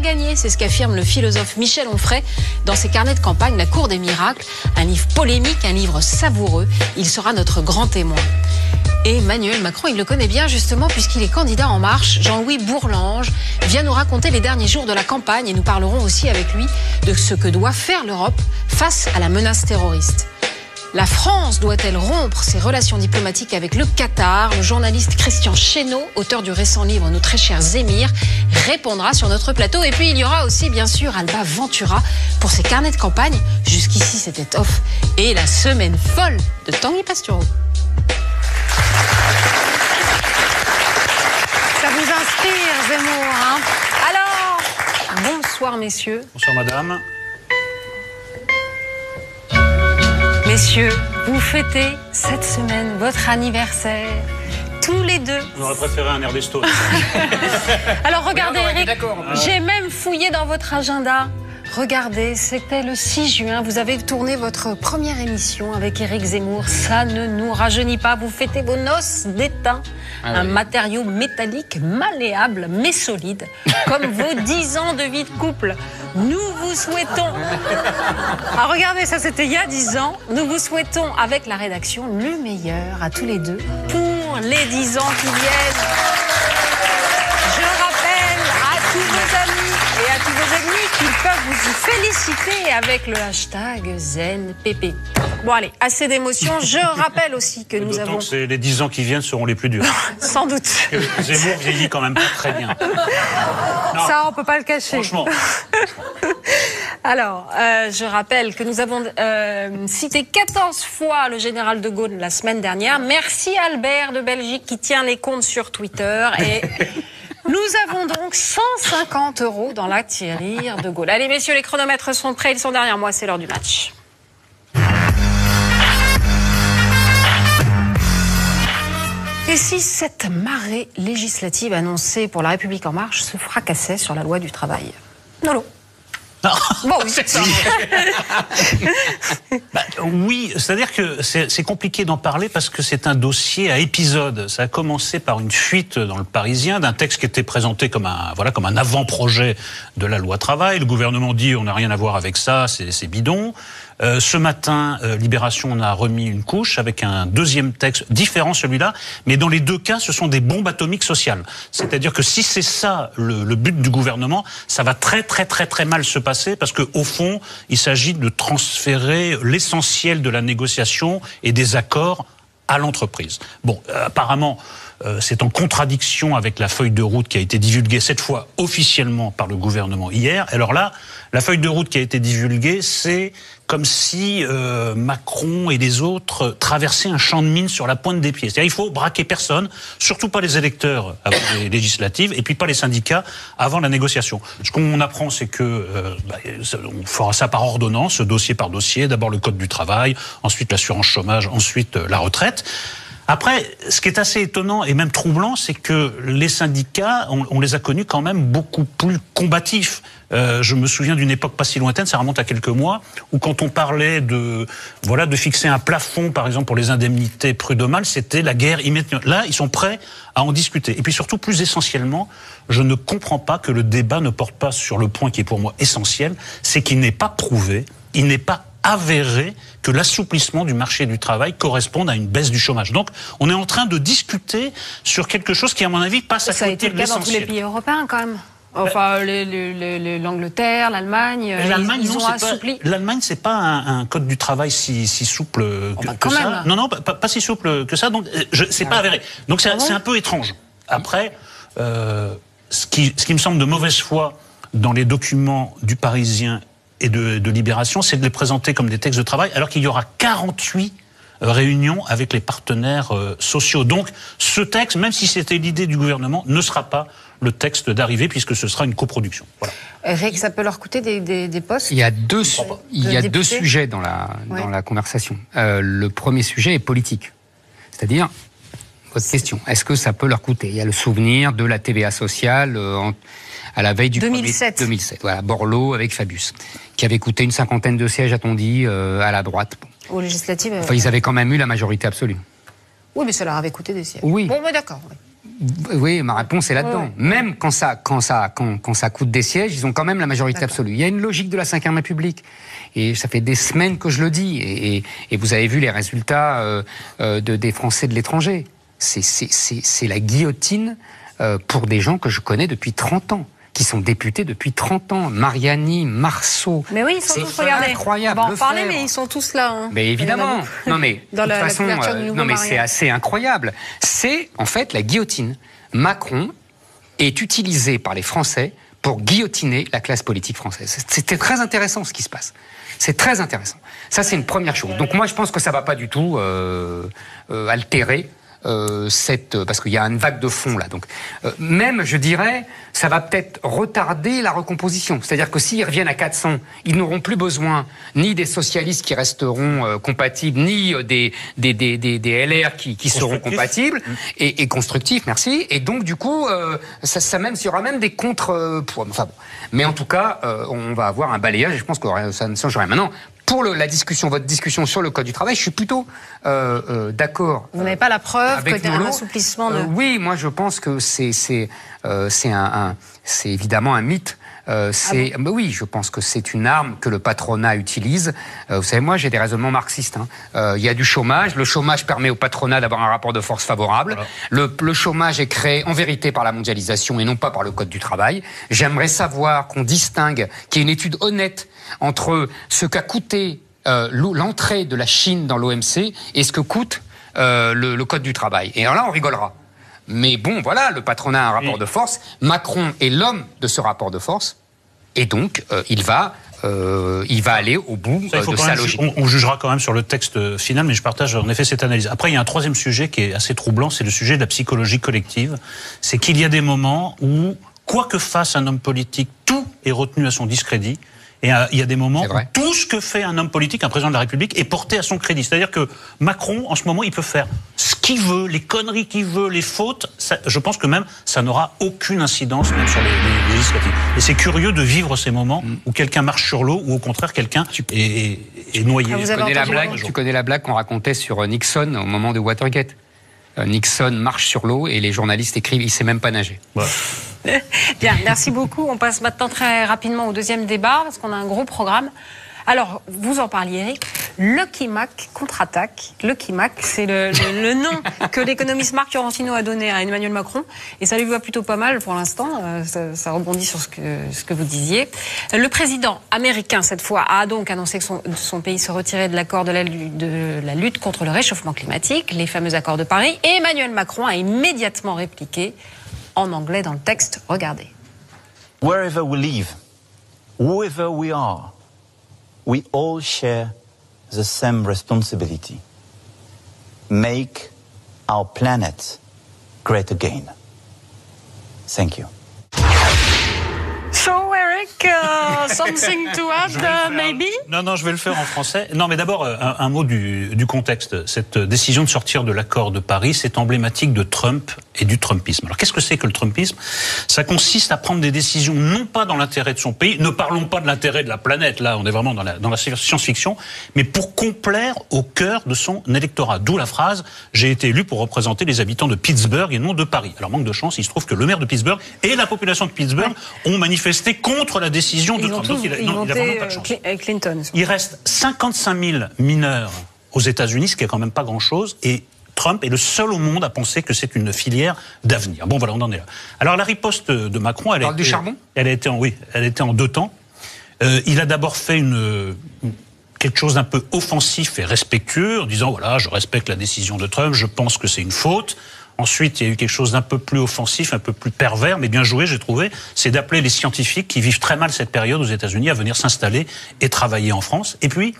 gagné, c'est ce qu'affirme le philosophe Michel Onfray dans ses carnets de campagne La Cour des miracles, un livre polémique, un livre savoureux. Il sera notre grand témoin. Et Emmanuel Macron, il le connaît bien justement puisqu'il est candidat en marche. Jean-Louis Bourlange vient nous raconter les derniers jours de la campagne et nous parlerons aussi avec lui de ce que doit faire l'Europe face à la menace terroriste. La France doit-elle rompre ses relations diplomatiques avec le Qatar? Le journaliste Christian Chesneau, auteur du récent livre Nos très chers émirs, répondra sur notre plateau. Et puis il y aura aussi bien sûr Alba Ventura pour ses carnets de campagne. Jusqu'ici c'était off. Et la semaine folle de Tanguy Pastureau. Ça vous inspire, Zemmour, hein? Alors, bonsoir messieurs. Bonsoir madame. Messieurs, vous fêtez cette semaine votre anniversaire. Tous les deux. On aurait préféré un air des Stones. Alors regardez, Eric, j'ai même fouillé dans votre agenda. Regardez, c'était le 6 juin. Vous avez tourné votre première émission avec Eric Zemmour. Ça ne nous rajeunit pas. Vous fêtez vos noces d'étain. Ah un oui. matériau métallique malléable mais solide, comme vos 10 ans de vie de couple. Nous vous souhaitons. Ah, regardez, ça c'était il y a 10 ans. Nous vous souhaitons, avec la rédaction, le meilleur à tous les deux pour les 10 ans qui viennent. Je rappelle à tous vos amis et à tous vos ennemis qu'ils peuvent vous y féliciter avec le hashtag ZenPP. Bon allez, assez d'émotions. Je rappelle aussi que nous avons que les 10 ans qui viennent seront les plus durs. sans doute. Zemmour vieillit quand même pas très bien. Non, Ça, on peut pas le cacher. franchement. Alors, euh, je rappelle que nous avons euh, cité 14 fois le général de Gaulle la semaine dernière. Merci Albert de Belgique qui tient les comptes sur Twitter. Et nous avons donc 150 euros dans la tirelire de Gaulle. Allez, messieurs, les chronomètres sont prêts. Ils sont derrière moi. C'est l'heure du match. Et si cette marée législative annoncée pour La République En Marche se fracassait sur la loi du travail? Nolo. Bon, oui, c'est ça. Bah, oui, c'est-à-dire que c'est compliqué d'en parler parce que c'est un dossier à épisode. Ça a commencé par une fuite dans le Parisien d'un texte qui était présenté comme un voilà comme un avant-projet de la loi travail. Le gouvernement dit on n'a rien à voir avec ça, c'est bidon. Euh, ce matin, euh, Libération en a remis une couche avec un deuxième texte différent celui-là, mais dans les deux cas, ce sont des bombes atomiques sociales. C'est-à-dire que si c'est ça le, le but du gouvernement, ça va très très très très mal se passer parce que au fond, il s'agit de transférer l'essentiel de la négociation et des accords à l'entreprise. Bon, euh, apparemment, euh, c'est en contradiction avec la feuille de route qui a été divulguée cette fois officiellement par le gouvernement hier. Alors là, la feuille de route qui a été divulguée, c'est comme si euh, Macron et les autres traversaient un champ de mine sur la pointe des pieds. C'est-à-dire il faut braquer personne, surtout pas les électeurs avant les législatives, et puis pas les syndicats avant la négociation. Ce qu'on apprend, c'est que euh, bah, on fera ça par ordonnance, dossier par dossier. D'abord le code du travail, ensuite l'assurance chômage, ensuite euh, la retraite. Après, ce qui est assez étonnant et même troublant, c'est que les syndicats, on, les a connus quand même beaucoup plus combatifs. Euh, je me souviens d'une époque pas si lointaine, ça remonte à quelques mois, où quand on parlait de voilà de fixer un plafond, par exemple pour les indemnités prud'homales, c'était la guerre immédiate. Là, ils sont prêts à en discuter. Et puis surtout, plus essentiellement, je ne comprends pas que le débat ne porte pas sur le point qui est pour moi essentiel, c'est qu'il n'est pas prouvé, il n'est pas avéré que l'assouplissement du marché du travail corresponde à une baisse du chômage. Donc, on est en train de discuter sur quelque chose qui, à mon avis, passe à Ça a côté été de le cas dans tous les l'essentiel. pays européens, quand même. Enfin, les- l'Angleterre, l'Allemagne, euh, L'Allemagne, ils non, ont assoupli. L'Allemagne, c'est pas un, un code du travail si, si souple que, bah, que quand ça. même. Non, non, pas, pas si souple que ça. Donc, euh, c'est pas avéré. Donc, c'est Ah bon c'est un peu étrange. Après, euh, ce, qui, ce qui me semble de mauvaise foi dans les documents du Parisien et de, de Libération, c'est de les présenter comme des textes de travail, alors qu'il y aura 48 euh, réunions avec les partenaires euh, sociaux. Donc, ce texte, même si c'était l'idée du gouvernement, ne sera pas le texte d'arrivée, puisque ce sera une coproduction. Voilà. Eric, ça peut leur coûter des, des- des postes? Il y a deux, su- il y a De deux sujets dans la, Ouais. dans la conversation. Euh, le premier sujet est politique. C'est-à-dire, votre question, est-ce que ça peut leur coûter? Il y a le souvenir de la TVA sociale euh, en- à la veille du 2007. premier- 2007. Voilà, Borloo avec Fabius, qui avait coûté une cinquantaine de sièges, a-t-on dit, euh, à la droite. Bon. aux législatives. euh, Enfin, ils avaient quand même eu la majorité absolue. Oui, mais ça leur avait coûté des sièges. Oui. Bon, mais d'accord. oui. Oui, ma réponse est là-dedans. Même quand ça, quand, ça, quand, quand, ça coûte des sièges, ils ont quand même la majorité absolue. Il y a une logique de la Ve République. Et ça fait des semaines que je le dis. Et, et, vous avez vu les résultats euh, euh, de, des Français de l'étranger. C'est la guillotine euh, pour des gens que je connais depuis 30 ans qui sont députés depuis 30 ans. Mariani, Marceau. Mais oui, ils sont tous, regardez. incroyable. On va en parler, mais ils sont tous là. Hein. Mais évidemment. Non, mais, Dans de la, façon, euh, non, mais c'est assez incroyable. C'est, en fait, la guillotine. Macron est utilisé par les Français pour guillotiner la classe politique française. C'était très intéressant ce qui se passe. C'est très intéressant. Ça, c'est une première chose. Donc moi, je pense que ça va pas du tout euh, euh, altérer euh, cette parce qu'il y a une vague de fond là. Donc euh, même, je dirais, ça va peut-être retarder la recomposition. C'est-à-dire que s'ils reviennent à 400, ils n'auront plus besoin ni des socialistes qui resteront euh, compatibles, ni des des, des, des, des LR qui, qui seront compatibles mmh. et, et, constructifs. Merci. Et donc du coup, ça, ça même, il y aura même des contre. enfin bon. Mais en tout cas, on va avoir un balayage. Et je pense que ça ne change rien. Maintenant, pour le, la discussion, votre discussion sur le code du travail, je suis plutôt euh, euh, d'accord. Vous n'avez pas la preuve que un assouplissement de... Euh, oui, moi je pense que c'est c'est euh, c'est un, un c'est évidemment un mythe. Euh, c'est, ah bon oui, je pense que c'est une arme que le patronat utilise. Euh, vous savez, moi, j'ai des raisonnements marxistes. Hein. Euh, il y a du chômage. Le chômage permet au patronat d'avoir un rapport de force favorable. Voilà. Le, le, chômage est créé en vérité par la mondialisation et non pas par le code du travail. J'aimerais savoir qu'on distingue, qu'il y ait une étude honnête entre ce qu'a coûté euh, l'entrée de la Chine dans l'OMC et ce que coûte euh, le, le, code du travail. Et alors là, on rigolera. Mais bon, voilà, le patronat a un rapport de force. Macron est l'homme de ce rapport de force. Et donc, euh, il va euh, il va aller au bout Ça, de sa logique. On, on, jugera quand même sur le texte final, mais je partage en effet cette analyse. Après, il y a un troisième sujet qui est assez troublant, c'est le sujet de la psychologie collective. C'est qu'il y a des moments où, quoi que fasse un homme politique, tout est retenu à son discrédit. Et euh, il y a des moments où tout ce que fait un homme politique, un président de la République, est porté à son crédit. C'est-à-dire que Macron, en ce moment, il peut faire ce qu'il veut, les conneries qu'il veut, les fautes. Ça, je pense que même ça n'aura aucune incidence même sur les, les législatives. Et c'est curieux de vivre ces moments mm. où quelqu'un marche sur l'eau ou au contraire quelqu'un est, est, est, noyé. Ah, tu, connais la blague, tu connais la blague qu'on racontait sur Nixon au moment de Watergate? euh, Nixon marche sur l'eau et les journalistes écrivent il sait même pas nager. Ouais. Bien, merci beaucoup. On passe maintenant très rapidement au deuxième débat parce qu'on a un gros programme. Alors, vous en parliez, Eric. Lucky Mac contre-attaque. Lucky Mac, c'est le, le, le, nom que l'économiste Marc Fiorentino a donné à Emmanuel Macron. Et ça lui va plutôt pas mal pour l'instant. Euh, ça, rebondit sur ce que, vous disiez. Le président américain, cette fois, a donc annoncé que son, pays se retirait de l'accord de la, de la lutte contre le réchauffement climatique, les fameux accords de Paris. Et Emmanuel Macron a immédiatement répliqué en anglais dans le texte. Regardez. Wherever we live, whoever we are, we all share the same responsibility. Make our planet great again. Thank you. So, Eric, uh, something to add, uh, maybe? Non, non, je vais le faire en français. Non, mais d'abord, euh, un, un, mot du, du, contexte. Cette décision de sortir de l'accord de Paris, c'est emblématique de Trump et du Trumpisme. Alors, qu'est-ce que c'est que le Trumpisme? Ça consiste à prendre des décisions non pas dans l'intérêt de son pays, ne parlons pas de l'intérêt de la planète, là, on est vraiment dans la, dans la science-fiction, mais pour complaire au cœur de son électorat. D'où la phrase « J'ai été élu pour représenter les habitants de Pittsburgh et non de Paris ». Alors, manque de chance, il se trouve que le maire de Pittsburgh et la population de Pittsburgh ont manifesté contre la décision de Trump. Donc, il, a, non, il a vraiment pas de chance. Clinton. Il reste 55 000 mineurs aux États-Unis, ce qui est quand même pas grand-chose, et Trump est le seul au monde à penser que c'est une filière d'avenir. Bon, voilà, on en est là. Alors la riposte de Macron, elle, a été, du charbon? elle a été en oui, elle a été en deux temps. Euh, il a d'abord fait une, quelque chose d'un peu offensif et respectueux, en disant voilà, je respecte la décision de Trump, je pense que c'est une faute. Ensuite, il y a eu quelque chose d'un peu plus offensif, un peu plus pervers, mais bien joué, j'ai trouvé, c'est d'appeler les scientifiques qui vivent très mal cette période aux États-Unis à venir s'installer et travailler en France. Et puis,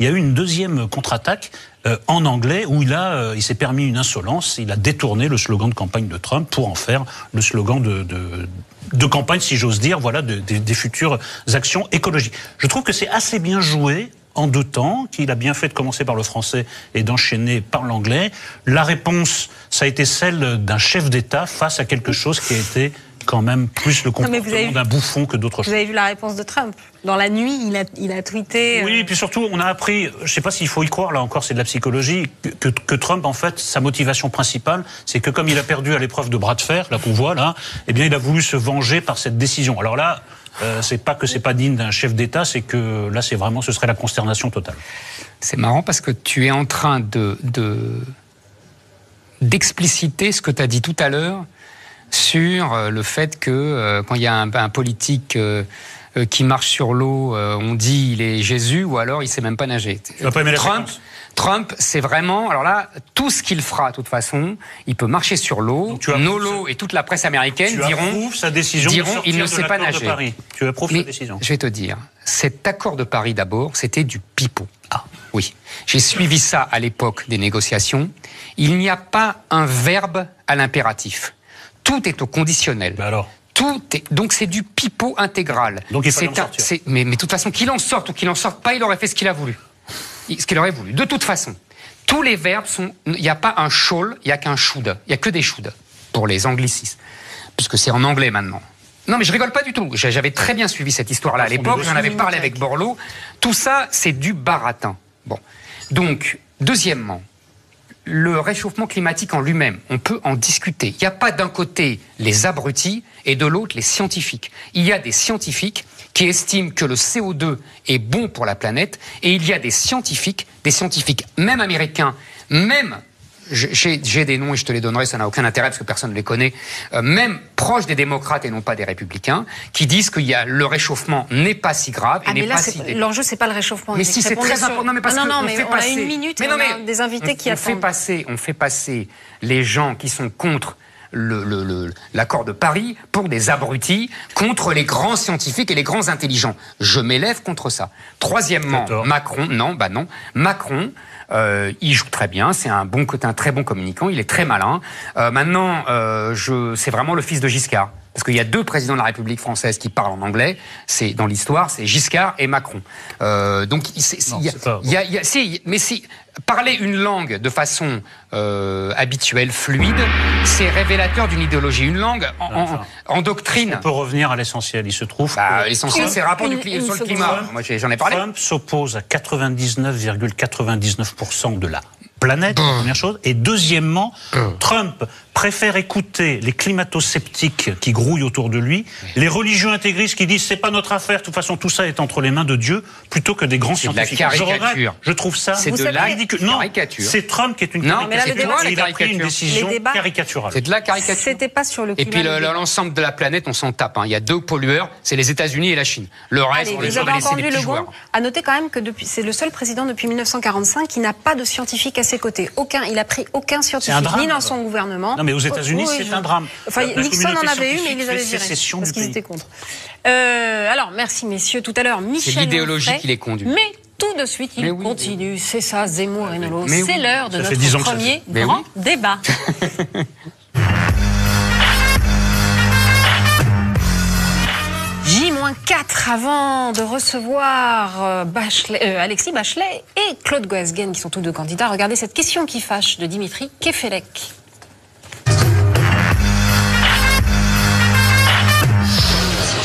il y a eu une deuxième contre-attaque euh, en anglais où il a, euh, il s'est permis une insolence. Il a détourné le slogan de campagne de Trump pour en faire le slogan de, de, de campagne, si j'ose dire, voilà, de, de, des futures actions écologiques. Je trouve que c'est assez bien joué en deux temps, qu'il a bien fait de commencer par le français et d'enchaîner par l'anglais. La réponse, ça a été celle d'un chef d'État face à quelque chose qui a été quand même plus le comportement d'un bouffon que d'autres choses. Vous avez vu la réponse de Trump Dans la nuit, il a, il a tweeté. Oui, et puis surtout, on a appris, je ne sais pas s'il faut y croire, là encore, c'est de la psychologie, que, que, Trump, en fait, sa motivation principale, c'est que comme il a perdu à l'épreuve de bras de fer, là qu'on voit, là, eh bien, il a voulu se venger par cette décision. Alors là, euh, c'est pas que c'est pas digne d'un chef d'État, c'est que là, c'est vraiment, ce serait la consternation totale. C'est marrant parce que tu es en train de, d'expliciter ce que tu as dit tout à l'heure sur euh, le fait que euh, quand il y a un, politique qui marche sur l'eau, on dit il est Jésus ou alors il sait même pas nager. Trump, Trump, c'est vraiment, alors là, tout ce qu'il fera, de toute façon, il peut marcher sur l'eau. Nolo et toute la presse américaine diront, sa décision diront il ne sait pas nager. Tu approuves sa décision. Je vais te dire, cet accord de Paris d'abord, c'était du pipeau. Ah. Oui. J'ai suivi ça à l'époque des négociations. Il n'y a pas un verbe à l'impératif. Tout est au conditionnel. Bah alors tout est, donc c'est du pipeau intégral. Donc il faut en mais, mais de toute façon, qu'il en sorte ou qu'il en sorte pas, il aurait fait ce qu'il a voulu ce qu'il aurait voulu. De toute façon, tous les verbes sont. Il n'y a pas un shoal, il n'y a qu'un should. Il n'y a que des should pour les anglicismes. Puisque c'est en anglais maintenant. Non, mais je rigole pas du tout. J'avais très bien suivi cette histoire-là à l'époque. J'en avais parlé avec Borloo. Tout ça, c'est du baratin. Bon. Donc, deuxièmement, le réchauffement climatique en lui-même, on peut en discuter. Il n'y a pas d'un côté les abrutis et de l'autre les scientifiques. Il y a des scientifiques qui estiment que le CO2 est bon pour la planète, et il y a des scientifiques, des scientifiques, même américains, même j'ai des noms et je te les donnerai, ça n'a aucun intérêt parce que personne ne les connaît, euh, même proches des démocrates et non pas des républicains, qui disent qu'il y a le réchauffement n'est pas si grave et ah, n'est pas si. L'enjeu c'est pas le réchauffement. Mais si c'est très important, non mais parce non, non, mais on a une minute et on a des invités qui on Fait passer, on fait passer les gens qui sont contre l'accord de Paris pour des abrutis contre les grands scientifiques et les grands intelligents. Je m'élève contre ça. Troisièmement, Macron, non, bah non, Macron. Euh, il joue très bien, c'est un bon un très bon communicant, il est très malin. Euh, maintenant, euh, je, c'est vraiment le fils de Giscard. Parce qu'il y a deux présidents de la République française qui parlent en anglais. C'est dans l'histoire, c'est Giscard et Macron. Euh, donc, il y, a, y, a, si, mais si parler une langue de façon euh, habituelle, fluide, c'est révélateur d'une idéologie. Une langue en, en, doctrine. On peut revenir à l'essentiel. Il se trouve. Bah, L'essentiel, c'est le rapport du, sur le climat. Moi, j'en ai parlé. Trump s'oppose à 99,99% de la planète, première chose. Et deuxièmement, Trump préfère écouter les climato-sceptiques qui grouillent autour de lui, les religieux intégristes qui disent c'est pas notre affaire, de toute façon tout ça est entre les mains de Dieu, plutôt que des grands scientifiques. De la caricature. Je, je trouve ça c'est de la ridicule. Non, c'est Trump qui est une non, caricature. Mais là, il a pris une décision caricaturale. C'est de la caricature. C'était pas sur le climat. Et puis l'ensemble de la planète, on s'en tape. Hein. Il y a deux pollueurs, c'est les États-Unis et la Chine. Le reste, on les a laissés les petits joueurs. À noter quand même que c'est le seul président depuis 1945 qui n'a pas de scientifique à ses côtés. Aucun, il a pris aucun scientifique ni dans son gouvernement. Non, mais aux États-Unis, c'est un drame. Enfin, Nixon en avait eu, mais il les avait virés parce qu'ils étaient contre. Euh, alors, merci messieurs. Tout à l'heure, Michel. C'est l'idéologie qui les conduit. Mais tout de suite, il continue. C'est ça, Zemmour et Nolo. C'est l'heure de notre premier grand débat. J-4 avant de recevoir euh, euh, Alexis Bachelet et Claude Goasguen qui sont tous deux candidats. Regardez cette question qui fâche de Dimitri Kefelec.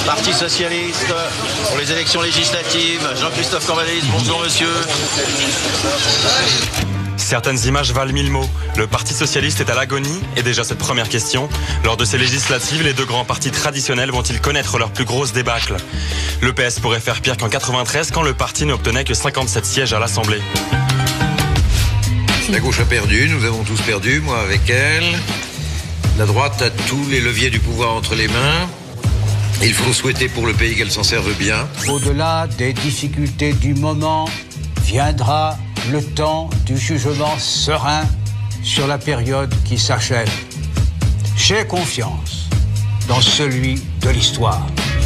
Parti socialiste pour les élections législatives. Jean-Christophe Corvalis, bonjour monsieur. Certaines images valent mille mots. Le Parti socialiste est à l'agonie Et déjà cette première question. Lors de ces législatives, les deux grands partis traditionnels vont-ils connaître leur plus grosse débâcle? Le PS pourrait faire pire qu'en 93 quand le parti n'obtenait que 57 sièges à l'Assemblée. La gauche a perdu, nous avons tous perdu, moi avec elle. La droite a tous les leviers du pouvoir entre les mains. Il faut souhaiter pour le pays qu'elle s'en serve bien. Au-delà des difficultés du moment, viendra le temps du jugement serein sur la période qui s'achève. J'ai confiance dans celui de l'histoire.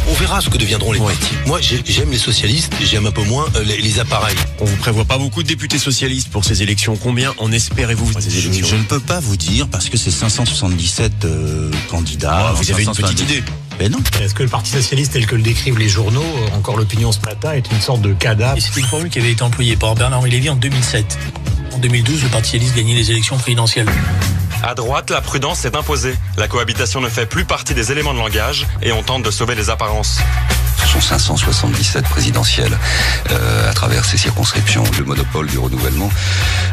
On verra ce que deviendront les partis. Moi, j'aime les socialistes, j'aime un peu moins euh, les, appareils. On vous prévoit pas beaucoup de députés socialistes pour ces élections. Combien en espérez-vous ces élections je, ne peux pas vous dire parce que c'est 577 euh, candidats. vous avez une petite idée mais non. Est-ce que le Parti Socialiste, tel que le décrivent les journaux, euh, encore l'opinion ce matin, est une sorte de cadavre C'est une formule qui avait été employée par Bernard-Henri Lévy en 2007. En 2012, le Parti Socialiste gagnait les élections présidentielles. À droite, la prudence s'est imposée. La cohabitation ne fait plus partie des éléments de langage et on tente de sauver les apparences. Ce sont 577 présidentielles euh, à travers ces circonscriptions. Le monopole du renouvellement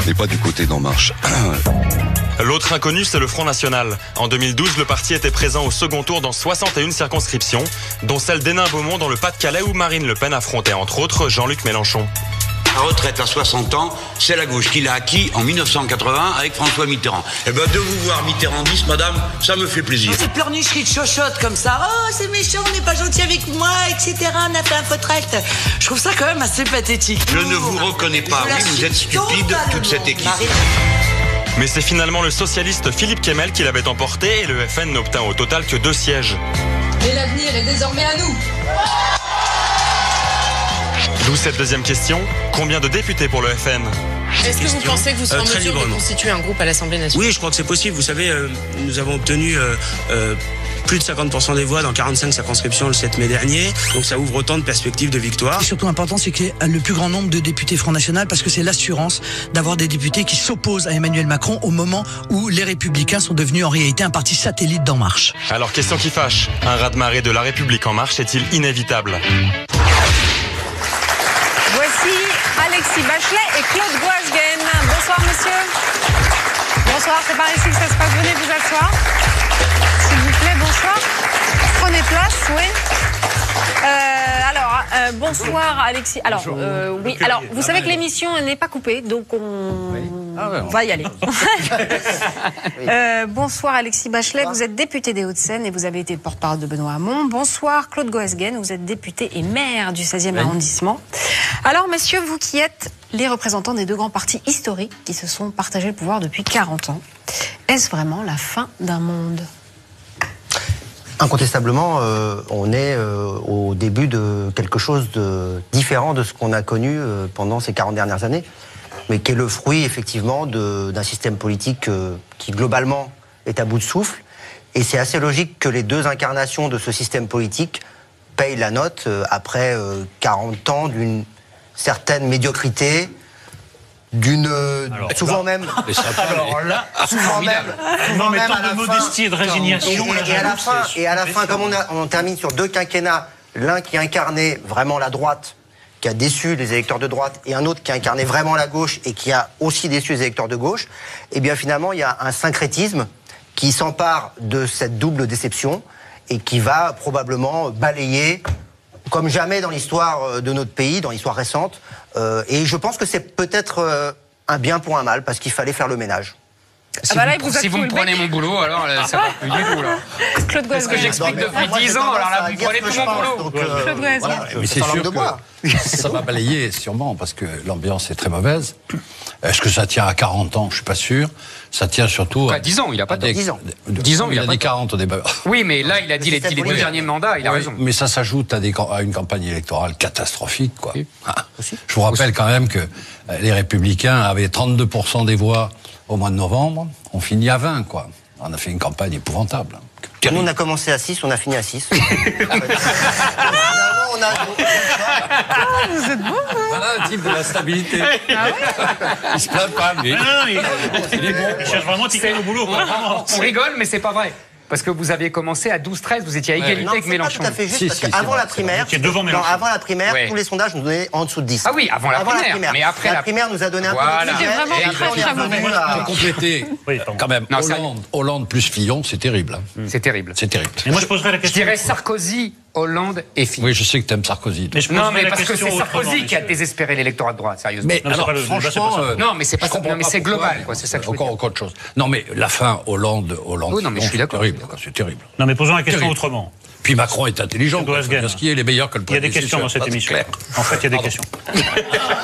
n'est pas du côté d'En Marche. L'autre inconnu, c'est le Front National. En 2012, le parti était présent au second tour dans 61 circonscriptions, dont celle d'Hénin-Beaumont dans le Pas-de-Calais où Marine Le Pen affrontait entre autres Jean-Luc Mélenchon. La retraite à 60 ans, c'est la gauche qui l'a acquis en 1980 avec François Mitterrand. Eh ben, de vous voir Mitterrandiste, madame, ça me fait plaisir. Ces pleurnicheries de chochotte comme ça. Oh, c'est méchant, on n'est pas gentil avec moi, etc. On a fait un retraite. Je trouve ça quand même assez pathétique. Je ne vous reconnais pas. Oui, vous êtes stupide, toute cette équipe. Mais c'est finalement le socialiste Philippe Kemel qui l'avait emporté et le FN n'obtint au total que deux sièges. Mais l'avenir est désormais à nous. D'où cette deuxième question. Combien de députés pour le FN Est-ce que vous pensez que vous serez en Euh, très mesure de librement. constituer un groupe à l'Assemblée nationale Oui, je crois que c'est possible. Vous savez, euh, nous avons obtenu euh, euh, plus de 50% des voix dans 45 circonscriptions le 7 mai dernier. Donc ça ouvre autant de perspectives de victoire. Et surtout important, c'est qu'il y ait le plus grand nombre de députés Front National parce que c'est l'assurance d'avoir des députés qui s'opposent à Emmanuel Macron au moment où les Républicains sont devenus en réalité un parti satellite d'En Marche. Alors question qui fâche, un raz-de-marée de la République en marche est-il inévitable? Alexis Bachelet et Claude Goasguen. Bonsoir, monsieur. Bonsoir, c'est par ici que ça se passe. Venez vous asseoir. S'il vous plaît, bonsoir. Prenez place, oui. Euh, euh, bonsoir Alexis. Alors, euh, oui. Alors, vous savez que l'émission n'est pas coupée, donc on va y aller. Euh, bonsoir Alexis Bachelet, vous êtes député des Hauts-de-Seine et vous avez été porte-parole de Benoît Hamon. Bonsoir Claude Goesgen, vous êtes député et maire du 16e arrondissement. Alors, messieurs, vous qui êtes les représentants des deux grands partis historiques qui se sont partagés le pouvoir depuis 40 ans, est-ce vraiment la fin d'un monde? Incontestablement, euh, on est euh, au début de quelque chose de différent de ce qu'on a connu euh, pendant ces 40 dernières années, mais qui est le fruit effectivement d'un système politique qui globalement est à bout de souffle. Et c'est assez logique que les deux incarnations de ce système politique payent la note après euh, 40 ans d'une certaine médiocrité, d'une euh, souvent même. Alors là, souvent même, souvent non, mais même tant à la de fin- modestie et de résignation. et, à la fin, et à la fin, comme on, a- on termine sur deux quinquennats, l'un qui incarnait vraiment la droite, qui a déçu les électeurs de droite, et un autre qui incarnait vraiment la gauche et qui a aussi déçu les électeurs de gauche, et bien finalement, il y a un syncrétisme qui s'empare de cette double déception et qui va probablement balayer comme jamais dans l'histoire euh, de notre pays, dans l'histoire récente. Euh, et je pense que c'est peut-être euh, un bien pour un mal, parce qu'il fallait faire le ménage. Si, bah là, vous, vous si vous me prenez bec. mon boulot, alors là, ça va plus du tout. Là. Claude Parce que j'explique depuis moi, j'ai 10 ans, alors là, vous dire prenez tout mon pense, boulot. donc, euh, Claude voilà, Mais c'est sûr de que ça va balayer sûrement parce que l'ambiance est très mauvaise. Est-ce que ça tient à 40 ans? Je suis pas sûr. Ça tient surtout à 10 ans, il a pas des- 10 ans. 10 ans, il, il a a dit 40 au débat. Oui, mais là, il a dit les, les deux derniers mandats, il a Oui, raison. Mais ça s'ajoute à, des à une campagne électorale catastrophique. Quoi. Oui. Ah. Je vous rappelle quand même que euh, les Républicains avaient 32% des voix au mois de novembre. On finit à 20, quoi. On a fait une campagne épouvantable. Nous, on a commencé à 6, on a fini à 6. on a... Vous êtes bon, vous Voilà un type de la stabilité. Ah il se plaint pas, mais Non, non, il, il cherche vraiment à tirer au boulot. quoi. On rigole, mais c'est pas vrai. Parce que vous aviez commencé à 12-13, vous étiez à égalité Non, avec c'est pas Mélenchon. tout à fait juste, Si, parce si, qu'avant la primaire, devant non, Mélenchon. avant la primaire, Ouais. tous les sondages nous donnaient en dessous de 10. Ah oui, avant la primaire, mais après la, la- primaire nous a donné un Voilà. peu de C'était vraiment et très, on est très revenu mauvais. à- pour compléter, Oui, quand même, Non, Hollande, Hollande plus Fillon, c'est terrible. hein. C'est terrible. C'est terrible. Et moi, je poserais la Je question. dirais Sarkozy, Hollande et Fillon. Oui, je sais que tu aimes Sarkozy. Mais je Non, mais parce que c'est Sarkozy qui a désespéré l'électorat de droite, sérieusement. Mais Non, mais c'est alors, pas le- franchement, pas euh, Non, mais c'est pas ça. Non, mais c'est global, mais quoi, c'est ça que je veux encore, dire. encore autre chose. Non, mais la fin Hollande, Hollande, Oui, non, mais je suis d'accord, c'est terrible. Non, mais posons la question Terrible. autrement. Puis Macron est intelligent. Ce qui est, il est meilleur que le Il y a des questions dans cette émission. En fait, il y a des questions.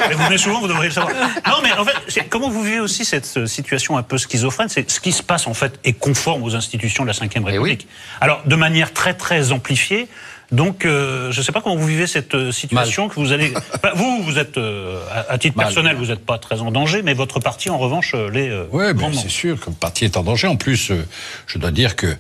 Mais vous venez souvent, vous devriez le savoir. Non, mais en fait, comment vous vivez aussi cette euh, situation un peu schizophrène? C'est ce qui se passe en fait est conforme aux institutions de la Ve République. Alors, de manière très très amplifiée. Donc, euh, je ne sais pas comment vous vivez cette euh, situation que vous allez. Vous, vous êtes euh, à, titre Mal. personnel, vous n'êtes pas très en danger, mais votre parti, en revanche, l'est. euh, Oui, mais grandement. c'est sûr que le parti est en danger. En plus, je dois dire que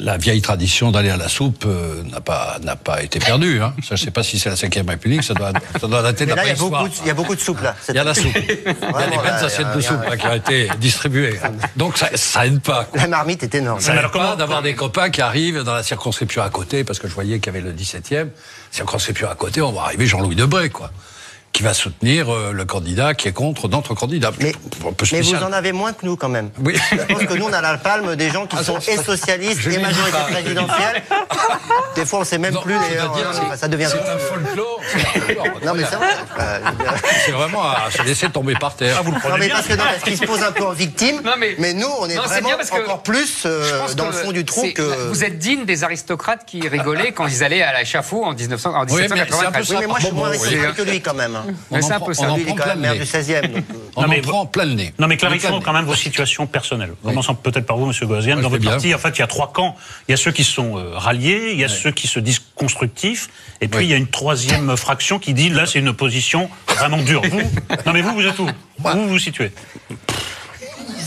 la vieille tradition d'aller à la soupe euh, n'a pas n'a pas été perdue. Hein. Ça, je sais pas si c'est la 5 République, ça doit, ça doit dater d'après l'histoire. Il y a beaucoup de soupe là. Il y a la soupe. il y a les belles assiettes de soupe qui ont été distribuées. Donc ça, ça aide pas. La marmite est énorme. Ça n'aide pas d'avoir des copains qui arrivent dans la circonscription à côté, parce que je voyais qu'il y avait le 17e. Circonscription à côté, on va arriver Jean-Louis Debré, quoi qui va soutenir euh, le candidat qui est contre d'autres candidats. Mais, mais, vous en avez moins que nous quand même. Oui. Je pense que nous, on a la palme des gens qui ah, sont et socialistes et majorité présidentielle. Des fois, on ne sait même plus d'ailleurs. Euh, ça devient. C'est un folklore. non, mais c'est vrai. c'est vraiment à se laisser tomber par terre. Ah, vous le prenez non, mais parce, que, non, parce qu'il se pose un peu en victime. mais, nous, on est vraiment encore plus euh, dans le fond du trou que. Vous êtes digne des aristocrates qui rigolaient quand ils allaient à l'échafaud en 1793. Oui, mais moi, je suis moins aristocrate que lui quand même. Mais c'est un peu ça. Lui, il est quand même maire du 16e. Donc... On en prend plein le nez. Non, mais clarifions quand même vos situations personnelles. Commençons peut-être par vous, M. Goazian. Dans votre parti, en fait, il y a trois camps. Il y a ceux qui sont ralliés, il y a ceux qui se disent constructifs, et puis il y a une troisième fraction qui dit là, c'est une opposition vraiment dure. Vous, non, mais vous, vous êtes où? Où vous vous situez?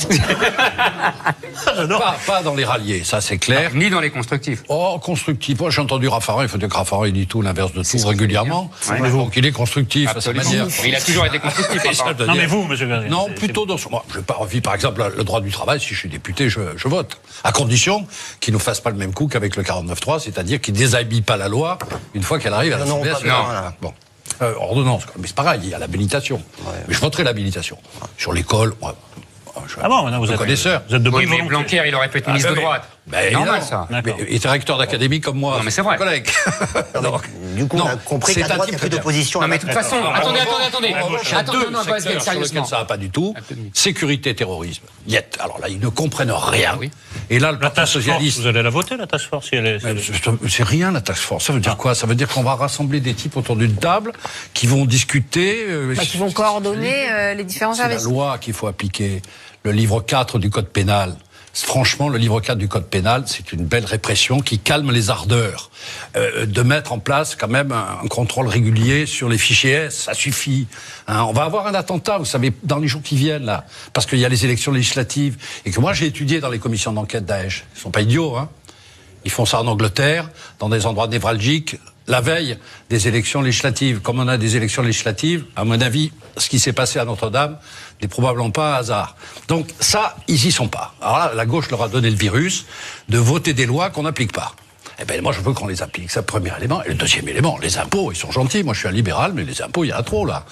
pas, pas, dans les ralliés, ça c'est clair. ni dans les constructifs. Oh, constructif. Moi j'ai entendu Raffarin, il faut dire que Raffarin dit tout l'inverse de tout régulièrement. Ouais. Donc il est constructif à sa manière. Il a toujours été constructif. non mais vous, monsieur Gazin, Non, plutôt dans ce. Moi, je n'ai pas envie, par exemple, le droit du travail, si je suis député, je, je vote. À condition qu'il ne nous fasse pas le même coup qu'avec le 49.3, c'est-à-dire qu'il ne déshabille pas la loi une fois qu'elle arrive à l'Assemblée nationale. Bon. Euh, ordonnance, mais c'est pareil, il y a l'habilitation. Mais je voterai l'habilitation. Sur l'école, ah bon, vous êtes connaisseur. Vous êtes de oui, mais Blanquer, il aurait pu être ministre de droite. Ben, normal, ça. il était recteur d'académie comme moi. Non, mais c'est vrai. Collègue. du coup, on a compris qu'à droite, il n'y a plus d'opposition. Non, mais de toute façon, attendez, attendez, attendez. Attendez, non, sur lesquels ça va pas du tout. Sécurité, terrorisme. Yet. Alors là, ils ne comprennent rien. Et là, le Parti socialiste. Vous allez la voter, la task force C'est rien, la task force. Ça veut dire quoi? Ça veut dire qu'on va rassembler des types autour d'une table qui vont discuter. Euh, bah, qui vont coordonner euh, les différents services. C'est la loi qu'il faut appliquer. Le livre 4 du Code pénal Franchement, le livre 4 du Code pénal, c'est une belle répression qui calme les ardeurs. Euh, de mettre en place quand même un, contrôle régulier sur les fichiers S, ça suffit. Hein. on va avoir un attentat, vous savez, dans les jours qui viennent, là, parce qu'il y a les élections législatives, et que moi j'ai étudié dans les commissions d'enquête Daesh. Ils sont pas idiots, hein. Ils font ça en Angleterre, dans des endroits névralgiques, la veille des élections législatives. Comme on a des élections législatives, à mon avis, ce qui s'est passé à Notre-Dame n'est probablement pas un hasard. Donc ça, ils y sont pas. Alors là, la gauche leur a donné le virus de voter des lois qu'on n'applique pas. Eh ben moi, je veux qu'on les applique. C'est le premier élément. Et le deuxième élément, les impôts, ils sont gentils. Moi, je suis un libéral, mais les impôts, il y en a trop là.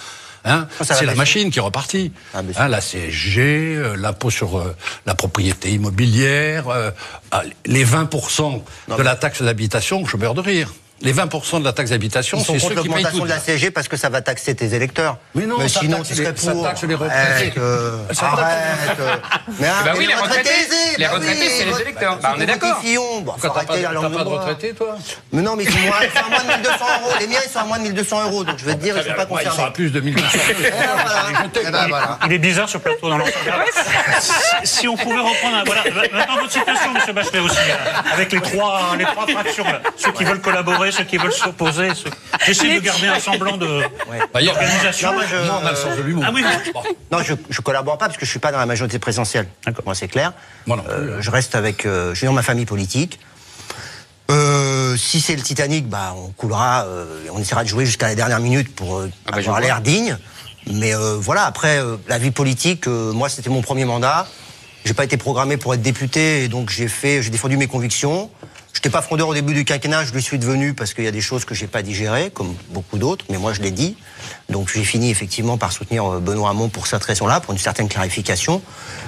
Hein? C'est la machine qui est repartie. Ah, hein, la CSG, euh, l'impôt sur euh, la propriété immobilière, euh, ah, les 20% de la taxe d'habitation, je meurs de rire les 20% de la taxe d'habitation, c'est ceux qui payent tout. de la CSG parce que ça va taxer tes électeurs. Mais non, ça sinon, taxe tu serais pour. Ça taxe les retraités. Euh, arrête. mais bah oui, les retraités, les retraités, c'est les électeurs. Bah, on est d'accord. Bon, t'as pas, pas de retraités, toi Mais non, mais ils sont, moins, ils sont à moins de 1200 euros. Les miens, ils sont à moins de 1200 euros. Donc je vais te dire, ils sont pas concernés. Ils sont à plus de 1200 euros. Il est bizarre ce plateau dans l'ensemble. Si on pouvait reprendre. Voilà, maintenant votre situation, M. Bachelet aussi, avec les trois fractions. Ceux qui veulent collaborer, ceux qui veulent s'opposer J'essaie de garder un semblant de d'organisation. Moi, on a le sens de l'humour. Ah oui, non, je, je collabore pas parce que je suis pas dans la majorité présidentielle. Moi, c'est clair. Moi non euh, je reste avec. Euh, je suis dans ma famille politique. Euh, si c'est le Titanic, bah, on coulera, euh, on essaiera de jouer jusqu'à la dernière minute pour euh, ah bah, avoir l'air digne. Mais euh, voilà, après, la vie politique, moi, c'était mon premier mandat. J'ai pas été programmé pour être député, et donc j'ai fait, j'ai défendu mes convictions. Je n'étais pas frondeur au début du quinquennat, je le suis devenu parce qu'il y a des choses que j'ai pas digérées, comme beaucoup d'autres, mais moi je l'ai dit. Donc j'ai fini effectivement par soutenir euh, Benoît Hamon pour cette raison-là, pour une certaine clarification.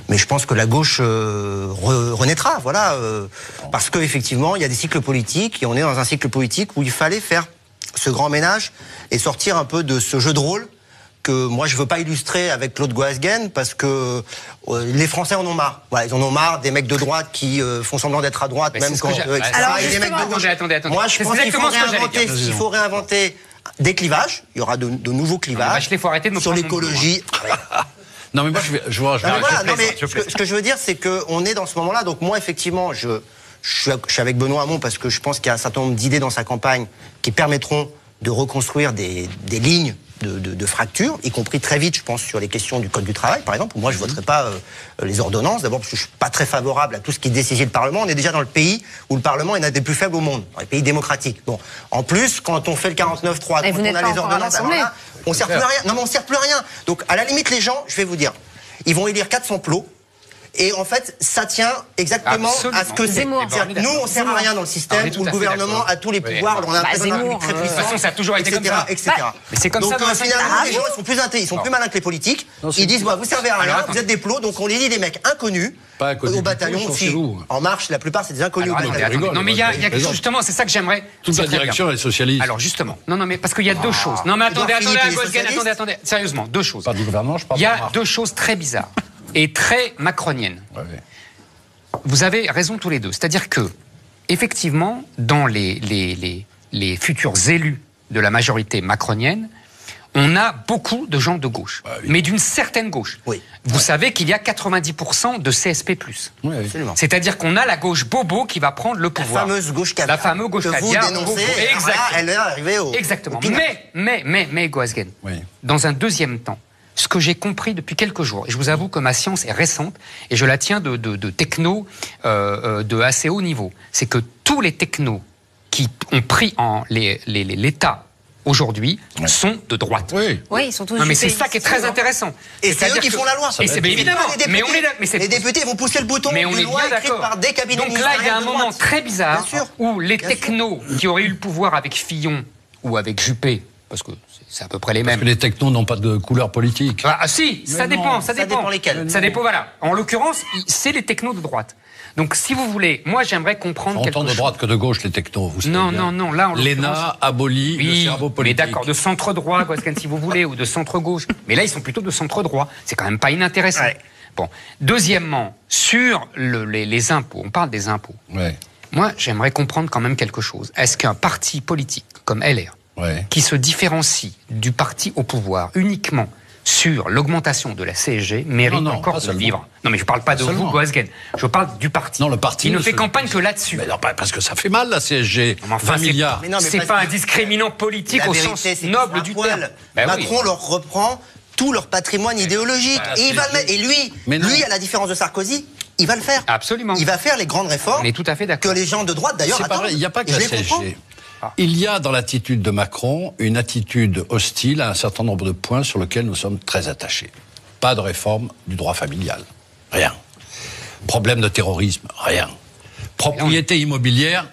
Mais je pense que la gauche euh, renaîtra, voilà, euh, parce qu'effectivement il y a des cycles politiques et on est dans un cycle politique où il fallait faire ce grand ménage et sortir un peu de ce jeu de rôle que moi je veux pas illustrer avec Claude Goasgen parce que euh, les Français en ont marre. Voilà, ils en ont marre des mecs de droite qui euh, font semblant d'être à droite, même quand. Euh, Alors, des mecs de gauche. Attendez, attendez, Moi, je pense qu'il faut réinventer. Il faut réinventer des clivages. Il y aura de, de nouveaux clivages non, faut arrêter de sur l'écologie. non mais moi je, vais, je vois. Je, non, voilà, non, mais ce, que, je veux dire, c'est qu'on est dans ce moment-là. Donc moi, effectivement, je, je suis avec Benoît Hamon parce que je pense qu'il y a un certain nombre d'idées dans sa campagne qui permettront de reconstruire des, des lignes de, fractures, y compris très vite, je pense, sur les questions du Code du travail, par exemple. Moi, je ne voterai pas euh, les ordonnances, d'abord parce que je ne suis pas très favorable à tout ce qui est décidé le Parlement. On est déjà dans le pays où le Parlement est l'un des plus faibles au monde, dans les pays démocratiques. Bon, en plus, quand on fait le 49-3, quand on a les ordonnances, alors là, on ne sert plus à rien. Non, mais on ne sert plus à rien. Donc, à la limite, les gens, je vais vous dire, ils vont élire 400 plots. Et en fait, ça tient exactement à ce que c'est. Nous, on sert à rien dans le système où le gouvernement a tous les pouvoirs, on a un bah, président très puissant. De toute façon, ça a toujours été comme ça. Etc. Bah, mais c'est comme donc, ça. Donc, finalement, les gens, ils sont plus ils sont plus malins que les politiques. Ils disent, vous servez à rien, vous êtes des plots, donc on les dit des mecs inconnus. au bataillon aussi. En marche, la plupart, c'est des inconnus. Non, mais il y a quelque chose, justement, c'est ça que j'aimerais. Toute la direction est socialiste. Alors, justement. Non, non, mais parce qu'il y a deux choses. Non, mais attendez, attendez, attendez, attendez. Sérieusement, deux choses. Pas du gouvernement, je parle Il y a deux choses très bizarres et très macroniennes vous avez raison tous les deux. C'est-à-dire que, effectivement, dans les, les, les, futurs élus de la majorité macronienne, on a beaucoup de gens de gauche, bah mais d'une certaine gauche. Oui. Vous savez qu'il y a 90% de CSP+. Oui, C'est-à-dire qu'on a la gauche bobo qui va prendre le pouvoir. La fameuse gauche caviar. La fameuse gauche que vous dénoncez. Exactement. elle est arrivée au. Exactement. mais, mais, mais, mais, Goasgen, dans un deuxième temps, ce que j'ai compris depuis quelques jours, et je vous avoue que ma science est récente, et je la tiens de, de, techno euh, euh, de assez haut niveau, c'est que tous les technos qui ont pris en l'État aujourd'hui sont de droite. Oui, oui ils sont tous. Non, mais c'est ça qui est très intéressant. Et c'est eux qui font la loi. Et c'est évidemment. mais on est mais les députés vont pousser le bouton mais on est loi par des cabinets Donc là, il y a un moment très bizarre où les technos qui auraient eu le pouvoir avec Fillon ou avec Juppé, parce que c'est à peu près les mêmes. Parce que les technos n'ont pas de couleur politique. Ah, ah si, ça dépend, ça, dépend. lesquels. Ça dépend, voilà. En l'occurrence, c'est les technos de droite. Donc, si vous voulez, moi, j'aimerais comprendre quelque chose. de droite que de gauche, les technos, vous Non, non, non, là, L'ENA abolit le cerveau politique. Mais d'accord, de centre-droit, si vous voulez, ou de centre-gauche. Mais là, ils sont plutôt de centre-droit. C'est quand même pas inintéressant. Bon. Deuxièmement, sur les, les, impôts, on parle des impôts. Ouais. Moi, j'aimerais comprendre quand même quelque chose. Est-ce qu'un parti politique comme LR, qui se différencie du parti au pouvoir uniquement sur l'augmentation de la CSG mérite encore de vivre. Non, mais je ne parle pas, de vous, Goasgen. Je parle du parti. Non, le parti. Il ne fait campagne que là-dessus. Mais non, parce que ça fait mal, la CSG. 20 milliards. C'est pas un discriminant politique au sens noble du terme. Ben Macron leur reprend tout leur patrimoine idéologique. Bah, et, il va et lui, lui, à la différence de Sarkozy, il va le faire. Absolument. Il va faire les grandes réformes. Mais tout à fait d'accord. Que les gens de droite, d'ailleurs, il n'y a pas que la CSG. Ah. Il y a dans l'attitude de Macron une attitude hostile à un certain nombre de points sur lesquels nous sommes très attachés. Pas de réforme du droit familial. Rien. Problème de terrorisme. Rien. Propriété immobilière.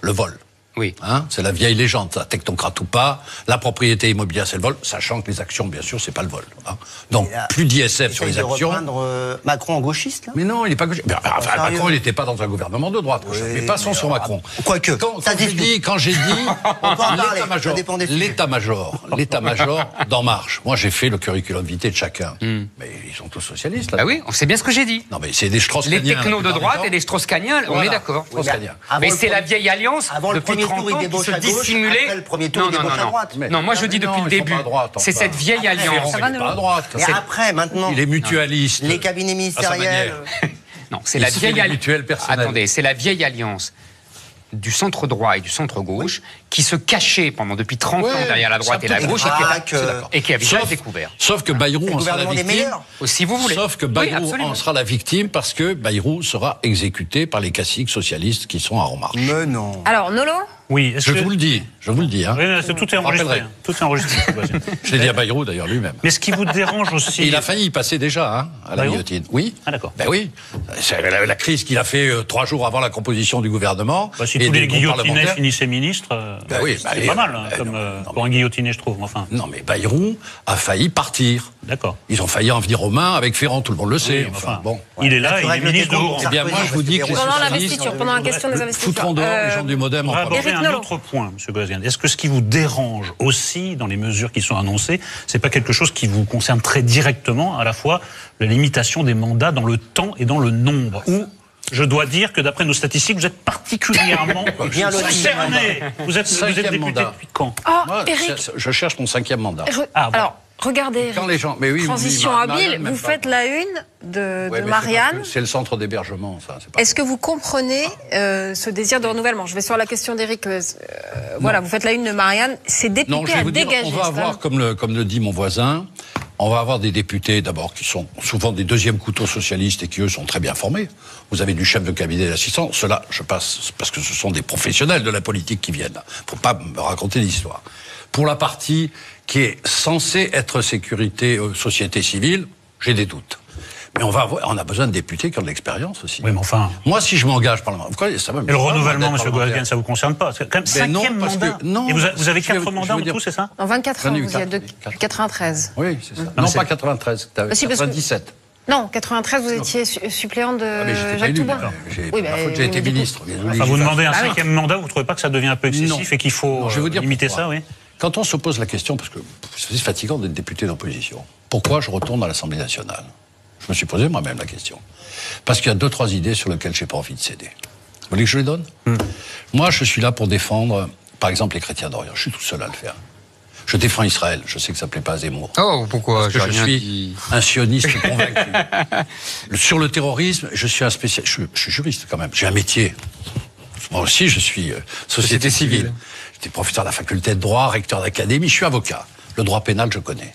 Le vol. Oui. Hein c'est la vieille légende, ça, technocrate ou pas. La propriété immobilière, c'est le vol, sachant que les actions, bien sûr, c'est pas le vol. Hein. Donc, plus d'ISF sur les actions. Euh, Macron en gauchiste, là? Mais non, il n'est pas gauchiste. Macron, il n'était pas dans un gouvernement de droite. mais passons sur Macron. Quoique. Quand, quand j'ai dit, quand j'ai dit, l'état-major, l'état-major d'En Marche. Moi, j'ai fait le curriculum vitae de chacun. Hmm. Mais ils sont tous socialistes, là. Bah oui, c'est bien ce que j'ai dit. Non, mais c'est des strauss Les technos de droite et des strauss on est d'accord. Mais c'est la vieille alliance depuis tour, il débauche à gauche, après le premier tour, il débauche à droite. Non, moi je dis depuis le début, c'est cette vieille alliance. pas à droite. Mais après, maintenant, il est mutualiste. Les cabinets ministériels. Non, c'est la vieille alliance. Attendez, c'est la vieille alliance du centre droit et du centre gauche qui se cachaient pendant depuis 30 ans derrière la droite et la gauche et, qui, a déjà découvert. Sauf que Bayrou en sera la victime. Si vous voulez. Sauf que Bayrou en sera la victime parce que Bayrou sera exécuté par les classiques socialistes qui sont à En Marche. Mais non. Alors, Nolo oui, je vous le dis, je vous le dis. Hein. tout est enregistré. Tout est enregistré. je l'ai dit à Bayrou d'ailleurs lui-même. Mais ce qui vous dérange aussi. il a failli y passer déjà hein, à la guillotine. Oui. Ah d'accord. Ben oui. C'est la, crise qu'il a fait euh, trois jours avant la composition du gouvernement. Bah, si tous les guillotinés finissaient ministres, euh, ben oui, c'est bah, pas mal hein, ben comme, euh, pour un guillotiné, je trouve. Enfin. Non, mais Bayrou a failli partir. D'accord. Ils ont failli en venir aux mains avec Ferrand, tout le monde le sait. enfin, bon. Il est là, il est ministre de Eh bien, moi, je vous dis que pendant l'investiture, pendant la question des investitures, foutront dehors les gens du MoDem. On va aborder un autre point. Est-ce que ce qui vous dérange aussi dans les mesures qui sont annoncées, c'est pas quelque chose qui vous concerne très directement, à la fois la limitation des mandats dans le temps et dans le nombre Ou je dois dire que d'après nos statistiques, vous êtes particulièrement bien concerné. Vous êtes, vous êtes député depuis quand oh, je, cherche mon cinquième mandat. ah, Alors, Regardez. Quand les gens, mais oui, transition habile, vous faites la une de, Marianne. C'est le centre d'hébergement, ça. Est-ce que vous comprenez ce désir de renouvellement? Je vais sur la question d'Éric. Voilà, vous faites la une de Marianne. C'est député non, je vous dégager. On va avoir, comme le, dit mon voisin, on va avoir des députés d'abord qui sont souvent des deuxièmes couteaux socialistes et qui eux sont très bien formés. Vous avez du chef de cabinet et. Cela, je passe parce que ce sont des professionnels de la politique qui viennent. Faut pas me raconter l'histoire. Pour la partie qui est censé être sécurité, euh, société civile, j'ai des doutes. Mais on, va avoir, on a besoin de députés qui ont de l'expérience aussi. Oui, mais enfin. Moi, si je m'engage parlementaire. Ça Et le renouvellement, M. Goagan, ça ne vous concerne pas C'est quand même ben cinquième non, Et vous, avez quatre mandats en tout, c'est ça En 24 ans, vous y êtes 93. Oui, c'est ça. Non, pas 93, 97. Bah non, 93, vous étiez suppléant de ah mais Jacques Toubin. Oui, bah, j'ai été ministre. Vous demandez un bah cinquième mandat, vous ne trouvez pas que ça devient un peu excessif et qu'il faut euh, limiter ça oui. Quand on se pose la question, parce que c'est fatigant d'être député d'opposition, pourquoi je retourne à l'Assemblée nationale? Je me suis posé moi-même la question. Parce qu'il y a deux, trois idées sur lesquelles j'ai pas envie de céder. Vous voulez que je les donne? Hmm. Moi, je suis là pour défendre, par exemple, les chrétiens d'Orient. Je suis tout seul à le faire. Je défends Israël. Je sais que ça ne plaît pas à Zemmour. Oh, pourquoi? Je suis un sioniste convaincu. Sur le terrorisme, je suis un spécialiste. Je, suis juriste quand même. J'ai un métier. Moi aussi, je suis euh, société, civile. J'étais professeur de la faculté de droit, recteur d'académie, je suis avocat. Le droit pénal, je connais.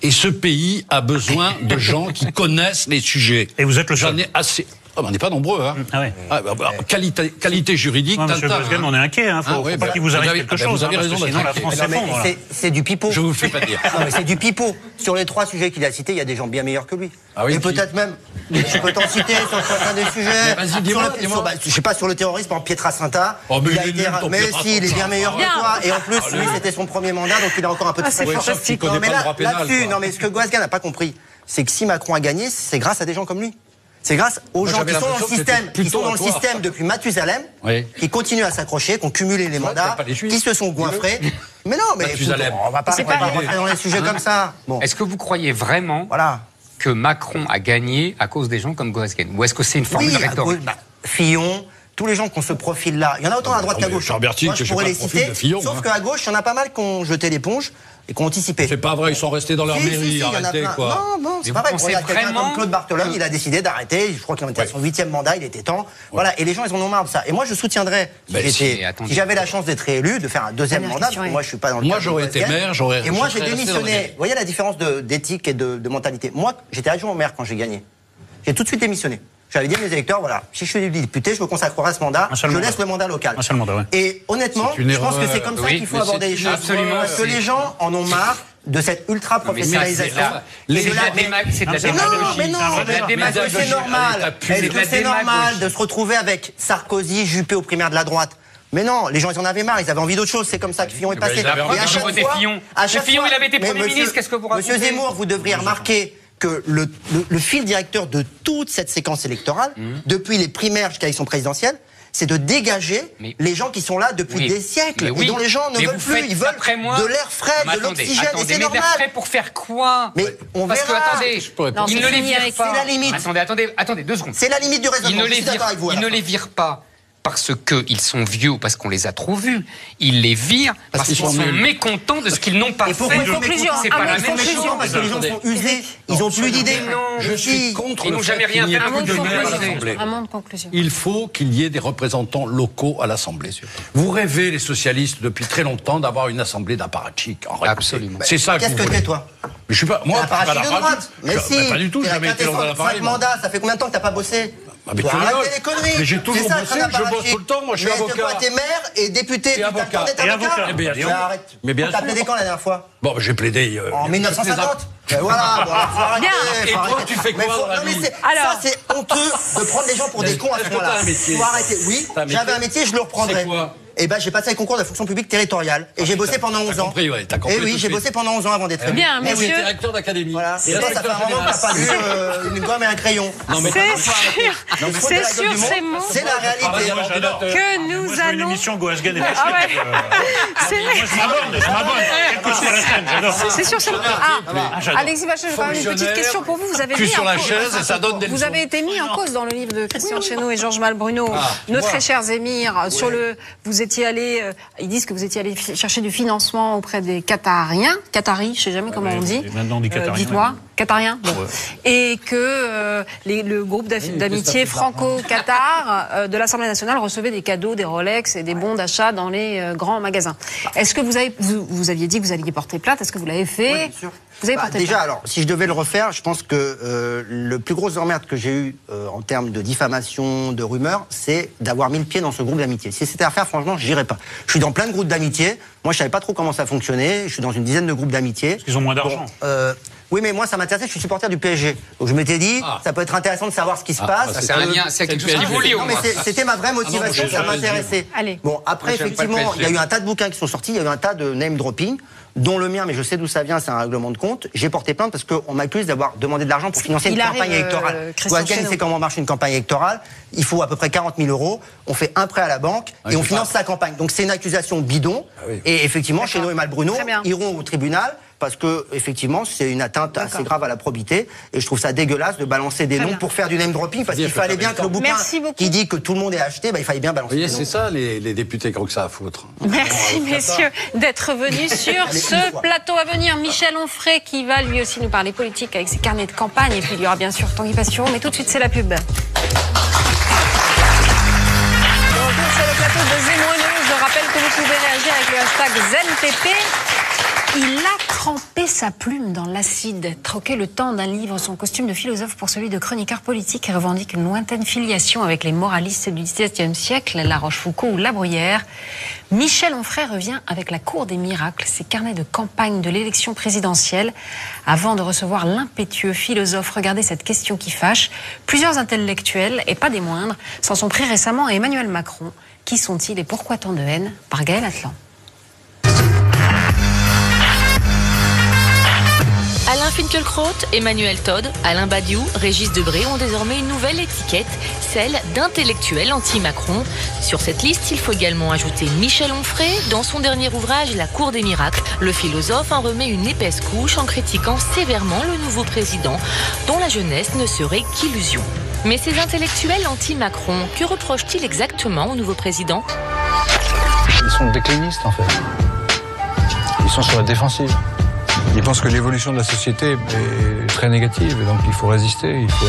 Et ce pays a besoin de gens qui connaissent les sujets. Et vous êtes le seul. Oh, ben on n'est pas nombreux. Hein. Ah ouais. ah, ben, qualité, qualité, juridique. Non, monsieur Pascal, on est inquiet. Hein. Faut, ah, faut pas ben, qu'il vous arrive avez, quelque ben, chose. Vous avez raison sinon, la France C'est du pipeau. Je vous fais pas dire. c'est du pipeau. Sur les trois sujets qu'il a cités, il y a des gens bien meilleurs que lui. Ah oui, Et peut-être qui... même. Je peux t'en citer sur certains des sujets. Vas-y, dis-moi. Bah, je sais pas, sur le terrorisme, en Pietra Sainta. Oh, mais si, il est bien meilleur que ah, toi. Et en plus, lui, c'était son premier mandat, donc il a encore un peu de fantastique. Non, mais là-dessus, non, mais ce que Guasgan n'a pas compris, c'est que si Macron a gagné, c'est grâce à des gens comme lui. C'est grâce aux gens qui sont dans le système, depuis Mathusalem, oui. qui continuent à s'accrocher, qui ont cumulé les mandats, qui se sont goinfrés. mais non, mais écoute, on va pas, va pas rentrer dans les sujets comme ça. Bon. Est-ce que vous croyez vraiment que Macron a gagné à cause des gens comme Goasken Ou est-ce que c'est une formule oui, rhétorique bah, Fillon, tous les gens qui ont ce profil-là, il y en a autant à droite qu'à gauche. Je pourrais les citer, sauf qu'à gauche, il y en a pas mal qui ont jeté l'éponge et qu'on anticipait. C'est pas vrai, ils sont restés dans leur mairie, si, quoi. Non, non, c'est pas vrai. Il y a quelqu'un Claude Bartolone, que... il a décidé d'arrêter, je crois qu'il était à son huitième mandat, il était temps. Voilà, et les gens, ils en ont marre de ça. Et moi, je soutiendrais, si, bah, j'avais la chance d'être élu, de faire un deuxième mandat, parce que moi, je suis pas dans le Moi, j'aurais été maire, j'aurais. Et moi, j'ai démissionné. Vous voyez la différence d'éthique et de mentalité. Moi, j'étais adjoint au maire quand j'ai gagné. J'ai tout de suite démissionné. J'allais dire mes électeurs, voilà, si je suis député, je me consacrerai à ce mandat, je mandat. laisse le mandat local. Et honnêtement, je pense que c'est comme ça qu'il faut aborder les choses. Parce que les gens en ont marre de cette ultra professionnalisation. C'est de la, démagogie. Non, mais non, c'est normal. Ah Est-ce que c'est normal de se retrouver avec Sarkozy, Juppé au primaire de la droite? Mais non, les gens, ils en avaient marre, ils avaient envie d'autre chose. C'est comme ça eh ben, que Fillon est passé. Et Fillon, il avait été Premier ministre, qu'est-ce que vous racontez Monsieur Zemmour, vous devriez remarquer que le, fil directeur de toute cette séquence électorale, mmh. depuis les primaires jusqu'à l'élection présidentielle, c'est de dégager les gens qui sont là depuis des siècles et dont les gens ne veulent plus. Ils veulent de l'air frais, de l'oxygène, et c'est normal. Mais frais pour faire quoi Mais on Parce verra. Que, attendez, non, ils ne les virent pas. C'est la limite. Attendez, attendez, attendez deux secondes. C'est la limite du raisonnement. Ils ne les virent pas parce qu'ils sont vieux ou parce qu'on les a trop vus. Ils les virent parce, qu'ils sont, mécontents de ce qu'ils n'ont pas et pour fait. Une c'est pas ah, la même chose. Parce que les gens sont usés, ils n'ont plus d'idées. Je suis contre. Ils n'ont jamais rien fait. Un mot de conclusion. Il faut qu'il y ait des représentants locaux à l'Assemblée. Vous rêvez, les socialistes, depuis très longtemps, d'avoir une Assemblée d'apparatchiks. Absolument. C'est ça que Qu'est-ce que t'es, toi je suis pas, moi, pas de droite. Mais si. Pas du tout, j'ai jamais été dans l'appareil. 5 mandats, ça fait combien de temps que t'as pas bossé ah, mais tu. Mais j'ai toujours ça, je bosse tout le temps. Moi, je suis mais avocat. Mais t'es maire et député. Et avocat. Et avocat. Eh mais, arrête. Mais bien T'as plaidé quand la dernière fois Bon, bah, j'ai plaidé. Euh, en 1950 ben voilà, bon, Et toi, tu fais quoi Alors, ça c'est honteux de prendre les gens pour des cons à ce moment-là. Faut arrêter. Oui, j'avais un métier, je le reprendrais. Quoi eh ben, j'ai passé un concours de fonction publique territoriale. Et j'ai bossé pendant 11 ans. Compris, ouais, as compris, et oui, j'ai bossé pendant 11 ans avant d'être oui, eh directeur d'académie. Voilà. Et là, ça fait un moment que t'as pas lu euh, une gomme et un crayon. Ah, c'est sûr, c'est sûr, c'est mon. C'est la réalité. Que nous allons. L'émission Goasgan et Ah ouais. C'est vrai. Je m'abonne, je C'est sûr, c'est mon. Ah, Alexis Bachet, j'ai quand même une petite question pour vous. Vous avez été mis en cause dans le livre de Christian Cheneau et Georges Malbruno, nos très chers émirs, sur le étiez allé. Euh, ils disent que vous étiez allé chercher du financement auprès des Qatariens, Qataris, je sais jamais comment on dit. Maintenant, on dit euh, Dites-moi. Qatarien bon. Et que euh, les, le groupe d'amitié franco-qatar de l'Assemblée nationale recevait des cadeaux, des Rolex et des bons d'achat dans les grands magasins. Est-ce que vous avez, vous, vous, aviez dit que vous alliez porter plainte? Est-ce que vous l'avez fait? Bien sûr. Vous avez bah, déjà, alors, si je devais le refaire, je pense que euh, le plus gros emmerde que j'ai eu euh, en termes de diffamation, de rumeurs, c'est d'avoir mis le pied dans ce groupe d'amitié. Si c'était à faire, franchement, j'irais pas. Je suis dans plein de groupes d'amitié. Moi, je savais pas trop comment ça fonctionnait. Je suis dans une dizaine de groupes d'amitié. Parce qu'ils ont moins d'argent. Euh, oui, mais moi, ça m'intéressait. Je suis supporter du PSG. Donc, je m'étais dit, ah. ça peut être intéressant de savoir ce qui se ah, passe. C'est un lien, c'est quelque chose qui vous lie, Non, mais c'était ma vraie ah motivation, ça m'intéressait. Allez. Bon, après, effectivement, il y a eu un tas de bouquins qui sont sortis, il y a eu un tas de name dropping dont le mien, mais je sais d'où ça vient, c'est un règlement de compte. J'ai porté plainte parce qu'on m'accuse d'avoir demandé de l'argent pour financer une campagne euh, électorale. Gouagan sait comment marche une campagne électorale. Il faut à peu près 40 000 euros. On fait un prêt à la banque et on finance sa campagne. Donc c'est une accusation bidon. Ah et effectivement, chez nous et Malbruno iront au tribunal parce que effectivement c'est une atteinte assez grave à la probité et je trouve ça dégueulasse de balancer des noms pour faire du name dropping parce qu'il fallait bien que le bouquin qui dit que tout le monde est acheté, bah, il fallait bien balancer. Oui, c'est ça les, députés qui ont que ça à foutre. Merci messieurs d'être venus sur ce plateau à venir. Michel Onfray qui va lui aussi nous parler politique avec ses carnets de campagne et puis il y aura bien sûr Tanguy Passion, mais tout de suite c'est la pub. c'est le plateau de Je rappelle que vous pouvez réagir avec le hashtag ZenPP. Il a trempé sa plume dans l'acide, troqué le temps d'un livre, son costume de philosophe pour celui de chroniqueur politique et revendique une lointaine filiation avec les moralistes du XVIIe siècle, La Rochefoucauld ou La Bruyère. Michel Onfray revient avec La Cour des miracles, ses carnets de campagne de l'élection présidentielle. Avant de recevoir l'impétueux philosophe, regardez cette question qui fâche. Plusieurs intellectuels, et pas des moindres, s'en sont pris récemment à Emmanuel Macron. Qui sont-ils et pourquoi tant de haine Par Gaël Atlan? Alain Finkielkraut, Emmanuel Todd, Alain Badiou, Régis Debré ont désormais une nouvelle étiquette, celle d'intellectuel anti-Macron. Sur cette liste, il faut également ajouter Michel Onfray. Dans son dernier ouvrage, La Cour des miracles, le philosophe en remet une épaisse couche en critiquant sévèrement le nouveau président, dont la jeunesse ne serait qu'illusion. Mais ces intellectuels anti-Macron, que reprochent-ils exactement au nouveau président? Ils sont déclinistes en fait. Ils sont sur la défensive. Ils pensent que l'évolution de la société est très négative, et donc il faut résister, il faut,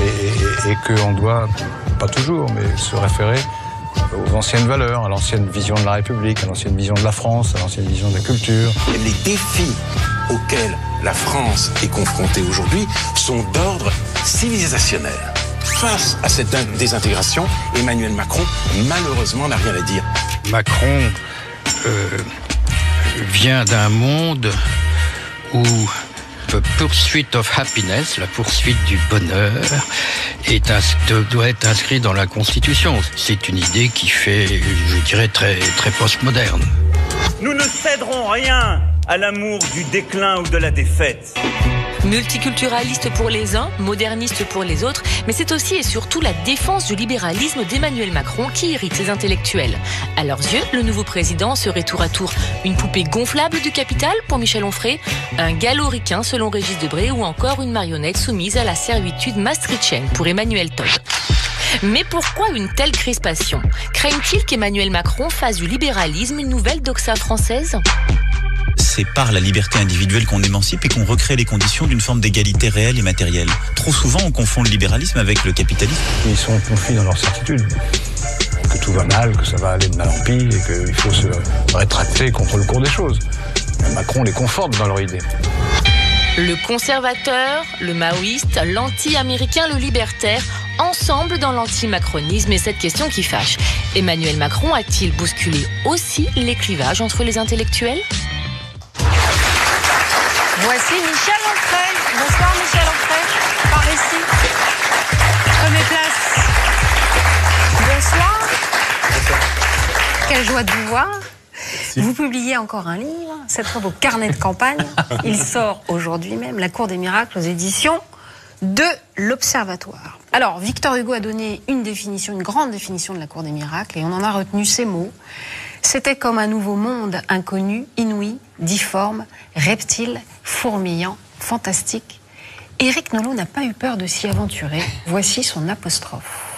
et, et, qu'on doit, pas toujours, mais se référer aux anciennes valeurs, à l'ancienne vision de la République, à l'ancienne vision de la France, à l'ancienne vision de la culture. Les défis auxquels la France est confrontée aujourd'hui sont d'ordre civilisationnel. Face à cette désintégration, Emmanuel Macron, malheureusement, n'a rien à dire. Macron euh, vient d'un monde où The Pursuit of Happiness, la poursuite du bonheur, doit être inscrit dans la Constitution. C'est une idée qui fait, je dirais, très, très postmoderne. Nous ne céderons rien à l'amour du déclin ou de la défaite. Multiculturaliste pour les uns, moderniste pour les autres, mais c'est aussi et surtout la défense du libéralisme d'Emmanuel Macron qui irrite ses intellectuels. À leurs yeux, le nouveau président serait tour à tour une poupée gonflable du capital pour Michel Onfray, un galoricain selon Régis Debray ou encore une marionnette soumise à la servitude maastrichtienne pour Emmanuel Todd. Mais pourquoi une telle crispation? Craignent-ils qu'Emmanuel Macron fasse du libéralisme une nouvelle doxa française? C'est par la liberté individuelle qu'on émancipe et qu'on recrée les conditions d'une forme d'égalité réelle et matérielle. Trop souvent, on confond le libéralisme avec le capitalisme. Ils sont confus dans leur certitude que tout va mal, que ça va aller de mal en pis et qu'il faut se rétracter contre le cours des choses. Macron les conforte dans leur idée. Le conservateur, le maoïste, l'anti-américain, le libertaire, ensemble dans l'anti-macronisme et cette question qui fâche. Emmanuel Macron a-t-il bousculé aussi les clivages entre les intellectuels? Voici Michel Onfray. Bonsoir Michel Onfray. Par ici. Prenez place. Bonsoir. Quelle joie de vous voir. Vous publiez encore un livre, cette fois vos carnets de campagne. Il sort aujourd'hui même, La Cour des miracles aux éditions de l'Observatoire. Alors, Victor Hugo a donné une définition, une grande définition de la Cour des miracles, et on en a retenu ces mots. C'était comme un nouveau monde inconnu, inouï, difforme, reptile, fourmillant, fantastique. Éric Nolot n'a pas eu peur de s'y aventurer. Voici son apostrophe.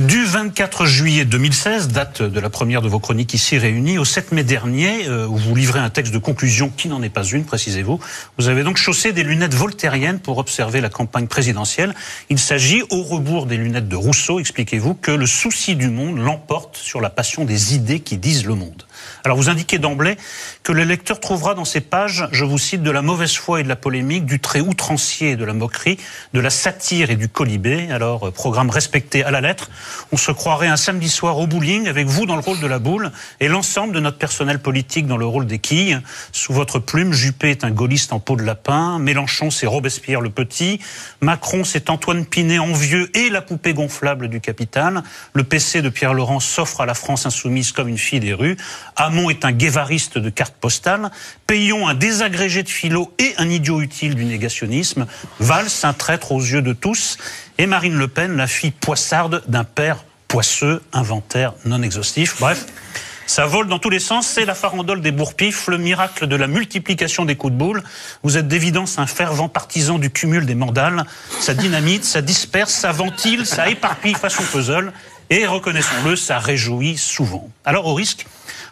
Du 24 juillet 2016, date de la première de vos chroniques ici réunies, au 7 mai dernier, euh, où vous livrez un texte de conclusion qui n'en est pas une, précisez-vous. Vous avez donc chaussé des lunettes voltairiennes pour observer la campagne présidentielle. Il s'agit, au rebours des lunettes de Rousseau, expliquez-vous, que le souci du monde l'emporte sur la passion des idées qui disent le monde. Alors vous indiquez d'emblée que le lecteur trouvera dans ces pages, je vous cite, de la mauvaise foi et de la polémique, du trait outrancier et de la moquerie, de la satire et du colibé. Alors, euh, programme respecté à la lettre, on se croirait un samedi soir au bowling avec vous dans le rôle de la boule et l'ensemble de notre personnel politique dans le rôle des quilles. Sous votre plume, Juppé est un gaulliste en peau de lapin, Mélenchon c'est Robespierre le petit, Macron c'est Antoine Pinet envieux et la poupée gonflable du capital, le PC de Pierre Laurent s'offre à la France insoumise comme une fille des rues, Hamon est un guévariste de cartes postales, Payon un désagrégé de philo et un idiot utile du négationnisme, Valls un traître aux yeux de tous, et Marine Le Pen la fille poissarde d'un père poisseux, inventaire non exhaustif. Bref, ça vole dans tous les sens, c'est la farandole des bourpifs, le miracle de la multiplication des coups de boule. Vous êtes d'évidence un fervent partisan du cumul des mandales. Ça dynamite, ça disperse, ça ventile, ça éparpille façon puzzle. Et reconnaissons-le, ça réjouit souvent. Alors au risque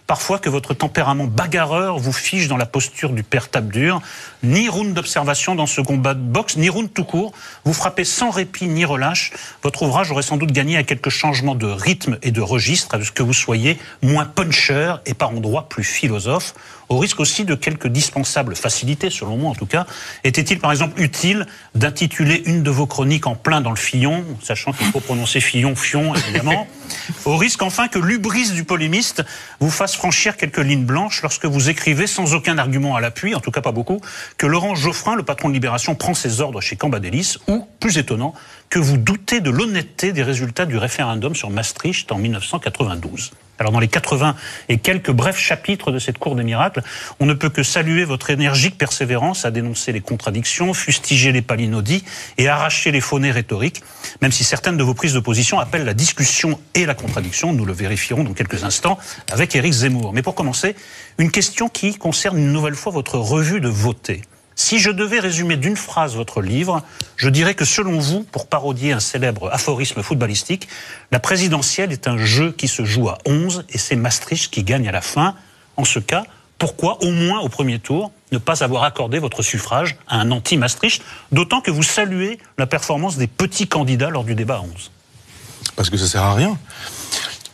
parfois que votre tempérament bagarreur vous fige dans la posture du père tape dur. Ni round d'observation dans ce combat de boxe, ni round tout court. Vous frappez sans répit ni relâche. Votre ouvrage aurait sans doute gagné à quelques changements de rythme et de registre, à ce que vous soyez moins puncher et par endroits plus philosophe au risque aussi de quelques dispensables facilités, selon moi en tout cas. Était-il par exemple utile d'intituler une de vos chroniques en plein dans le Fillon, sachant qu'il faut prononcer Fillon, Fion, évidemment, au risque enfin que l'ubris du polémiste vous fasse franchir quelques lignes blanches lorsque vous écrivez sans aucun argument à l'appui, en tout cas pas beaucoup, que Laurent Geoffrin, le patron de Libération, prend ses ordres chez Cambadélis, ou, plus étonnant, que vous doutez de l'honnêteté des résultats du référendum sur Maastricht en 1992. Alors dans les 80 et quelques brefs chapitres de cette cour des miracles, on ne peut que saluer votre énergique persévérance à dénoncer les contradictions, fustiger les palinodies et arracher les faunées rhétoriques, même si certaines de vos prises de position appellent la discussion et la contradiction. Nous le vérifierons dans quelques instants avec Éric Zemmour. Mais pour commencer, une question qui concerne une nouvelle fois votre revue de voter. Si je devais résumer d'une phrase votre livre, je dirais que selon vous, pour parodier un célèbre aphorisme footballistique, la présidentielle est un jeu qui se joue à 11 et c'est Maastricht qui gagne à la fin. En ce cas, pourquoi, au moins au premier tour, ne pas avoir accordé votre suffrage à un anti-Maastricht, d'autant que vous saluez la performance des petits candidats lors du débat à 11 Parce que ça sert à rien.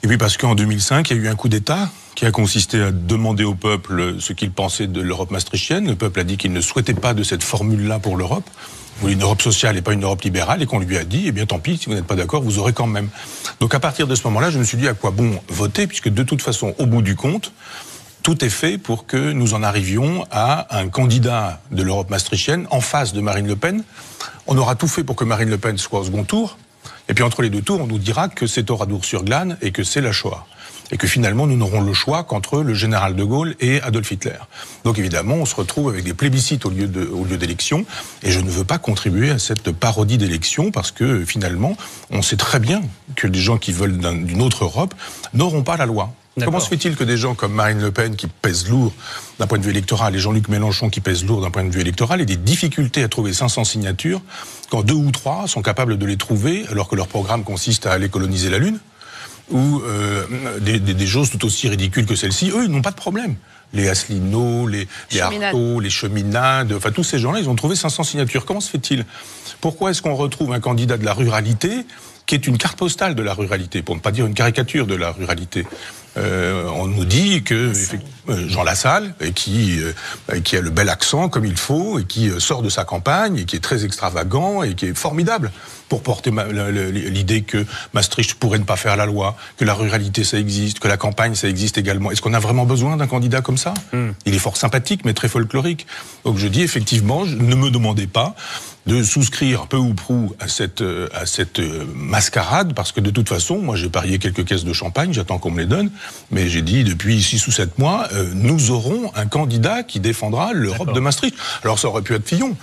Et puis parce qu'en 2005, il y a eu un coup d'État qui a consisté à demander au peuple ce qu'il pensait de l'Europe maastrichtienne. Le peuple a dit qu'il ne souhaitait pas de cette formule-là pour l'Europe. Une Europe sociale et pas une Europe libérale, et qu'on lui a dit, eh bien tant pis, si vous n'êtes pas d'accord, vous aurez quand même. Donc à partir de ce moment-là, je me suis dit à quoi bon voter, puisque de toute façon, au bout du compte, tout est fait pour que nous en arrivions à un candidat de l'Europe maastrichtienne en face de Marine Le Pen. On aura tout fait pour que Marine Le Pen soit au second tour. Et puis entre les deux tours, on nous dira que c'est Oradour-sur-Glane et que c'est la Shoah et que finalement nous n'aurons le choix qu'entre le général de Gaulle et Adolf Hitler. Donc évidemment, on se retrouve avec des plébiscites au lieu de, d'élections, et je ne veux pas contribuer à cette parodie d'élections parce que finalement, on sait très bien que les gens qui veulent d'une autre Europe n'auront pas la loi. Comment se fait-il que des gens comme Marine Le Pen, qui pèsent lourd d'un point de vue électoral, et Jean-Luc Mélenchon, qui pèsent lourd d'un point de vue électoral, aient des difficultés à trouver 500 signatures, quand deux ou trois sont capables de les trouver, alors que leur programme consiste à aller coloniser la Lune ou euh, des, des, choses tout aussi ridicules que celles-ci, eux, ils n'ont pas de problème. Les Asselineaux, les, les Artaud, les Cheminades, enfin tous ces gens-là, ils ont trouvé 500 signatures. Comment se fait-il? Pourquoi est-ce qu'on retrouve un candidat de la ruralité qui est une carte postale de la ruralité, pour ne pas dire une caricature de la ruralité? Euh, on nous dit que euh, Jean Lassalle, qui, euh, qui a le bel accent comme il faut, et qui sort de sa campagne, et qui est très extravagant, et qui est formidable pour porter l'idée que Maastricht pourrait ne pas faire la loi, que la ruralité ça existe, que la campagne ça existe également. Est-ce qu'on a vraiment besoin d'un candidat comme ça? Hmm. Il est fort sympathique, mais très folklorique. Donc je dis effectivement, ne me demandez pas de souscrire peu ou prou à cette, euh, à cette euh, mascarade, parce que de toute façon, moi j'ai parié quelques caisses de champagne, j'attends qu'on me les donne, mais j'ai dit depuis six ou sept mois, euh, nous aurons un candidat qui défendra l'Europe de Maastricht. Alors ça aurait pu être Fillon,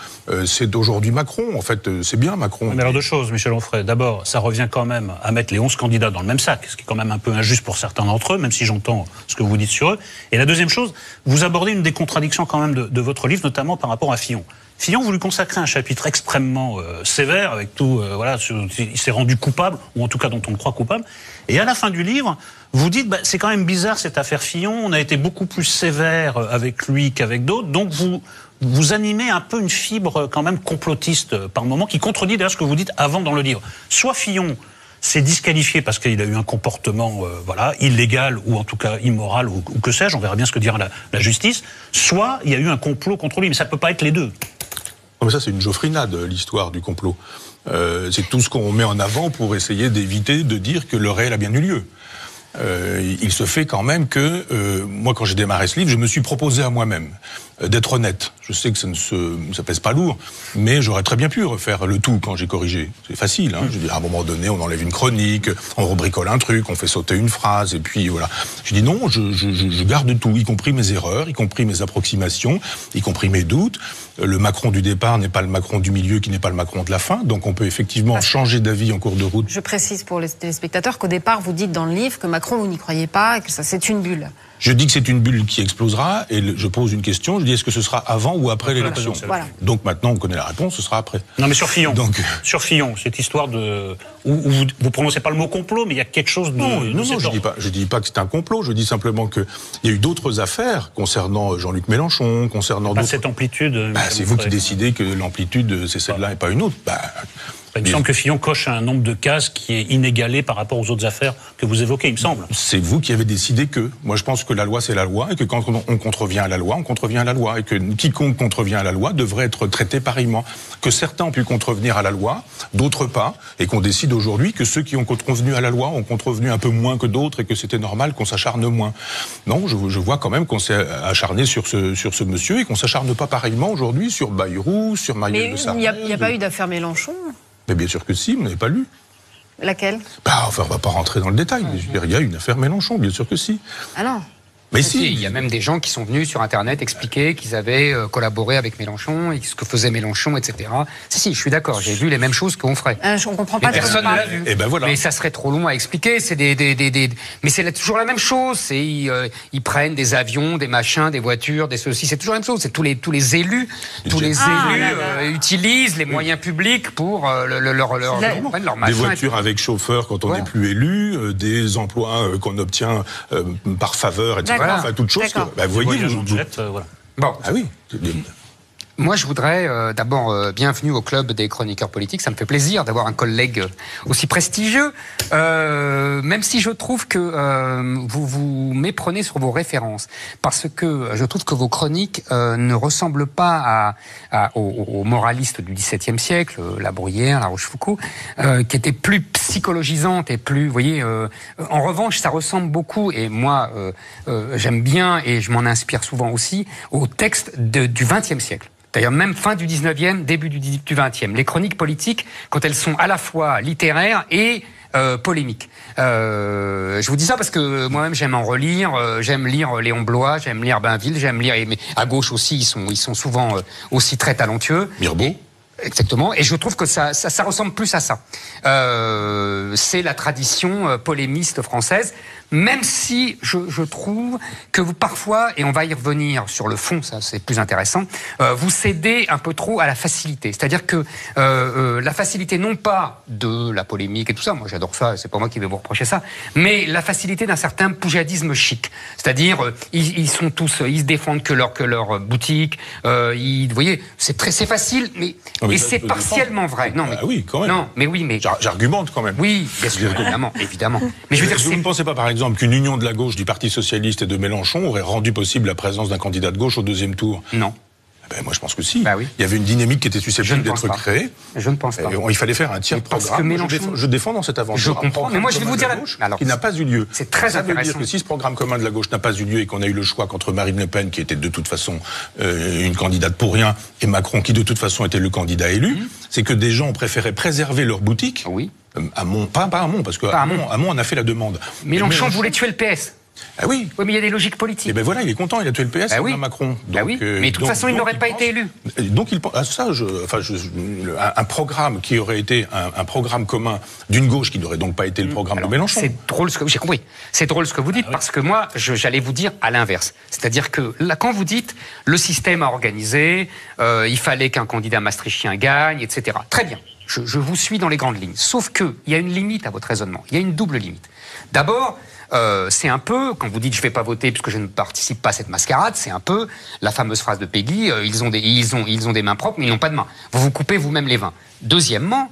c'est aujourd'hui Macron, en fait, c'est bien Macron. Mais alors deux choses, Michel Onfray. D'abord, ça revient quand même à mettre les 11 candidats dans le même sac, ce qui est quand même un peu injuste pour certains d'entre eux, même si j'entends ce que vous dites sur eux. Et la deuxième chose, vous abordez une des contradictions quand même de, de votre livre, notamment par rapport à Fillon. Fillon, vous lui consacrez un chapitre extrêmement euh, sévère, avec tout, euh, voilà, il s'est rendu coupable, ou en tout cas dont on le croit coupable. Et à la fin du livre, vous dites, bah, c'est quand même bizarre cette affaire Fillon, on a été beaucoup plus sévère euh, avec lui qu'avec d'autres, donc vous, vous animez un peu une fibre quand même complotiste par moment, qui contredit d'ailleurs ce que vous dites avant dans le livre. Soit Fillon s'est disqualifié parce qu'il a eu un comportement voilà illégal ou en tout cas immoral ou, que sais-je, on verra bien ce que dira la, la, justice, soit il y a eu un complot contre lui, mais ça peut pas être les deux ça, c'est une Geoffrinade, l'histoire du complot. Euh, c'est tout ce qu'on met en avant pour essayer d'éviter de dire que le réel a bien eu lieu. Euh, il se fait quand même que, euh, moi, quand j'ai démarré ce livre, je me suis proposé à moi-même d'être honnête. Je sais que ça ne se, ça pèse pas lourd, mais j'aurais très bien pu refaire le tout quand j'ai corrigé. C'est facile. Hein. Je dis, à un moment donné, on enlève une chronique, on rebricole un truc, on fait sauter une phrase, et puis voilà. Je dis non, je, je, je garde tout, y compris mes erreurs, y compris mes approximations, y compris mes doutes. Le Macron du départ n'est pas le Macron du milieu, qui n'est pas le Macron de la fin, donc on peut effectivement changer d'avis en cours de route. Je précise pour les téléspectateurs qu'au départ, vous dites dans le livre que Macron, vous n'y croyez pas, et que ça c'est une bulle. Je dis que c'est une bulle qui explosera et je pose une question. Je dis est-ce que ce sera avant ou après l'élection Donc maintenant on connaît la réponse, ce sera après. Non mais sur Fillon. Donc sur Fillon, cette histoire de où, vous, vous prononcez pas le mot complot, mais il y a quelque chose de. Non, non, non je dis pas. Je dis pas que c'est un complot. Je dis simplement que il y a eu d'autres affaires concernant Jean-Luc Mélenchon, concernant pas cette amplitude. Bah, c'est vous qui décidez que l'amplitude c'est celle-là et pas une autre. Bah, il me semble que Fillon coche un nombre de cases qui est inégalé par rapport aux autres affaires que vous évoquez, il me semble. C'est vous qui avez décidé que. Moi, je pense que la loi, c'est la loi, et que quand on contrevient à la loi, on contrevient à la loi, et que quiconque contrevient à la loi devrait être traité pareillement. Que certains ont pu contrevenir à la loi, d'autres pas, et qu'on décide aujourd'hui que ceux qui ont contrevenu à la loi ont contrevenu un peu moins que d'autres, et que c'était normal qu'on s'acharne moins. Non, je, je, vois quand même qu'on s'est acharné sur ce, sur ce monsieur, et qu'on s'acharne pas pareillement aujourd'hui sur Bayrou, sur Marielle de Mais il n'y a, a, pas eu d'affaire Mélenchon mais bien sûr que si, vous n'avez pas lu. Laquelle? Bah, Enfin, on va pas rentrer dans le détail. Il y a une affaire Mélenchon, bien sûr que si. Alors mais si. Il y a même des gens qui sont venus sur Internet expliquer qu'ils avaient euh, collaboré avec Mélenchon et ce que faisait Mélenchon, etc. Si, si, je suis d'accord. J'ai vu les mêmes choses qu'on ferait. Euh, je ne comprends pas. personne ne l'a vu. Et eh ben voilà. Mais ça serait trop long à expliquer. C'est des, des, des, des, mais c'est toujours la même chose. C'est ils, euh, ils, prennent des avions, des machins, des voitures, des ceci. C'est toujours la même chose. C'est tous les tous les élus, tous les ah, élus euh, utilisent les moyens publics pour le, le, leur leur, leur, leur machin. Des voitures avec chauffeur quand on n'est plus élu, des emplois qu'on obtient par faveur, etc. Voilà. Enfin, toute chose. Que, bah, vous voyez, vous, vous... Euh, voilà. Bon. Ah oui. Moi, je voudrais euh, d'abord euh, bienvenue au club des chroniqueurs politiques. Ça me fait plaisir d'avoir un collègue aussi prestigieux, euh, même si je trouve que euh, vous vous méprenez sur vos références, parce que je trouve que vos chroniques ne ressemblent pas à, à, aux, aux, moralistes du XVIIe siècle, La Bruyère, La Rochefoucauld, qui étaient plus psychologisantes et plus, vous voyez. en revanche, ça ressemble beaucoup, et moi, j'aime bien et je m'en inspire souvent aussi, aux textes de, du XXe siècle. D'ailleurs, même fin du 19e, début du 20e. Les chroniques politiques, quand elles sont à la fois littéraires et euh, polémiques. Euh, je vous dis ça parce que moi-même j'aime en relire, euh, j'aime lire Léon Blois, j'aime lire Bainville, j'aime lire, mais à gauche aussi ils sont, ils sont souvent euh, aussi très talentueux. Mirbeau. Exactement, et je trouve que ça, ça, ça ressemble plus à ça. Euh, c'est la tradition polémiste française même si je, je, trouve que vous parfois, et on va y revenir sur le fond, ça c'est plus intéressant, euh, vous cédez un peu trop à la facilité. C'est-à-dire que euh, euh, la facilité non pas de la polémique et tout ça, moi j'adore ça, c'est pas moi qui vais vous reprocher ça, mais la facilité d'un certain poujadisme chic. C'est-à-dire ils, ils, sont tous, ils se défendent que leur que leur boutique, ils, vous voyez, c'est très c'est facile, mais, ah, et c'est partiellement vrai. Non, mais ah oui, quand même. Non, mais oui, mais j'argumente quand même. Oui, bien sûr, évidemment, évidemment. Mais je veux dire, vous ne pensez pas par exemple exemple, qu'une union de la gauche du Parti socialiste et de Mélenchon aurait rendu possible la présence d'un candidat de gauche au deuxième tour Non. ben, Moi, je pense que si. Bah il y avait une dynamique qui était susceptible d'être créée. Je ne pense pas. il fallait faire un tiers programme. Mélenchon... je, défends, dans cette aventure. Je comprends, mais moi, je vais vous dire. La gauche, alors, qui n'a pas eu lieu. C'est très ça intéressant. veut dire que si ce programme commun de la gauche n'a pas eu lieu et qu'on a eu le choix contre Marine Le Pen, qui était de toute façon euh, une candidate pour rien, et Macron, qui de toute façon était le candidat élu, mmh. c'est que des gens ont préféré préserver leur boutique. Oui. Euh, à Mont, pas, pas à Mont, parce qu'à Mont, on a fait la demande. Mélenchon voulait tuer le PS. Ah oui. Oui, mais il y a des logiques politiques. Et eh ben voilà, il est content, il a tué le PS, bah oui. Macron. bah oui. Euh, mais de toute façon, il n'aurait pas été élu. Donc il ah, ça, je, enfin, je, un, programme qui aurait été un, programme commun d'une gauche qui n'aurait donc pas été le programme de Mélenchon. C'est drôle ce que j'ai compris. C'est drôle ce que vous dites ah parce que moi, j'allais vous dire à l'inverse. C'est-à-dire que là, quand vous dites le système a organisé, euh, il fallait qu'un candidat maastrichtien gagne, etc. Très bien. Je, vous suis dans les grandes lignes. Sauf qu'il y a une limite à votre raisonnement. Il y a une double limite. D'abord, euh, c'est un peu, quand vous dites je ne vais pas voter puisque je ne participe pas à cette mascarade, c'est un peu la fameuse phrase de Peggy, euh, ils, ont des, mains propres mais ils n'ont pas de mains. Vous vous coupez vous-même les mains. Deuxièmement,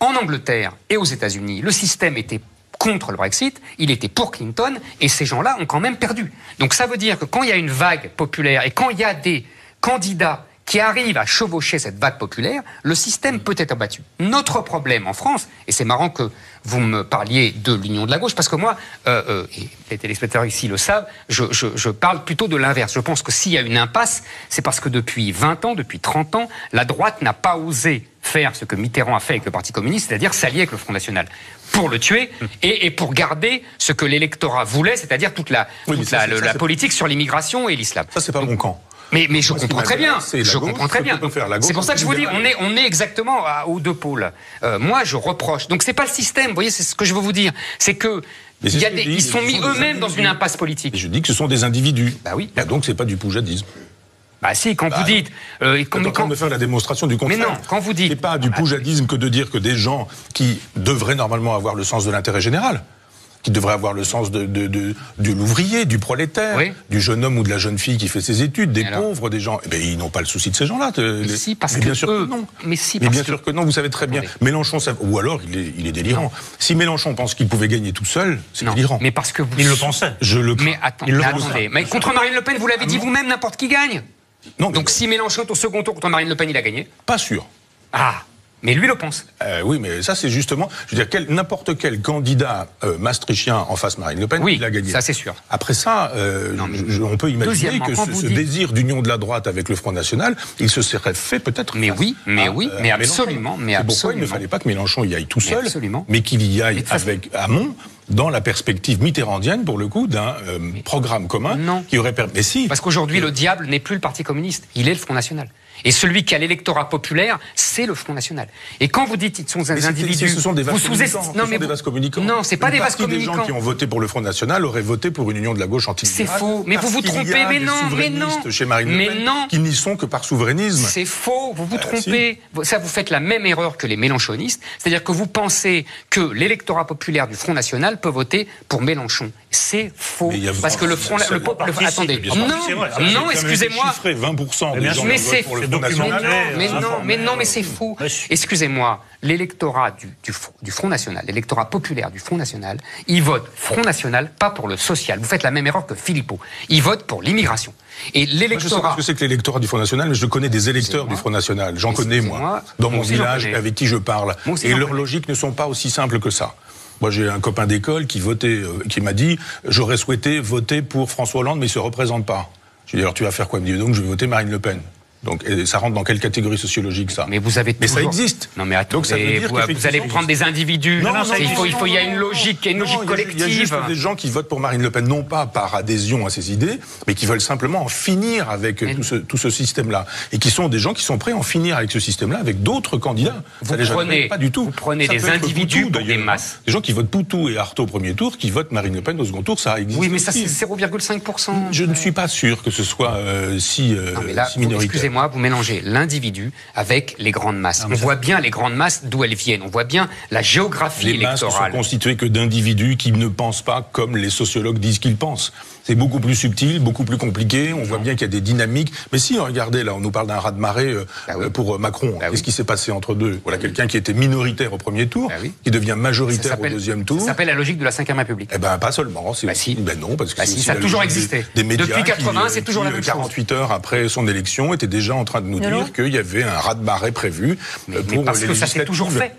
en Angleterre et aux États-Unis, le système était contre le Brexit, il était pour Clinton, et ces gens-là ont quand même perdu. Donc ça veut dire que quand il y a une vague populaire et quand il y a des candidats qui arrive à chevaucher cette vague populaire, le système peut être abattu. Notre problème en France, et c'est marrant que vous me parliez de l'union de la gauche, parce que moi, euh, euh, et les téléspectateurs ici le savent, je, je, je parle plutôt de l'inverse. Je pense que s'il y a une impasse, c'est parce que depuis 20 ans, depuis 30 ans, la droite n'a pas osé faire ce que Mitterrand a fait avec le Parti communiste, c'est-à-dire s'allier avec le Front National pour le tuer et, et pour garder ce que l'électorat voulait, c'est-à-dire toute la, toute la, la politique sur l'immigration et l'islam. Ça, c'est pas mon camp. Mais, mais je comprends très bien. Je comprends très bien. C'est pour ça que je vous dis, on est, on est exactement à, aux deux pôles. Euh, moi, je reproche. Donc, c'est pas le système. Vous voyez, c'est ce que je veux vous dire. C'est que il y a des, ils sont mis eux-mêmes dans une impasse politique. je dis que ce sont des individus. Bah oui. Et donc, c'est pas du poujadisme. Bah si, quand vous bah, dites... Euh, quand, quand, de faire la démonstration du contraire. Mais non, quand vous dites... C'est pas du poujadisme que de dire que des gens qui devraient normalement avoir le sens de l'intérêt général, qui devrait avoir le sens de, de, de, de l'ouvrier, du prolétaire, du jeune homme ou de la jeune fille qui fait ses études, des pauvres, des gens. Eh ben, ils n'ont pas le souci de ces gens-là. Mais si, parce mais bien que sûr que non. Mais si, mais bien sûr que non. Vous savez très bien. Mélenchon, ça... ou alors il est, il est délirant. Si Mélenchon pense qu'il pouvait gagner tout seul, c'est délirant. Mais parce que vous... il le pensait. Je le. Mais attendez, mais, attendez. mais contre Marine Le Pen, vous l'avez dit vous-même, n'importe qui gagne. Non. Donc si Mélenchon est au second tour contre Marine Le Pen, il a gagné. Pas sûr. Ah. Mais lui le pense. Euh, oui, mais ça c'est justement, je veux dire, n'importe quel candidat euh, maastrichtien en face Marine Le Pen, oui, il a gagné. ça c'est sûr. Après ça, euh, on peut imaginer que ce, désir d'union de la droite avec le Front National, il se serait fait peut-être. Mais oui, mais oui, mais absolument, mais absolument. Pourquoi il ne fallait pas que Mélenchon y aille tout seul, mais, qu'il y aille avec Hamon dans la perspective mitterrandienne, pour le coup, d'un programme commun non. qui aurait permis. Mais si. Parce qu'aujourd'hui, le diable n'est plus le Parti communiste, il est le Front National. Et celui qui a l'électorat populaire, c'est le Front National. Et quand vous dites qu'ils sont des individus, ce sont des vous sous-estimez. Non, mais des vases communicants. Non, c'est pas des vases communicants. des gens qui ont voté pour le Front National auraient voté pour une union de la gauche anti C'est faux. Mais vous vous trompez. Mais non, mais non. Chez Marine mais non. Qui n'y sont que par souverainisme. C'est faux. Vous vous euh, trompez. Ça, vous faites la même erreur que les Mélenchonistes. C'est-à-dire que vous pensez que l'électorat populaire du Front National peut voter pour Mélenchon. C'est faux. Parce que le Front, le peuple, attendez. Non, non, excusez-moi. 20% mais c'est mais non, mais non, mais c'est faux. Excusez-moi, l'électorat du, du, Front National, l'électorat populaire du Front National, il vote Front National, pas pour le social. Vous faites la même erreur que Philippot. Il vote pour l'immigration. Et l'électorat. Je sais que c'est que l'électorat du Front National, mais je connais des électeurs du Front National. J'en connais, moi, dans mon village, avec qui je parle. Et leurs logiques ne sont pas aussi simples que ça. Moi, j'ai un copain d'école qui votait, euh, qui m'a dit, j'aurais souhaité voter pour François Hollande, mais il se représente pas. Je lui ai dit, alors tu vas faire quoi? Il me dit, donc je vais voter Marine Le Pen. Donc, ça rentre dans quelle catégorie sociologique ça? Mais vous avez Mais ça existe. Non mais attends, Donc, ça veut dire vous, vous allez prendre des individus. Non, non, il faut, il faut, il y a une logique, il y a une logique collective. Il y a juste des gens qui votent pour Marine Le Pen, non pas par adhésion à ses idées, mais qui veulent simplement en finir avec tout ce, tout ce système-là, et qui sont des gens qui sont prêts à en finir avec ce système-là, avec d'autres candidats. Vous ça prenez pas du tout. Vous prenez des individus pour des masses. Des gens qui votent Poutou et Artaud au premier tour, qui votent Marine Le Pen au second tour, ça existe. Oui, mais ça c'est 0,5% Je ne suis pas sûr que ce soit euh, si, euh, vous mélangez l'individu avec les grandes masses. on voit bien les grandes masses d'où elles viennent. On voit bien la géographie les électorale. Les masses sont constituées que d'individus qui ne pensent pas comme les sociologues disent qu'ils pensent. C'est beaucoup plus subtil, beaucoup plus compliqué. On voit bien qu'il y a des dynamiques. Mais si, regardez, là, on nous parle d'un raz de marée euh, Bah euh, pour Macron. Qu'est-ce qui s'est passé entre deux? Voilà quelqu'un qui était minoritaire au premier tour, qui devient majoritaire au deuxième tour. Ça s'appelle la logique de la Cinquième République. Eh ben pas seulement. Bah si. Ben non, parce que Bah si, ça a toujours existé. Des, des médias Depuis 80, qui, c'est toujours qui, la même 48 heures après son élection, étaient déjà en train de nous dire qu'il y avait un raz de marée prévu euh, pour parce les que ça s'est toujours fait.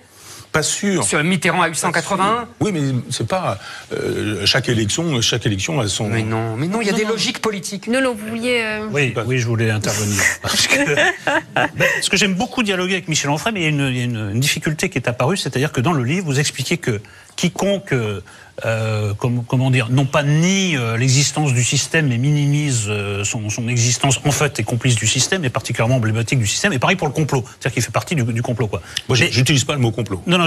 Pas sûr. Sur Mitterrand a eu 180. Oui, mais c'est pas euh, chaque élection, chaque élection a son. Mais non, mais non, il y a des logiques politiques. Nolo, vous vouliez. euh, Oui, oui, je voulais intervenir. Parce que, Ben, parce que j'aime beaucoup dialoguer avec Michel Onfray, mais il y a une, il y a une- une difficulté qui est apparue, c'est-à-dire que dans le livre, vous expliquez que quiconque, euh, comme- comment dire, non pas nie euh, l'existence du système, mais minimise euh, son, son existence, en fait, est complice du système, et particulièrement emblématique du système, et pareil pour le complot, c'est-à-dire qu'il fait partie du, du complot. Quoi. Moi, j'utilise pas le mot complot. Non, non,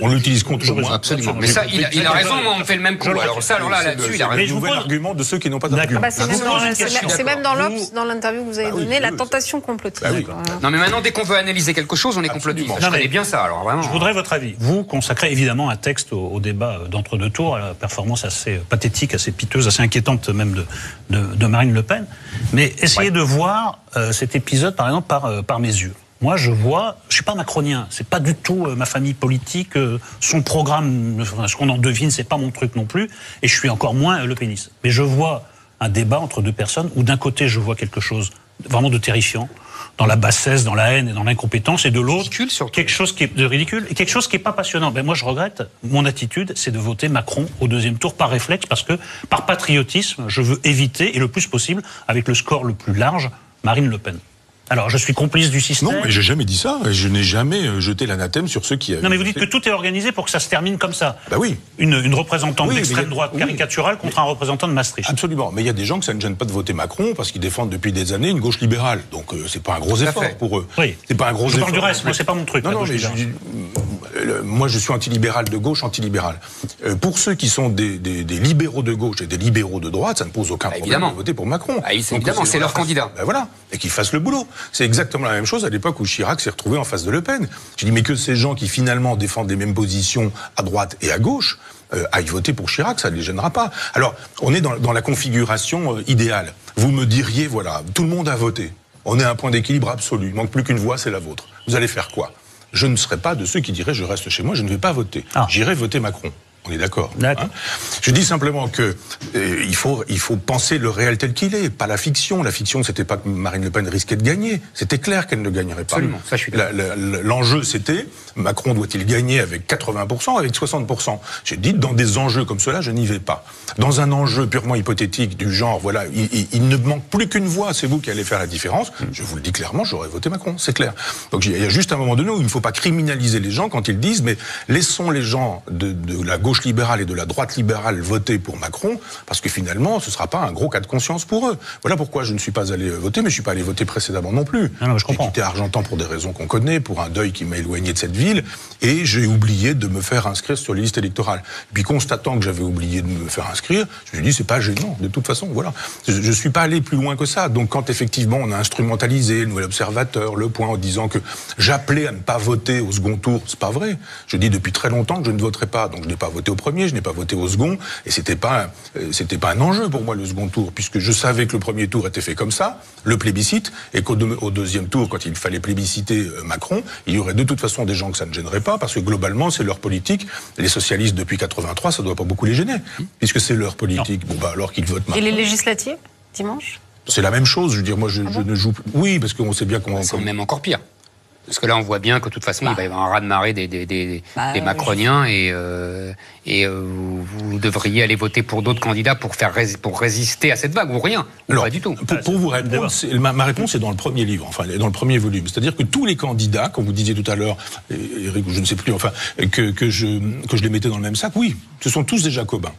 On l'utilise contre je- moi. Absolument. Mais ça, il a, il a raison, moi, on fait le même coup. Alors ça, alors là, là-dessus, il a raison. nouvel argument de ceux qui n'ont pas d'argument. bah, c'est même, dans- pose une c'est question. même- c'est même dans D'accord. l'Obs, dans l'interview que vous avez Bah oui, donnée, la oui, tentation complotiste. Bah oui. Non, mais maintenant, dès qu'on veut analyser quelque chose, on est complotiste. Je connais bien ça, alors vraiment. Je voudrais votre avis. Vous consacrez évidemment un texte au, au débat euh, d'entre-deux tours, à la performance assez euh, pathétique, assez piteuse, assez inquiétante même de, de, de Marine Le Pen. Mais essayez de voir euh, cet épisode, par exemple, par, euh, par mes yeux. Moi, je vois, je suis pas macronien, c'est pas du tout euh, ma famille politique, euh, son programme, enfin, ce qu'on en devine, c'est pas mon truc non plus, et je suis encore moins euh, le pénis. Mais je vois un débat entre deux personnes où d'un côté, je vois quelque chose vraiment de terrifiant, dans la bassesse, dans la haine et dans l'incompétence, et de l'autre, quelque chose qui est de ridicule et quelque chose qui est pas passionnant. Ben moi, je regrette. Mon attitude, c'est de voter Macron au deuxième tour par réflexe, parce que par patriotisme, je veux éviter et le plus possible, avec le score le plus large, Marine Le Pen. Alors, je suis complice du système. Non, mais j'ai jamais dit ça. Je n'ai jamais euh, jeté l'anathème sur ceux qui. avaient Non, mais vous dites que tout est organisé pour que ça se termine comme ça. Bah oui. Une, une représentante Oui, d'extrême droite oui. caricaturale contre un représentant de Maastricht. Absolument. Mais il y a des gens que ça ne gêne pas de voter Macron parce qu'ils défendent depuis des années une gauche libérale. Donc euh, c'est pas un gros effort fait. pour eux. Oui. C'est pas un gros Je effort. parle du reste, moi, c'est pas mon truc, Non, la non, mais je, moi je suis antilibéral de gauche, antilibéral. Euh, pour ceux qui sont des, des- des libéraux de gauche et des libéraux de droite, ça ne pose aucun problème évidemment. de voter pour Macron. Ah, évidemment, c'est leur candidat. Ben voilà, et qu'ils fassent le boulot. C'est exactement la même chose à l'époque où Chirac s'est retrouvé en face de Le Pen. Je dis mais que ces gens qui finalement défendent les mêmes positions à droite et à gauche euh, aillent voter pour Chirac, ça ne les gênera pas. Alors, on est dans, dans la configuration euh, idéale. Vous me diriez, voilà, tout le monde a voté. On est à un point d'équilibre absolu. Il manque plus qu'une voix, c'est la vôtre. Vous allez faire quoi? Je ne serai pas de ceux qui diraient je reste chez moi, je ne vais pas voter. J'irai voter Macron. On est d'accord hein Je dis simplement que euh, il faut il faut penser le réel tel qu'il est, pas la fiction. La fiction, c'était pas que Marine Le Pen risquait de gagner. C'était clair qu'elle ne gagnerait pas. Absolument, ça, je suis L'enjeu, c'était Macron doit-il gagner avec 80%, avec 60% J'ai dit dans des enjeux comme cela, je n'y vais pas. Dans un enjeu purement hypothétique du genre, voilà, il, il- il ne manque plus qu'une voix, c'est vous qui allez faire la différence. Je vous le dis clairement, j'aurais voté Macron, c'est clair. Donc il y a juste un moment donné où il ne faut pas criminaliser les gens quand ils disent, mais laissons les gens de, de la gauche libérale et de la droite libérale voter pour Macron, parce que finalement, ce ne sera pas un gros cas de conscience pour eux. Voilà pourquoi je ne suis pas allé voter, mais je ne suis pas allé voter précédemment non plus. J'ai quitté Argentan pour des raisons qu'on connaît, pour un deuil qui m'a éloigné de cette ville, et j'ai oublié de me faire inscrire sur les listes électorales. Puis constatant que j'avais oublié de me faire inscrire, je me suis dit, c'est pas gênant, de toute façon, voilà. Je ne suis pas allé plus loin que ça. Donc quand effectivement on a instrumentalisé le Nouvel Observateur, le point en disant que j'appelais à ne pas voter au second tour, c'est pas vrai. Je dis depuis très longtemps que je ne voterai pas, donc je n'ai pas voté au premier, je n'ai pas voté au second, et c'était pas, euh, c'était pas un enjeu pour moi le second tour, puisque je savais que le premier tour était fait comme ça, le plébiscite, et qu'au deux- au deuxième tour, quand il fallait plébisciter euh, Macron, il y aurait de toute façon des gens que ça ne gênerait pas, parce que globalement c'est leur politique. Les socialistes depuis 83, ça doit pas beaucoup les gêner, puisque c'est leur politique. Bon bah alors qu'ils votent Et Macron. les législatives, dimanche? C'est la même chose, je veux dire, moi Ah je, je ne joue plus. Oui, parce qu'on sait bien comment. C'est même encore pire. Parce que là, on voit bien que de toute façon, il va y avoir un ras-de-marée des, des, des, Bah, des oui. macroniens et, euh, et euh, vous, vous devriez aller voter pour d'autres candidats pour, faire rés- pour résister à cette vague ou rien. Ou pas du tout. Pour, pour vous répondre, c'est- ma, ma réponse est dans le premier livre, enfin dans le premier volume. C'est-à-dire que tous les candidats, comme vous disiez tout à l'heure, et- Eric, ou je ne sais plus, enfin, que, que, je, que je les mettais dans le même sac, oui, ce sont tous des jacobins.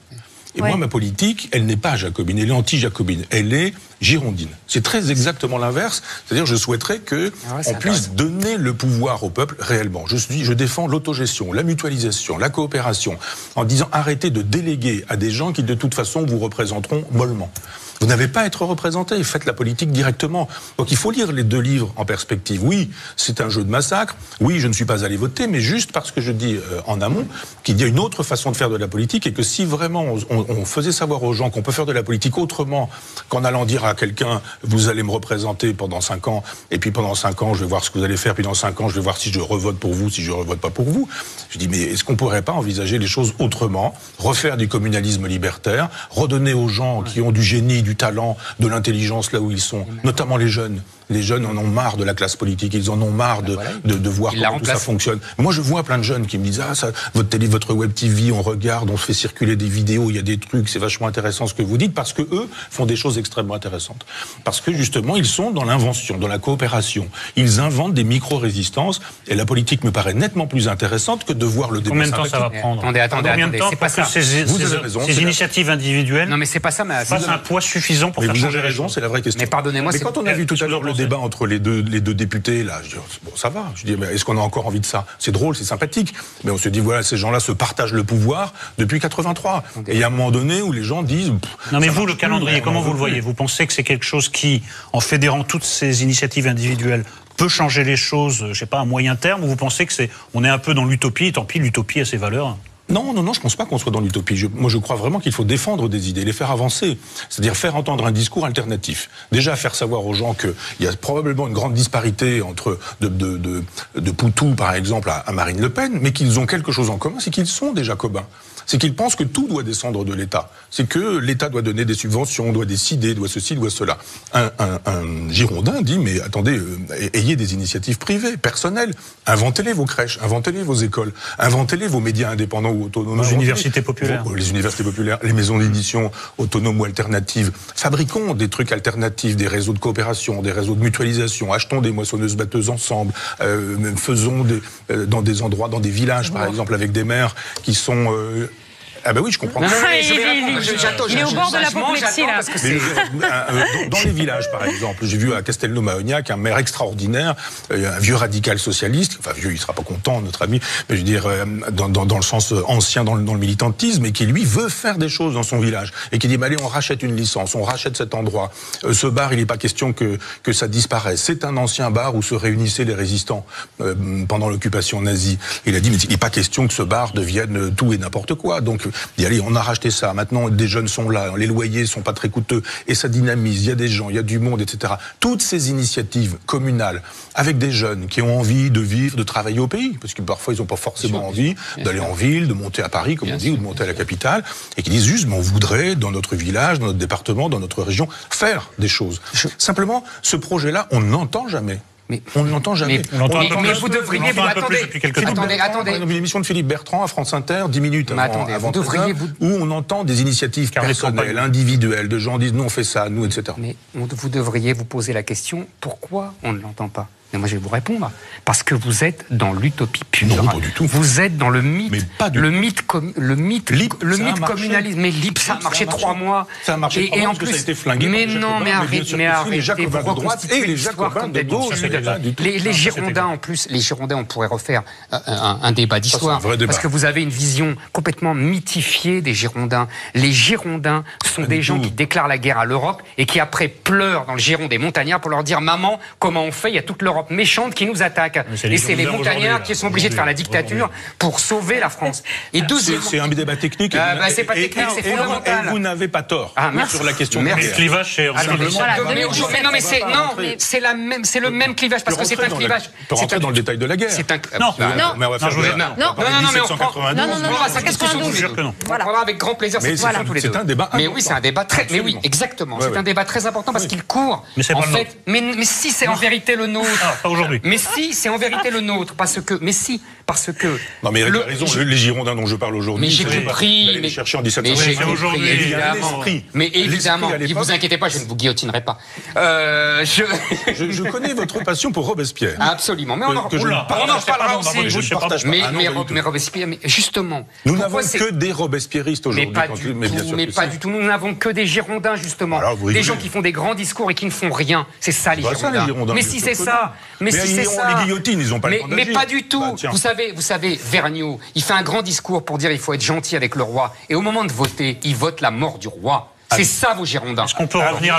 Et Ouais. moi, ma politique, elle n'est pas jacobine, elle est anti-jacobine, elle est girondine. C'est très exactement l'inverse. C'est-à-dire, je souhaiterais que Ah ouais, c'est on puisse donner le pouvoir au peuple réellement. Je suis, je défends l'autogestion, la mutualisation, la coopération, en disant arrêtez de déléguer à des gens qui de toute façon vous représenteront mollement. Vous n'avez pas à être représenté. Faites la politique directement. Donc il faut lire les deux livres en perspective. Oui, c'est un jeu de massacre. Oui, je ne suis pas allé voter, mais juste parce que je dis euh, en amont qu'il y a une autre façon de faire de la politique et que si vraiment on, faisait savoir aux gens qu'on peut faire de la politique autrement qu'en allant dire à quelqu'un vous allez me représenter pendant cinq ans et puis pendant cinq ans je vais voir ce que vous allez faire puis dans cinq ans je vais voir si je revote pour vous si je revote pas pour vous. Je dis mais est-ce qu'on pourrait pas envisager les choses autrement, refaire du communalisme libertaire, redonner aux gens qui ont du génie, du talent, de l'intelligence là où ils sont, notamment les jeunes, les jeunes en ont marre de la classe politique, ils en ont marre de, de, de, voir comment tout ça fonctionne. Moi, je vois plein de jeunes qui me disent ah ça, votre télé, votre web TV, on regarde, on se fait circuler des vidéos, il y a des trucs, c'est vachement intéressant ce que vous dites parce que eux font des choses extrêmement intéressantes. Parce que justement, ils sont dans l'invention, dans la coopération. Ils inventent des micro-résistances et la politique me paraît nettement plus intéressante que de voir le débat. Combien de temps ça va prendre Attendez, attendez, Combien de temps c'est pas ça. Ces, vous avez raison, ces initiatives individuelles. Non, mais c'est pas ça. Mais c'est un poids suffisant pour mais faire vous changer avez raison, c'est la vraie question. Mais pardonnez-moi, mais quand on a vu tout à l'heure le débat entre les deux les deux députés, là, je dis, bon, ça va. Je dis, mais est-ce qu'on a encore envie de ça? C'est drôle, c'est sympathique. Mais on se dit, voilà, ces gens-là se partagent le pouvoir depuis 83. Et il y a un moment donné où les gens disent. Non, mais vous, le calendrier, comment vous le voyez? Vous pensez que c'est quelque chose qui, en fédérant toutes ces initiatives individuelles, peut changer les choses, je sais pas, à moyen terme, ou vous pensez que c'est, on est un peu dans l'utopie, et tant pis, l'utopie a ses valeurs? Non, non, non, je pense pas qu'on soit dans l'utopie. moi, je crois vraiment qu'il faut défendre des idées, les faire avancer. C'est-à-dire faire entendre un discours alternatif. Déjà, faire savoir aux gens qu'il y a probablement une grande disparité entre de, de, de, Poutou, par exemple, à, Marine Le Pen, mais qu'ils ont quelque chose en commun, c'est qu'ils sont des jacobins c'est qu'ils pensent que tout doit descendre de l'État. C'est que l'État doit donner des subventions, doit décider, doit ceci, doit cela. Un, Girondin dit, mais attendez, euh, ayez des initiatives privées, personnelles. Inventez-les vos crèches, inventez-les vos écoles, inventez-les vos médias indépendants ou autonomes. Les universités populaires. les universités populaires, les maisons d'édition autonomes ou alternatives. Fabriquons des trucs alternatifs, des réseaux de coopération, des réseaux de mutualisation. Achetons des moissonneuses-batteuses ensemble. Euh, faisons des, euh, dans des endroits, dans des villages, par exemple, avec des maires qui sont ah ben oui, je comprends. il, est au bord de l'apoplexie là. Euh, dans les villages, par exemple, j'ai vu à Castelnau-Mahoniac un maire extraordinaire, euh, un vieux radical socialiste. Enfin vieux, il sera pas content, notre ami, mais je veux dire euh, dans, dans, dans le sens ancien, dans le, dans le, militantisme, et qui lui veut faire des choses dans son village et qui dit mais allez, on rachète une licence, on rachète cet endroit. ce bar, il n'est pas question que que ça disparaisse. C'est un ancien bar où se réunissaient les résistants pendant l'occupation nazie. Il a dit mais il n'est pas question que ce bar devienne tout et n'importe quoi. Donc dit allez, on a racheté ça. Maintenant, des jeunes sont là, les loyers sont pas très coûteux et ça dynamise. Il y a des gens, il y a du monde, etc. Toutes ces initiatives communales avec des jeunes qui ont envie de vivre, de travailler au pays, parce que parfois ils n'ont pas forcément envie d'aller en ville, de monter à Paris, comme on dit, ou de monter à la capitale, et qui disent juste, mais on voudrait dans notre village, dans notre département, dans notre région, faire des choses. Simplement, ce projet-là, on n'entend jamais. Mais on ne l'entend jamais. Mais, on mais, mais vous devriez vous attendez, attendez, attendez. Une émission de Philippe Bertrand à France Inter, 10 minutes avant, attendez, avant vous devriez, vous... où on entend des initiatives personnelles, individuelles, de gens disent nous on fait ça, nous, etc. Mais vous devriez vous poser la question pourquoi on ne l'entend pas? Mais moi, je vais vous répondre. Parce que vous êtes dans l'utopie pure. Non, pas du tout. Vous êtes dans le mythe. Mais pas du le mythe, le mythe, le mythe communalisme. Mais LIP, ça a marché trois mois. Ça a marché et, et en plus, ça a été flingué mais non, mais arrêtez, mais arrêtez. Les Jacobins de droite et les Jacobins de gauche. Les, Girondins, en plus, les Girondins, on pourrait refaire un, un débat d'histoire. Parce que vous avez une vision complètement mythifiée des Girondins. Les Girondins sont des gens qui déclarent la guerre à l'Europe et qui après pleurent dans le giron des montagnards pour leur dire maman, comment on fait? Il y a toute l'Europe méchante qui nous attaque. Et c'est les montagnards qui sont obligés de faire la dictature pour sauver la France. Et C'est un débat technique. Euh, bah, c'est pas technique, c'est fondamental. Et vous n'avez pas tort ah, sur la question. Merci. Clivage, c'est non, mais c'est non, c'est la même, c'est le même clivage parce que c'est un clivage. Pour rentrer dans le détail de la guerre. C'est un. Non, non, mais on va faire. Non, non, non, mais on prend. Non, non, non, On prendra avec grand plaisir. C'est un débat. Mais oui, c'est un débat très. Mais oui, exactement. C'est un débat très important parce qu'il court. Mais c'est pas le nôtre. Mais si c'est en vérité le nôtre. Mais si c'est en vérité le nôtre, parce que, mais si, parce que. Non, mais il a raison, les Girondins dont je parle aujourd'hui. Mais j'ai compris. Mais chercher en Mais j'ai compris, évidemment. Mais évidemment, ne vous inquiétez pas, je ne vous guillotinerai pas. Euh, je... je... connais votre passion pour Robespierre. Absolument, mais on, en, reparlera aussi. Mais, mais, mais, Robespierre, mais justement. Nous n'avons que des Robespierristes aujourd'hui. Mais pas du tout, mais pas du tout. Nous n'avons que des Girondins, justement. Des gens qui font des grands discours et qui ne font rien. C'est ça, les Girondins. Mais si c'est ça, mais si c'est ça. Les guillotines, ils n'ont pas Mais pas du tout. Bah, vous savez, vous savez, Vergniaud, il fait un grand discours pour dire il faut être gentil avec le roi. Et au moment de voter, il vote la mort du roi. Ah c'est ça vos Girondins.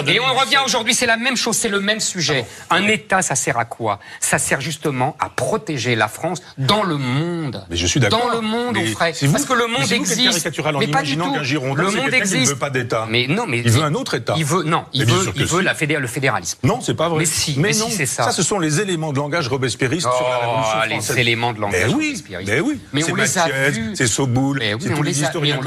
Et on revient aujourd'hui, c'est la même chose, c'est le même sujet. Ah un État, ça sert à quoi? Ça sert justement à protéger la France dans le monde. Mais je suis d'accord. Dans le monde, on ferait. Parce que le monde existe. Mais pas du tout. Girondin, le monde existe. Il veut pas d'État. Mais non, mais il veut un autre État. Il veut non, il eh veut, la le fédéralisme. Non, c'est pas vrai. Mais si, mais, non, c'est ça. Ça, ce sont les éléments de langage robespierriste oh, sur la oh, Révolution française. Les éléments de langage. Mais oui, mais oui. Mais on. C'est Soboul. C'est tous les historiens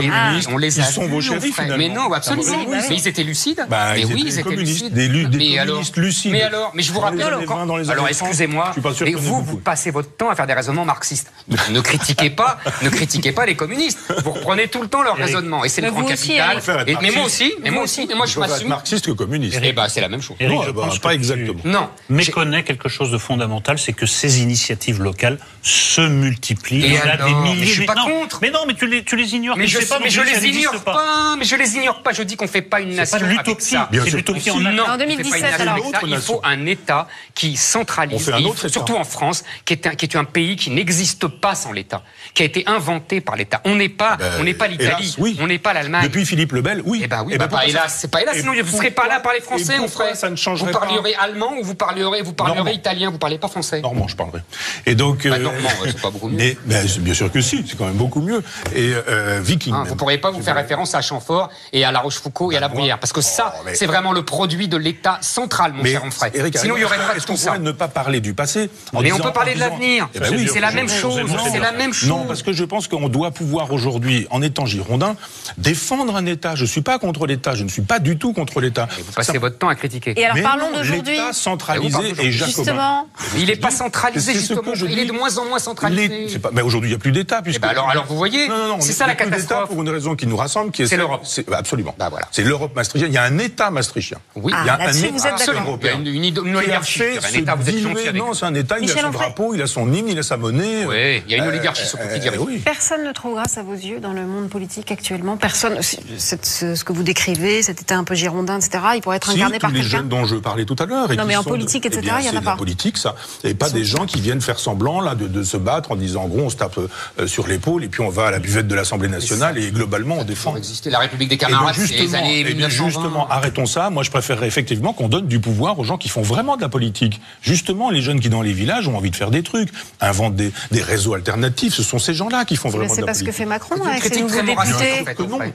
les a Ils sont ah, vos chefs finalement. Mais non, absolument. Bah bah oui, mais ils étaient lucides. Bah, mais oui, ils étaient lucides. Des, lu des mais alors, lucides. Mais alors, mais je vous rappelle encore. Alors, excusez-moi. Mais vous, vous passez votre temps à faire des raisonnements marxistes. ne critiquez pas, ne critiquez pas les communistes. Vous reprenez tout le temps leur raisonnement, et c'est le grand capital. mais moi aussi, mais moi aussi, moi je. Marxiste que communiste. Eh ben, c'est la même chose. Non, eh ben, pas exactement. Non. Méconnaît quelque chose de fondamental, c'est que ces initiatives locales se multiplient. Et là, des milliers. Je suis pas contre. Mais non, mais tu les, ignores. Pas, mais je les ignore pas. Mais je les ignore pas. Je dis qu'on ne fait pas une nation pas. C'est l'utopie. Non, en 2017, alors. Il faut un État qui centralise, autre, surtout en France, qui est, un, qui est un pays qui n'existe pas sans l'État, qui a été inventé par l'État. On n'est pas, ben, pas l'Italie, on n'est pas l'Allemagne. Depuis Philippe le Bel, oui. Eh ben oui, eh ben bah, pas hélas, c'est pas hélas. Sinon, vous ne serez pas là par les Français. On ferait, vous parlerez allemand ou vous parlerez, italien, vous ne parlez pas français. Normand, je parlerai. Et donc. Bah, euh, c'est pas beaucoup mieux. Bien sûr que si, c'est quand même beaucoup mieux. Et euh, viking. Ah, vous ne pourrez pas vous faire référence à Chamfort et à La Rochefoucauld et à la bah, bruyère Parce que ça, oh, c'est vraiment le produit de l'État central, mon mais, cher Onfray. Sinon, il y aurait pas de tout ça. Ne pas parler du passé. Mais on peut parler de l'avenir. Eh ben c'est la même chose. La même chose. Non, parce que je pense qu'on doit pouvoir aujourd'hui, en étant girondin, défendre un État. Je ne suis pas contre l'État. Je ne suis pas du tout contre l'État. Vous passez votre temps à critiquer. Et alors, parlons d'aujourd'hui. L'État centralisé et. Justement. Il n'est pas centralisé, justement. Il est de moins en moins centralisé. Mais aujourd'hui, il n'y a plus d'État. Eh ben alors, vous voyez, c'est ça la catastrophe. Pour une raison qui nous rassemble, qui est. C'est l'Europe. Absolument. Bah, c'est l'Europe maastrichtienne. Il y a un État maastrichtien. Oui, ah, il y a ah, un État européen. Une, une, une oligarchie. Un État, vous êtes. Non, c'est un État, il a son drapeau, il a son hymne, il a sa monnaie. Oui, il y a une euh, oligarchie, ce qu'on peut. Personne ne trouve grâce à vos yeux dans le monde politique actuellement. Personne. Ce que vous décrivez, cet État un peu girondin, etc., il pourrait être incarné par quelqu'un. les jeunes dont je parlais tout à l'heure. Non, mais en politique, etc., eh il n'y en a pas. politique, ça. Et pas des gens qui viennent faire semblant, de se battre en disant, gros, on se tape euh, sur l'épaule et puis on va à la buvette de l'Assemblée nationale et globalement, on défend. La République des camarades, les années 1920. Justement, arrêtons ça. Moi, je préférerais effectivement qu'on donne du pouvoir aux gens qui font vraiment de la politique. Justement, les jeunes qui, dans les villages, ont envie de faire des trucs, inventent des, réseaux alternatifs. Ce sont ces gens-là qui font vraiment de la politique. C'est pas ce que fait Macron avec ses nouveaux députés.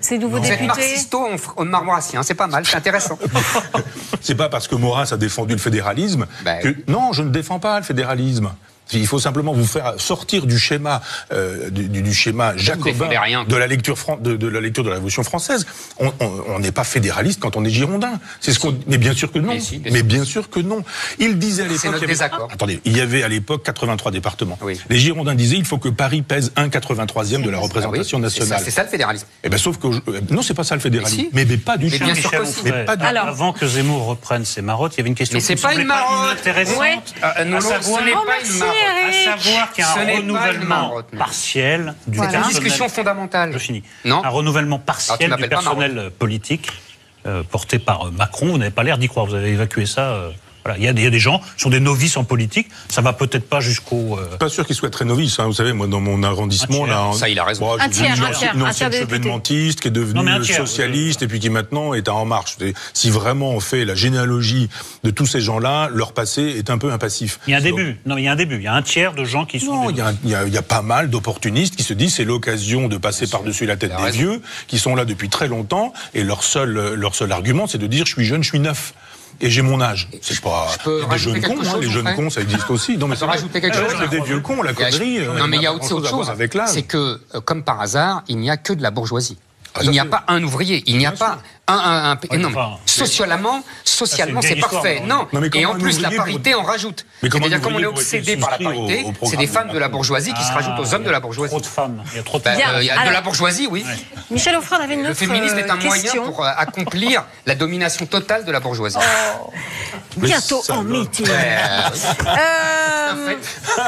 Ces nouveaux députés. marxisto on. C'est pas mal, c'est intéressant. Hein. c'est pas parce que Maurras a défendu le fédéralisme que. Non, je ne défends pas le fédéralisme. Il faut simplement vous faire sortir du schéma euh, du, schéma jacobin rien. de la lecture de, la lecture de la Révolution française. On n'est pas fédéraliste quand on est girondin. C'est ce qu'on. Mais bien sûr que non. Mais, bien, sûr que non. Il disait à l'époque. Avait... Ah, attendez, il y avait à l'époque 83 départements. Les Girondins disaient il faut que Paris pèse 1,83e de la ah représentation nationale. C'est ça, le fédéralisme. Eh ben sauf que euh, non, c'est pas ça le fédéralisme. Mais, si. mais, mais pas du tout. Ouais. Du... Alors... Avant que Zemmour reprenne ses marottes, il y avait une question. Mais c'est pas une marotte. Intéressante. Non, non, n'est pas une marotte. À savoir qu'il y a un renouvellement partiel du personnel. Politique. Euh, porté par euh, Macron. Vous n'avez pas l'air d'y croire. Vous avez évacué ça. Euh, voilà, il y, a, il y a des gens qui sont des novices en politique. Ça va peut-être pas jusqu'au. Euh... Pas sûr qu'ils soient très novices. Hein. Vous savez, moi, dans mon arrondissement, là, hein, ça, il a raison. Oh, un tiers, un tiers, qui est devenue non, tiers, socialiste et puis qui maintenant est à en marche. Si vraiment on fait la généalogie de tous ces gens-là, leur passé est un peu impassif. Il y a un Donc... début. Non, il y a un début. Il y a un tiers de gens qui sont. Non, il y, a, il, y a, y, a pas mal d'opportunistes qui se disent c'est l'occasion de passer par-dessus la tête des raison. vieux qui sont là depuis très longtemps et leur seul leur seul argument c'est de dire je suis jeune, je suis neuf et j'ai mon âge. C'est pas des jeunes cons, hein, les jeunes cons, ça existe aussi. Non, mais ça rajouter quelque chose. C'est des vieux cons, la connerie. Euh, non, mais il y a autre chose. C'est que, euh, comme par hasard, il n'y a que de la bourgeoisie. Ah, il n'y a pas un ouvrier, il n'y a pas un, un, un non, enfin, socialement, socialement, ah, c'est parfait. Histoire, non. non et en plus, la parité pour... en rajoute. C'est-à-dire, comme on est obsédé par la parité, c'est des femmes de la bourgeoisie qui se ah, rajoutent aux hommes de la bourgeoisie. Trop de femmes. Il y a trop de bah, femmes. Euh, il y a de la bourgeoisie, oui. Michel Offrand avait une autre Le féminisme est un moyen pour euh, accomplir la domination totale de la bourgeoisie. Oh. Bientôt en meeting.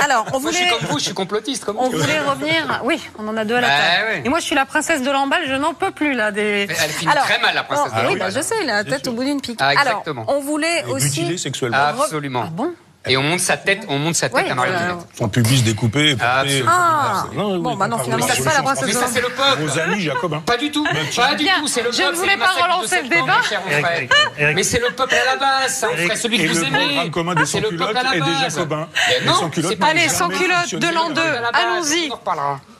Alors, on voulait. Moi, je suis comme vous, je suis complotiste. On voulait revenir. Oui, on en a deux à la bah table. Et moi, je suis la princesse de l'emballe, je n'en peux plus là. Des... Elle finit très mal princesse de oui, bah, je sais, la tête au bout d'une pique. Ah, Alors, exactement. on voulait aussi. mutilée sexuellement. Absolument. Ah bon? Et on monte sa tête, on monte sa tête à marionnette. Son pubis découpé. Ah, bon, bah non, finalement, ça se passe la brosse Mais ça, c'est le peuple. Vos amis, Jacob. Pas du tout. Pas du tout. C'est le peuple. Je ne voulais pas relancer le débat. Mais c'est le peuple à la base. Ça, on ferait celui que vous aimez. commun des C'est le peuple à la et des base. Jacobins. Non, c'est pas Allez, sans culotte de l'an 2, allons-y.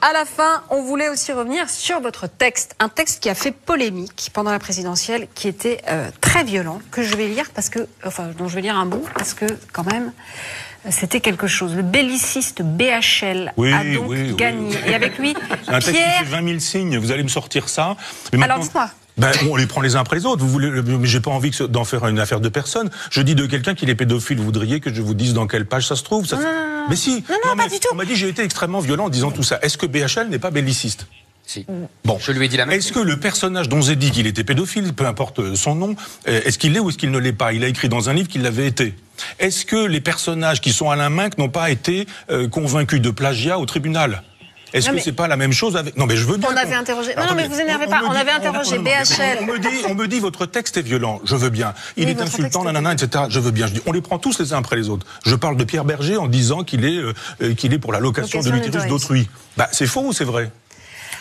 À la fin, on voulait aussi revenir sur votre texte, un texte qui a fait polémique pendant la présidentielle, qui était euh, très violent, que je vais lire parce que, enfin, dont je vais lire un bout parce que quand même, c'était quelque chose. Le belliciste BHL Oui, a donc oui, gagné. oui. Et avec lui, un texte qui Pierre. fait 20 000 signes. Vous allez me sortir ça. Mais Alors, maintenant- dites-moi. Ben, on les prend les uns après les autres. Vous voulez, mais j'ai pas envie d'en faire une affaire de personne. Je dis de quelqu'un qui est pédophile. Vous voudriez que je vous dise dans quelle page ça se trouve ça se- Mais si. Non, mais On m'a dit j'ai été extrêmement violent en disant tout ça. Est-ce que BHL n'est pas belliciste? Si. Bon. Je lui ai dit la même Est-ce que le personnage dont j'ai dit qu'il était pédophile, peu importe euh, son nom, euh, est-ce qu'il l'est ou est-ce qu'il ne l'est pas? Il a écrit dans un livre qu'il l'avait été. Est-ce que les personnages qui sont Alain Minck n'ont pas été euh, convaincus de plagiat au tribunal? Est-ce que c'est pas la même chose avec Non, mais je veux bien. On avait interrogé. Non, non, mais vous énervez on- pas. On dit- avait interrogé BHL. On me dit, on me dit votre texte est violent. Je veux bien. Il Oui, est insultant, nanana, etc. Je veux bien. Je dis, on les prend tous les uns après les autres. Je parle de Pierre Berger en disant qu'il est, qu'il est pour la location, Location de l'utérus d'autrui. Bah, c'est faux ou c'est vrai?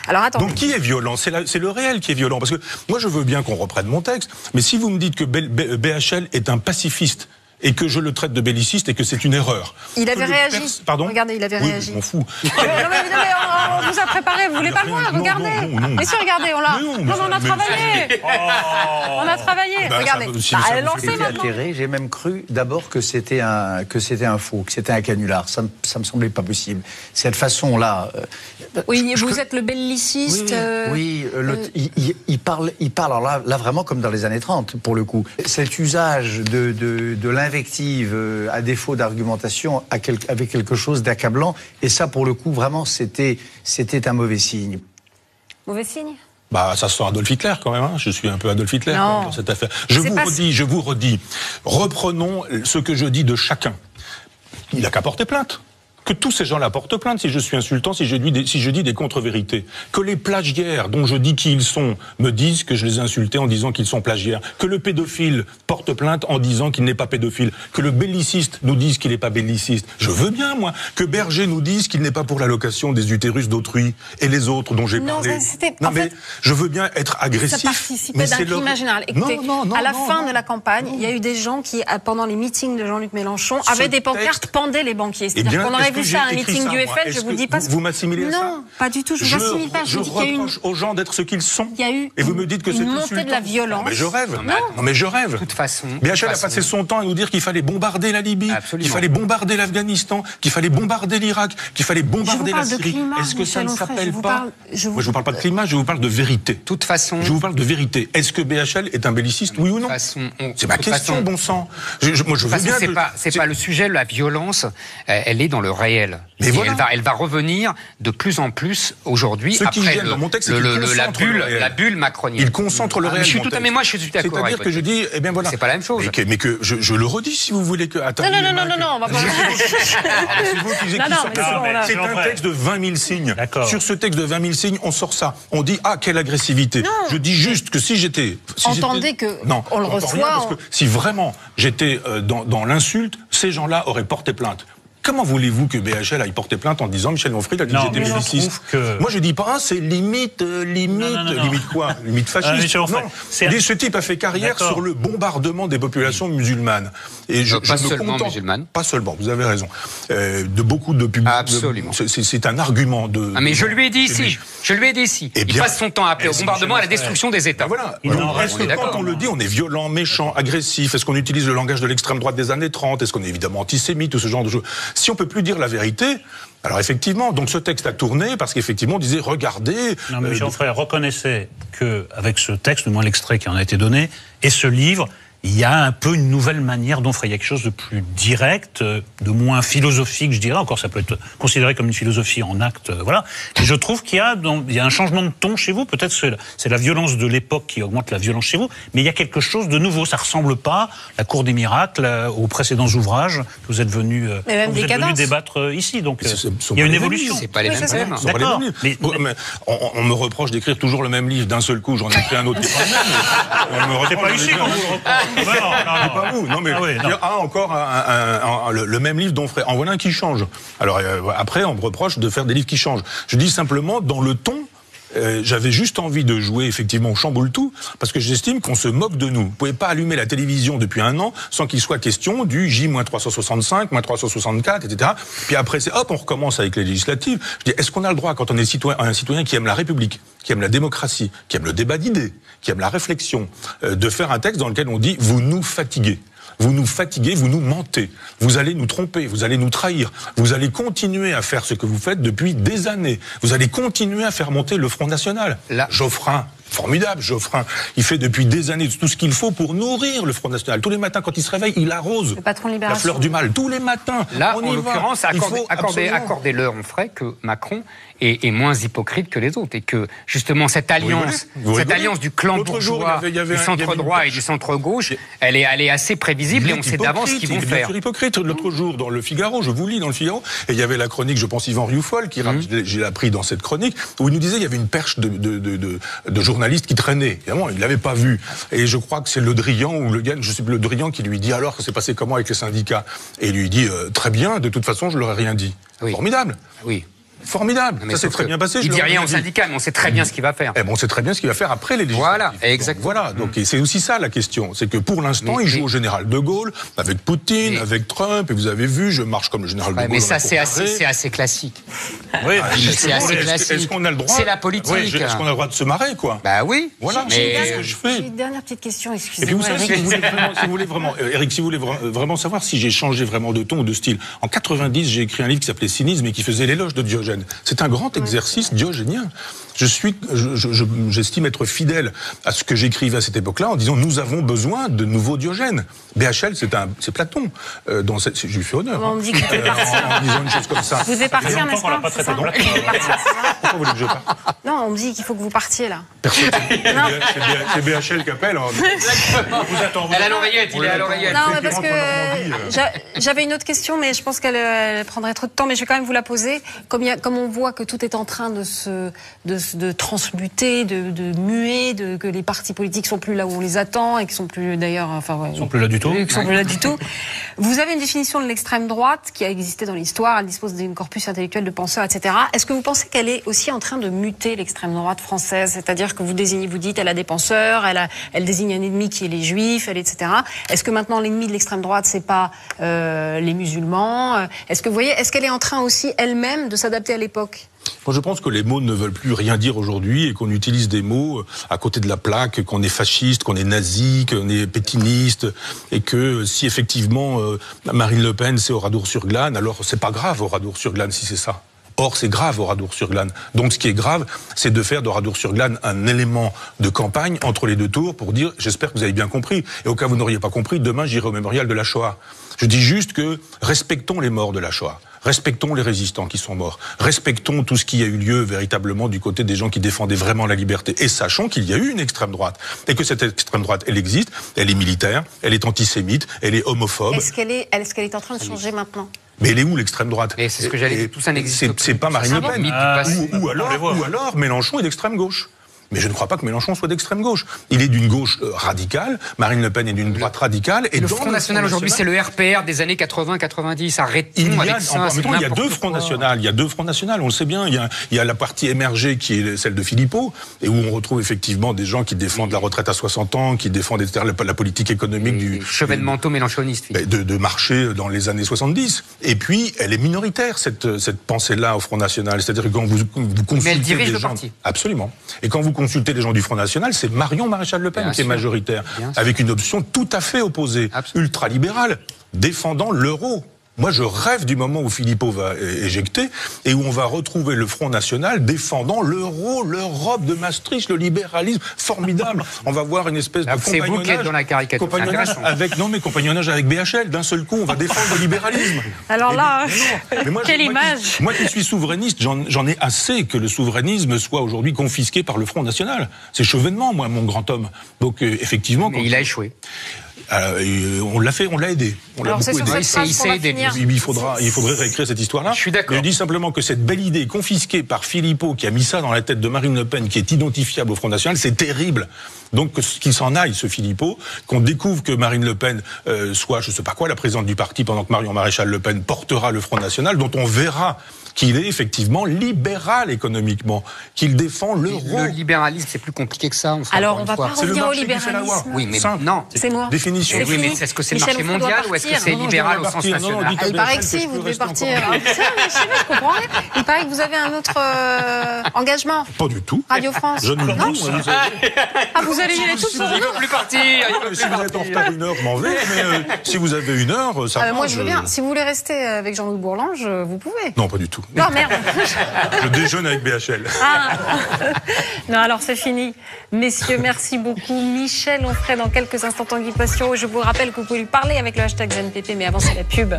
Alors attendez. donc qui est violent? C'est le réel qui est violent. Parce que moi, je veux bien qu'on reprenne mon texte, mais si vous me dites que BHL est un pacifiste et que je le traite de belliciste et que c'est une erreur. Il avait réagi. pers- Pardon Regardez, il avait Oui, réagi. Je m'en fous. non, mais, non, mais on, on vous a préparé, vous voulez pas le voir Regardez. non, non, non. Mais si, regardez, on l'a. Non, Non, mais on a travaillé. On a travaillé. Regardez. si Bah, ça me lancez fait maintenant. J'ai même cru d'abord que c'était un que c'était un faux, que c'était un canular. Ça me, ça me semblait pas possible. Cette façon-là. euh, Oui, je- vous je- êtes le belliciste. oui, euh, oui, euh, le- euh, il, parle, il parle alors là, là vraiment comme dans les années 30 pour le coup. Cet usage de, de, de euh, à défaut d'argumentation quel- avec quelque chose d'accablant et ça pour le coup vraiment c'était c'était un mauvais signe. Mauvais signe? Bah, ça sent Adolf Hitler quand même. hein. Je suis un peu Adolf Hitler dans cette affaire. Je vous pas- redis, je vous redis. Reprenons ce que je dis de chacun. Il n'a qu'à porter plainte. Que tous ces gens-là portent plainte si je suis insultant, si je dis des, si je dis des contre-vérités. Que les plagiaires dont je dis qui ils sont me disent que je les ai insultés en disant qu'ils sont plagiaires. Que le pédophile porte plainte en disant qu'il n'est pas pédophile. Que le belliciste nous dise qu'il n'est pas belliciste. Je veux bien, moi. Que Berger nous dise qu'il n'est pas pour la location des utérus d'autrui et les autres dont j'ai parlé. non, en mais fait, je veux bien être agressif. Ça participait d'un c'est le- climat général. Écoutez, non, non, non, à la fin de la campagne, il y a eu des gens qui, pendant les meetings de Jean-Luc Mélenchon, Ce avaient des pancartes texte- pendaient les banquiers. Eh C'est-à-dire bien, qu'on aurait vu que ça à un meeting ça, du FN, je vous dis pas. vous- vous m'assimilez à ça Non, pas du tout, je vous assimile pas. Je je une- reproche aux gens d'être ce qu'ils sont. Il y a eu Et vous me dites que une c'est montée insultant. de la violence. Non, mais je rêve. Non. Non, mais je rêve. De toute façon. A passé son temps à nous dire qu'il fallait bombarder la Libye, qu'il fallait bombarder l'Afghanistan, qu'il fallait bombarder l'Irak, qu'il fallait bombarder la Syrie. Est-ce que ça ne s'appelle pas parle- je vous- Moi, je vous parle pas de climat, je vous parle de vérité. De toute façon. Je vous parle de vérité. Est-ce que BHL est un belliciste, oui ou non C'est ma question, façon- bon sang. Je, je- moi, je veux bien. c'est pas, c'est pas le sujet. La violence, elle est dans le réel. Mais Et voilà. elle va, elle va revenir de plus en plus aujourd'hui. Après gêne le, dans mon texte, le- la bulle, la bulle macronienne. Il concentre le Ah, mais réel. Je suis tout à mais moi, je suis d'accord. C'est-à-dire que je dis, eh bien voilà. C'est pas la même chose. Mais que, mais que je, je le redis si vous voulez que. Non, non, non, non, non, on va pas. C'est vous qui, c'est un texte de 20 000 signes. Sur ce texte de 20 000 signes, on sort ça. On dit ah quelle agressivité. Je dis juste que si j'étais, Entendez que non, on le reçoit, rien, parce que si vraiment j'étais euh, dans l'insulte, ces gens-là auraient porté plainte. Comment voulez-vous que BHL aille porter plainte en disant Michel Onfray a dit Non, que j'étais mais je belliciste trouve que- Moi je dis pas ah, c'est limite euh, limite Non, non, non, non. limite quoi limite fasciste. Onfray, non, ce type a fait carrière sur le bombardement des populations musulmanes. Et je, Euh, pas je me seulement contente- musulmanes. Pas seulement, vous avez raison. Euh, de beaucoup de publics. Absolument. c'est- un argument de. Ah, mais je lui ai dit ici, je lui ai dit ici. Eh Il bien- passe son temps à appeler Eh, au c'est bombardement, à la destruction des États. Voilà. Il en reste quand on le dit, on est violent, méchant, agressif? Est-ce qu'on utilise le langage de l'extrême droite des années 30 Est-ce qu'on est évidemment antisémite ou ce genre de choses? Si on peut plus dire la vérité, alors effectivement, donc ce texte a tourné parce qu'effectivement on disait regardez. Non, mais euh, Michel Onfray reconnaissait que avec ce texte, du moins l'extrait qui en a été donné, et ce livre, il y a un peu une nouvelle manière a quelque chose de plus direct, de moins philosophique, je dirais. Encore, ça peut être considéré comme une philosophie en acte, euh, voilà. Et je trouve qu'il y a, il y a un changement de ton chez vous. Peut-être que c'est la- c'est la violence de l'époque qui augmente la violence chez vous, mais il y a quelque chose de nouveau. Ça ressemble pas, la Cour des miracles, euh, aux précédents ouvrages que vous êtes venus, euh, vous êtes venus débattre ici. Donc, il y a une les évolution. C'est pas les mêmes les D'accord. mêmes livres. Mais- Bon, mais on, on me reproche d'écrire toujours le même livre d'un seul coup. J'en ai écrit un autre. qui est pas le même, mais on me reproche pas ici qu'on vous le non, pas vous. Non, mais ah ah, encore le, même livre dont En voilà un qui change. Alors euh, après, on me reproche de faire des livres qui changent. Je dis simplement, dans le ton, euh, j'avais juste envie de jouer effectivement au chamboule tout parce que j'estime qu'on se moque de nous. Vous pouvez pas allumer la télévision depuis un an sans qu'il soit question du J-365, 364, etc. Puis après, c'est hop, on recommence avec les législatives. Je dis, est-ce qu'on a le droit, quand on est citoyen, un citoyen qui aime la République, qui aime la démocratie, qui aime le débat d'idées, qui aime la réflexion, euh, de faire un texte dans lequel on dit, vous nous fatiguez? Vous nous fatiguez, vous nous mentez, vous allez nous tromper, vous allez nous trahir, vous allez continuer à faire ce que vous faites depuis des années, vous allez continuer à faire monter le Front National. Là. Geoffrin, formidable, Geoffrin. Il fait depuis des années tout ce qu'il faut pour nourrir le Front National. Tous les matins, quand il se réveille, il arrose la fleur du mal. Tous les matins. Là, en l'occurrence, accordez-leur, on ferait que Macron est, moins hypocrite que les autres et que justement cette alliance, cette alliance du clan bourgeois, du centre droit et du centre gauche, elle est, elle est assez prévisible et on sait d'avance ce qu'ils vont faire. Il est hypocrite. L'autre jour, dans le Figaro, je vous lis dans le Figaro, et il y avait la chronique, je pense, Yvan Rioufol, qui mmh. j'ai appris dans cette chronique, où il nous disait qu'il y avait une perche de, de, de, de journalistes qui traînait. Évidemment, il l'avait pas vu. Et je crois que c'est Le Drian ou le gars, je sais Le Drian qui lui dit alors que c'est passé comment avec les syndicats? Et il lui dit euh, très bien. De toute façon, je leur ai rien dit. Formidable. Oui. Formidable. ça s'est très bien passé. Il dit rien au syndicat, mais on sait très bien ce qu'il va faire. Et eh bon, on sait très bien ce qu'il va faire après les législatives. Voilà, exactement. Voilà, donc c'est aussi ça la question. C'est que pour l'instant, il joue au général de Gaulle, avec Poutine, avec Trump, et vous avez vu, je marche comme le général de Gaulle. Mais ça, c'est assez, assez, classique. Oui, ah, c'est assez classique. Est-ce qu'on a le droit C'est la politique. Est-ce qu'on a le droit de se marrer, quoi Bah oui. Voilà, c'est ce que je fais. une dernière petite question, excusez-moi. Et puis vous savez, si vous voulez vraiment, Eric, si vous voulez vraiment savoir si j'ai changé vraiment de ton ou de style, en 90, j'ai écrit un livre qui s'appelait Cynisme et qui faisait l'éloge de Diogène. C'est un grand exercice diogénien. Je suis, j'estime être fidèle à ce que j'écrivais à cette époque-là en disant nous avons besoin de nouveaux Diogènes. BHL, c'est un, c'est Platon. Euh, dans cette, je lui fais honneur. On me dit que vous êtes parti. En, disant une chose comme ça. Vous êtes parti, n'est-ce pas, pas traité Pourquoi vous voulez que je parte Non, on me dit qu'il faut que vous partiez là. Personne. C'est BHL qui appelle. Hein. Vous attend. Elle a l'oreillette. Il est à l'oreillette. Non, parce que euh. j'avais une autre question, mais je pense qu'elle prendrait trop de temps. Mais je vais quand même vous la poser. Comme, il y a, comme on voit que tout est en train de se de, de transmuter, de, de muer, de, que les partis politiques sont plus là où on les attend et qui sont plus d'ailleurs, enfin, ouais, sont plus là du tout. Qui sont plus là du tout. Vous avez une définition de l'extrême droite qui a existé dans l'histoire. Elle dispose d'un corpus intellectuel de penseurs, etc. Est-ce que vous pensez qu'elle est aussi en train de muter l'extrême droite française, c'est-à-dire que vous désignez, vous dites, elle a des penseurs, elle, a, elle désigne un ennemi qui est les juifs, elle, etc. Est-ce que maintenant l'ennemi de l'extrême droite c'est pas euh, les musulmans? Est-ce que vous voyez, est-ce qu'elle est en train aussi elle-même de s'adapter à l'époque? Moi, je pense que les mots ne veulent plus rien dire aujourd'hui et qu'on utilise des mots euh, à côté de la plaque, qu'on est fasciste, qu'on est nazi, qu'on est pétiniste, et que si effectivement euh, Marine Le Pen c'est Oradour-sur-Glane, alors c'est pas grave Oradour-sur-Glane si c'est ça. Or, c'est grave Oradour-sur-Glane. Donc, ce qui est grave, c'est de faire d'Oradour-sur-Glane un élément de campagne entre les deux tours pour dire j'espère que vous avez bien compris. Et au cas où vous n'auriez pas compris, demain, j'irai au mémorial de la Shoah. Je dis juste que respectons les morts de la Shoah. Respectons les résistants qui sont morts. Respectons tout ce qui a eu lieu véritablement du côté des gens qui défendaient vraiment la liberté. Et sachons qu'il y a eu une extrême droite. Et que cette extrême droite, elle existe, elle est militaire, elle est antisémite, elle est homophobe. Est-ce qu'elle est, est, qu'elle est en train de changer maintenant? Mais elle est où l'extrême droite? C'est ce que j'allais dire. Tout ça n'existe C'est pas Marine Le Pen. ou, alors, ou alors Mélenchon est d'extrême gauche. Mais je ne crois pas que Mélenchon soit d'extrême gauche. Il est d'une gauche euh, radicale, Marine Le Pen est d'une droite radicale. Et le Front National aujourd'hui, c'est le RPR des années 80-90. Arrêtons il y a, avec ça. il y a deux Fronts Nationaux. Il y a deux Fronts Nationaux, on le sait bien. Il y, a, il y a la partie émergée qui est celle de Philippot, et où on retrouve effectivement des gens qui défendent la retraite à 60 ans, qui défendent la, politique économique du. Chevènement mélenchoniste. De, de marché dans les années 70. Et puis, elle est minoritaire, cette, cette pensée-là au Front National. C'est-à-dire que quand vous, vous consultez. Mais elle dirige le gens, parti. Absolument. Et quand vous consultez les gens du Front National, c'est Marion Maréchal Le Pen qui est majoritaire, avec une option tout à fait opposée, ultralibérale, défendant l'euro. Moi, je rêve du moment où Philippot va éjecter et où on va retrouver le Front National défendant l'euro, l'Europe de Maastricht, le libéralisme formidable. On va voir une espèce de compagnonnage. C'est vous qui êtes dans la caricature. Compagnonnage avec non mais compagnonnage avec BHL. D'un seul coup, on va défendre le libéralisme. Alors là, quelle image Moi qui suis souverainiste, j'en ai assez que le souverainisme soit aujourd'hui confisqué par le Front National. C'est chevènement, moi, mon grand homme. Donc euh, effectivement, mais il a échoué. Euh, on l'a fait, on l'a aidé. On l'a beaucoup aidé. Il, faudra, il faudrait réécrire cette histoire-là. Je suis d'accord. Je dis simplement que cette belle idée confisquée par Philippot, qui a mis ça dans la tête de Marine Le Pen, qui est identifiable au Front National, c'est terrible. Donc qu'il s'en aille, ce Philippot, qu'on découvre que Marine Le Pen euh, soit, je sais pas quoi, la présidente du parti, pendant que Marion Maréchal Le Pen portera le Front National, dont on verra qu'il est effectivement libéral économiquement, qu'il défend l'euro. Le libéralisme, c'est plus compliqué que ça. Alors, on va pas revenir au libéralisme. Oui, mais non. C'est moi. Définition. Oui, mais est-ce que c'est le marché mondial ou est-ce que c'est libéral au sens national Il paraît que si, vous devez partir. Ah, je comprends rien. Il paraît que vous avez un autre euh, engagement. Pas du tout. Radio France. Je ne. Ah, vous allez y aller tous ne veut plus partir. Si vous êtes en retard une heure, je m'en vais. Mais euh, si vous avez une heure, ça va. Moi, je veux bien. Si vous voulez rester avec Jean-Luc Bourlange, vous pouvez. Non, pas du tout. Non, merde. Je déjeune avec BHL. Ah. Non, alors c'est fini. Messieurs, merci beaucoup. Michel, on ferait dans quelques instants Tanguy Passion. Je vous rappelle que vous pouvez lui parler avec le hashtag ZNPP, mais avant, c'est la pub.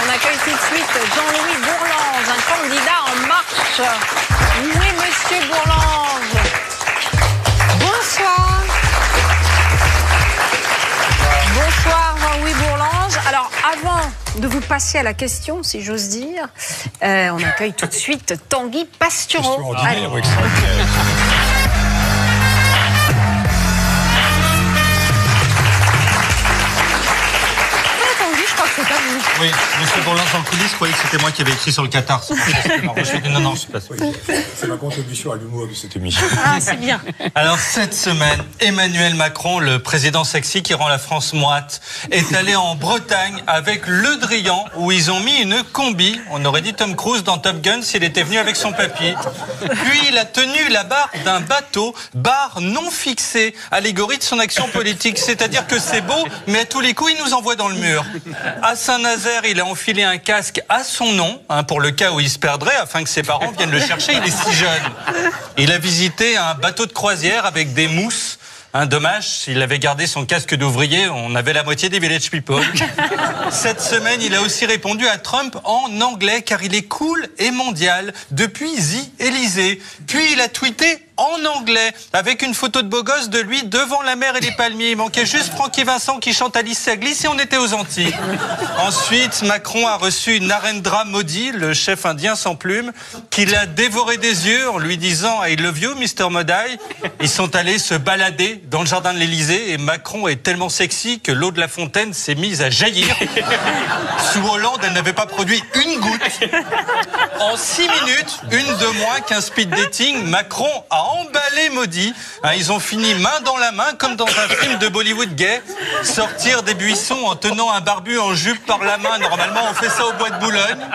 On accueille tout de suite Jean-Louis Bourlange, un candidat en marche. Oui, monsieur Bourlange. Vous passer à la question, si j'ose dire, euh, on accueille tout de suite Tanguy Pastureau. Oui, monsieur Bourlange en coulisses croyait que c'était moi qui avais écrit sur le Qatar. non, non, c'est pas C'est ma contribution à l'humour de cette émission. Ah, c'est bien. Alors, cette semaine, Emmanuel Macron, le président sexy qui rend la France moite, est allé en Bretagne avec Le Drian, où ils ont mis une combi. On aurait dit Tom Cruise dans Top Gun s'il était venu avec son papier. Puis, il a tenu la barre d'un bateau, barre non fixée, allégorie de son action politique. C'est-à-dire que c'est beau, mais à tous les coups, il nous envoie dans le mur. À Il a enfilé un casque à son nom, hein, pour le cas où il se perdrait, afin que ses parents viennent le chercher. Il est si jeune. Il a visité un bateau de croisière avec des mousses. Dommage, s'il avait gardé son casque d'ouvrier, on avait la moitié des village people. Cette semaine, il a aussi répondu à Trump en anglais, car il est cool et mondial depuis The Élysée. Puis il a tweeté en anglais, avec une photo de beau gosse de lui devant la mer et les palmiers. Il manquait juste Francky Vincent qui chante Alice à glisse et on était aux Antilles. Ensuite, Macron a reçu Narendra Modi, le chef indien sans plume, qui l'a dévoré des yeux en lui disant I love you, Mr. Modai. Ils sont allés se balader dans le jardin de l'Elysée et Macron est tellement sexy que l'eau de la fontaine s'est mise à jaillir. Sous Hollande, elle n'avait pas produit une goutte. En six minutes, une de moins qu'un speed dating, Macron a emballé maudit. Hein, ils ont fini main dans la main, comme dans un film de Bollywood gay. Sortir des buissons en tenant un barbu en jupe par la main. Normalement, on fait ça au bois de Boulogne.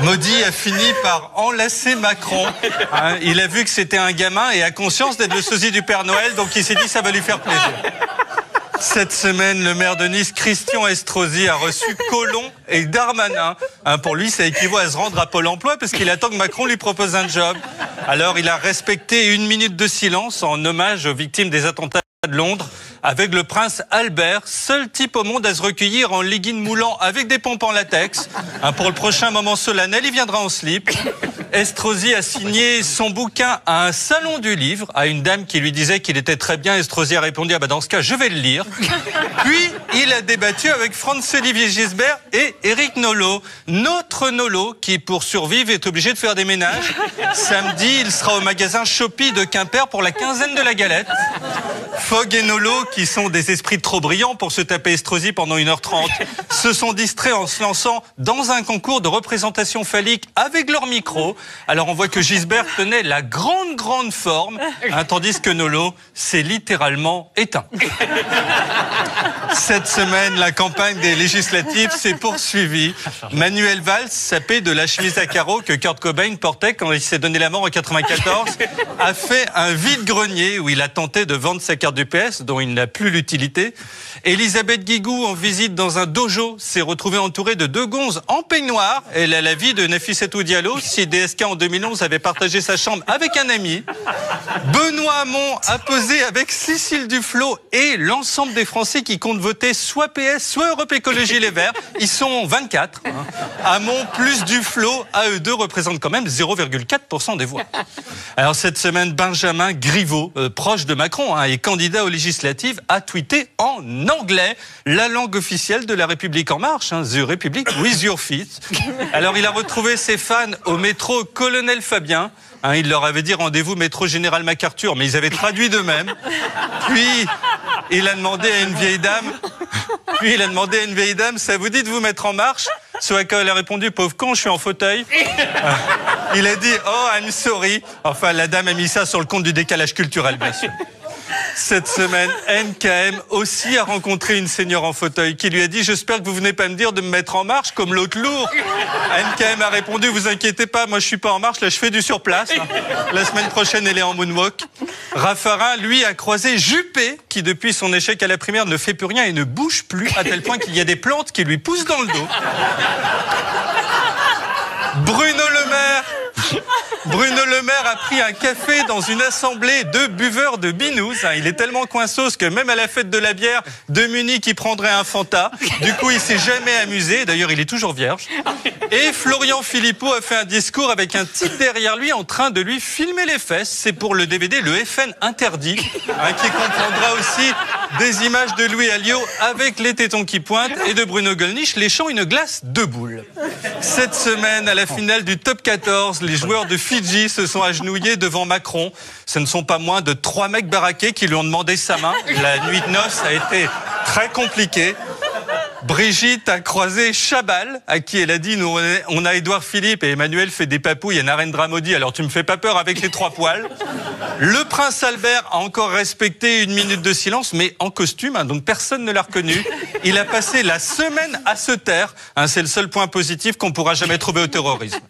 Maudit a fini par enlacer Macron. Hein, il a vu que c'était un gamin et a conscience d'être le sosie du Père Noël, donc il s'est dit ça va lui faire plaisir. Cette semaine, le maire de Nice, Christian Estrosi, a reçu Colomb et Darmanin. Pour lui, ça équivaut à se rendre à Pôle emploi parce qu'il attend que Macron lui propose un job. Alors, il a respecté une minute de silence en hommage aux victimes des attentats de Londres avec le prince Albert, seul type au monde à se recueillir en legging moulant avec des pompes en latex. Pour le prochain moment solennel, il viendra en slip. Estrosi a signé son bouquin à un salon du livre, à une dame qui lui disait qu'il était très bien. Estrosi a répondu, ah bah dans ce cas, je vais le lire. Puis, il a débattu avec Franz-Olivier Gisbert et Eric Nolot. Notre Nolot, qui pour survivre est obligé de faire des ménages. Samedi, il sera au magasin Shopee de Quimper pour la quinzaine de la galette. Fogg et Nolo, qui sont des esprits trop brillants pour se taper Estrosi pendant 1h30, se sont distraits en se lançant dans un concours de représentation phallique avec leur micro. Alors on voit que Gisbert tenait la grande, grande forme, hein, tandis que Nolo s'est littéralement éteint. Cette semaine, la campagne des législatives s'est poursuivie. Manuel Valls, sapé de la chemise à carreaux que Kurt Cobain portait quand il s'est donné la mort en 94, a fait un vide-grenier où il a tenté de vendre sa carte du PS, dont il n'a plus l'utilité. Elisabeth Guigou, en visite dans un dojo, s'est retrouvée entourée de deux gonzes en peignoir. Elle a la vie de Nafissatou Diallo, si DSK en 2011 avait partagé sa chambre avec un ami. Benoît Hamon a posé avec Cécile Duflot et l'ensemble des Français qui comptent voter soit PS, soit Europe Écologie Les Verts. Ils sont 24. Hein. Hamon plus Duflot, à eux deux représentent quand même 0,4% des voix. Alors cette semaine, Benjamin Griveaux, euh, proche de Macron hein, et candidat aux législatives, a tweeté en anglais la langue officielle de la République en marche, hein, The Republic with your feet. Alors il a retrouvé ses fans au métro Colonel Fabien. Hein, il leur avait dit rendez-vous métro Général MacArthur, mais ils avaient traduit d'eux-mêmes. Puis il a demandé à une vieille dame, puis il a demandé à une vieille dame, ça vous dit de vous mettre en marche? Ce à quoi elle a répondu, pauvre con, je suis en fauteuil. Il a dit, oh, I'm sorry. Enfin, la dame a mis ça sur le compte du décalage culturel, bien sûr. Cette semaine, NKM aussi a rencontré une seigneur en fauteuil qui lui a dit J'espère que vous venez pas me dire de me mettre en marche comme l'autre lourd. NKM a répondu Vous inquiétez pas, moi je suis pas en marche, là je fais du surplace. La semaine prochaine, elle est en moonwalk. Raffarin, lui, a croisé Juppé, qui depuis son échec à la primaire ne fait plus rien et ne bouge plus, à tel point qu'il y a des plantes qui lui poussent dans le dos. Bruno Le Maire Bruno Le Maire a pris un café dans une assemblée de buveurs de binous. Hein, il est tellement coinsos que même à la fête de la bière de Munich, il prendrait un Fanta. Du coup, il s'est jamais amusé. D'ailleurs, il est toujours vierge. Et Florian Philippot a fait un discours avec un type derrière lui en train de lui filmer les fesses. C'est pour le DVD Le FN interdit, hein, qui comprendra aussi des images de Louis Alliot avec les tétons qui pointent et de Bruno Gollnisch léchant une glace de boule. Cette semaine, à la finale du top 14, les joueurs de Fidji se sont agenouillés devant Macron. Ce ne sont pas moins de trois mecs baraqués qui lui ont demandé sa main. La nuit de noces a été très compliquée. Brigitte a croisé Chabal, à qui elle a dit on a Édouard Philippe et Emmanuel fait des papouilles et Narendra Modi, alors tu me fais pas peur avec les trois poils. Le prince Albert a encore respecté une minute de silence, mais en costume, hein, donc personne ne l'a reconnu. Il a passé la semaine à se taire. Hein, c'est le seul point positif qu'on pourra jamais trouver au terrorisme.